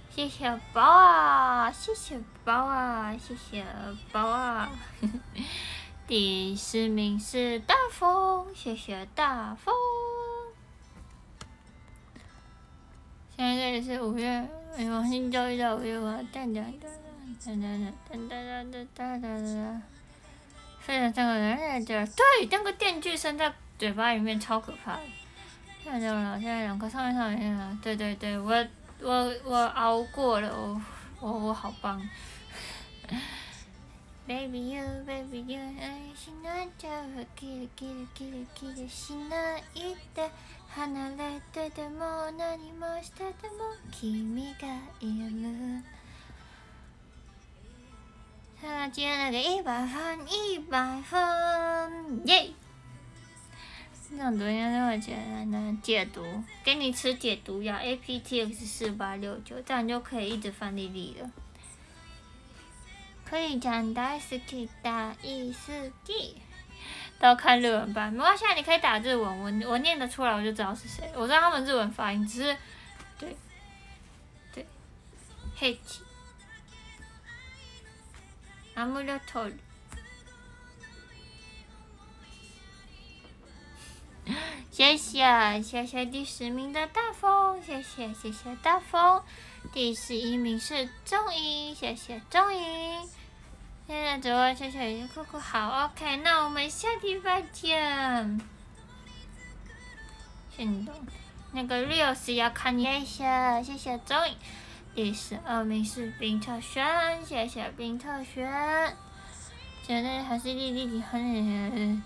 谢谢宝啊，谢谢宝啊，谢谢宝啊，第十名是大风，谢谢大风。现在这里是五月，哎呦，新教育的五月啊，等等等。哒哒哒哒哒哒哒哒哒，非常像个人在这儿，对，那个电锯声在嘴巴里面超可怕。太牛了，现在两个上面上面了，对对对，我我我熬过了，我我我好棒。Baby you, baby you, 愛しなちゃうキラキラキラキラしないで離れてても何もしてても君がいる。 他今天那个一百分，一百分，耶！这样读应该那么简单的解读，给你吃解毒药，A P T X 四八六九，这样就可以一直翻丽丽了。可以讲大斯基大意思记，都要看日文版，没关系，你可以打日文，我我念得出来，我就知道是谁。我知道他们日文发音，只是对对，黑气。阿姆勒托，谢谢谢谢第十名的大风，谢谢谢谢大风，第十一名是钟怡，谢谢钟怡，现在主播谢谢酷酷好，OK，那我们下礼拜见。行动，那个 Rio 是要看一下，谢谢钟怡。第十二名是冰特轩，谢谢冰特轩。现在还是丽丽很，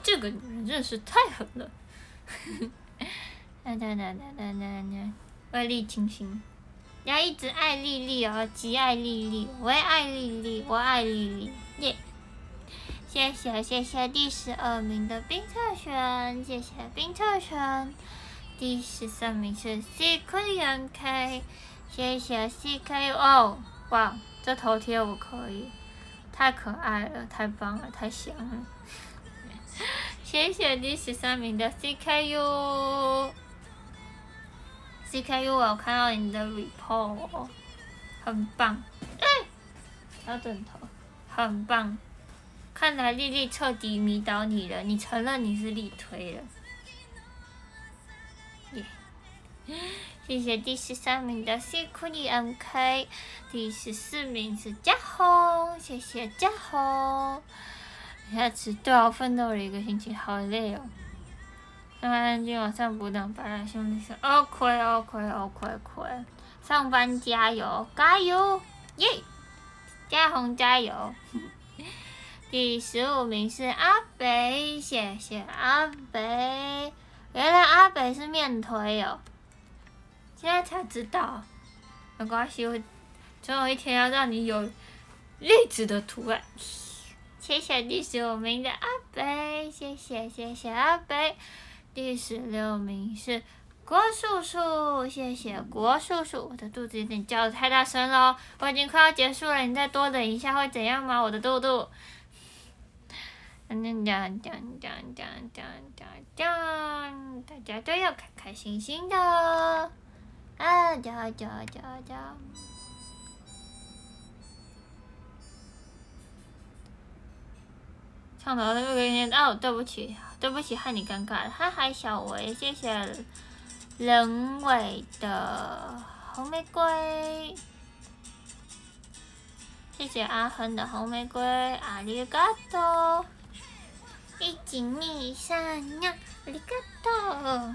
这个女人真是太狠了。哒哒哒哒哒哒哒，爱丽清新，要一直爱丽丽哦，极爱丽丽，我也爱丽丽，我爱丽丽，耶！谢谢谢谢第十二名的冰特轩，谢谢冰特轩。第十三名是 C 坤元 K。谢谢 CK 哦，哇，这头贴我可以，太可爱了，太棒了，太香了。谢谢第十三名的 CKU，CKU 我看到你的 report，很棒。小枕头，很棒。看来丽丽彻底迷倒你了，你承认你是力推了。耶，谢谢第十三名的 C 库里 MK，第十四名是嘉宏，谢谢嘉宏。下次都要奋斗了一个星期，好累哦。上班今晚上不能把了，兄弟说，OK OK OK OK，上班加油加油，耶！嘉宏加油。第十五名是阿北，谢谢阿北。原来阿北是面推哦，现在才知道。没关系，我总有一天要让你有栗子的图案。谢谢第十五名的阿北，谢谢谢谢阿北。第十六名是郭叔叔，谢谢郭叔叔。我的肚子有点叫的太大声了，我已经快要结束了，你再多等一下会怎样吗？我的肚肚。讲讲讲讲讲讲讲讲，大家都要开开心心的。啊，叫叫叫叫。唱到那个音哦，对不起，对不起，害你尴尬了。嗨嗨，小维，谢谢人尾的红玫瑰，谢谢阿恒的红玫瑰，阿里嘎多，一斤米三两，阿里嘎多。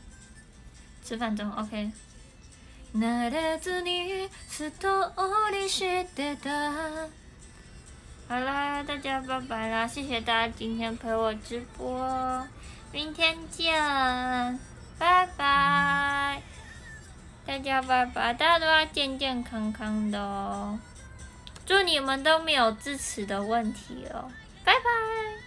吃饭中，OK。慣れずにストーリーしてた好啦，大家拜拜啦！谢谢大家今天陪我直播，明天见，拜拜！大家拜拜，大家都要健健康康的哦，祝你们都没有智齿的问题哦，拜拜！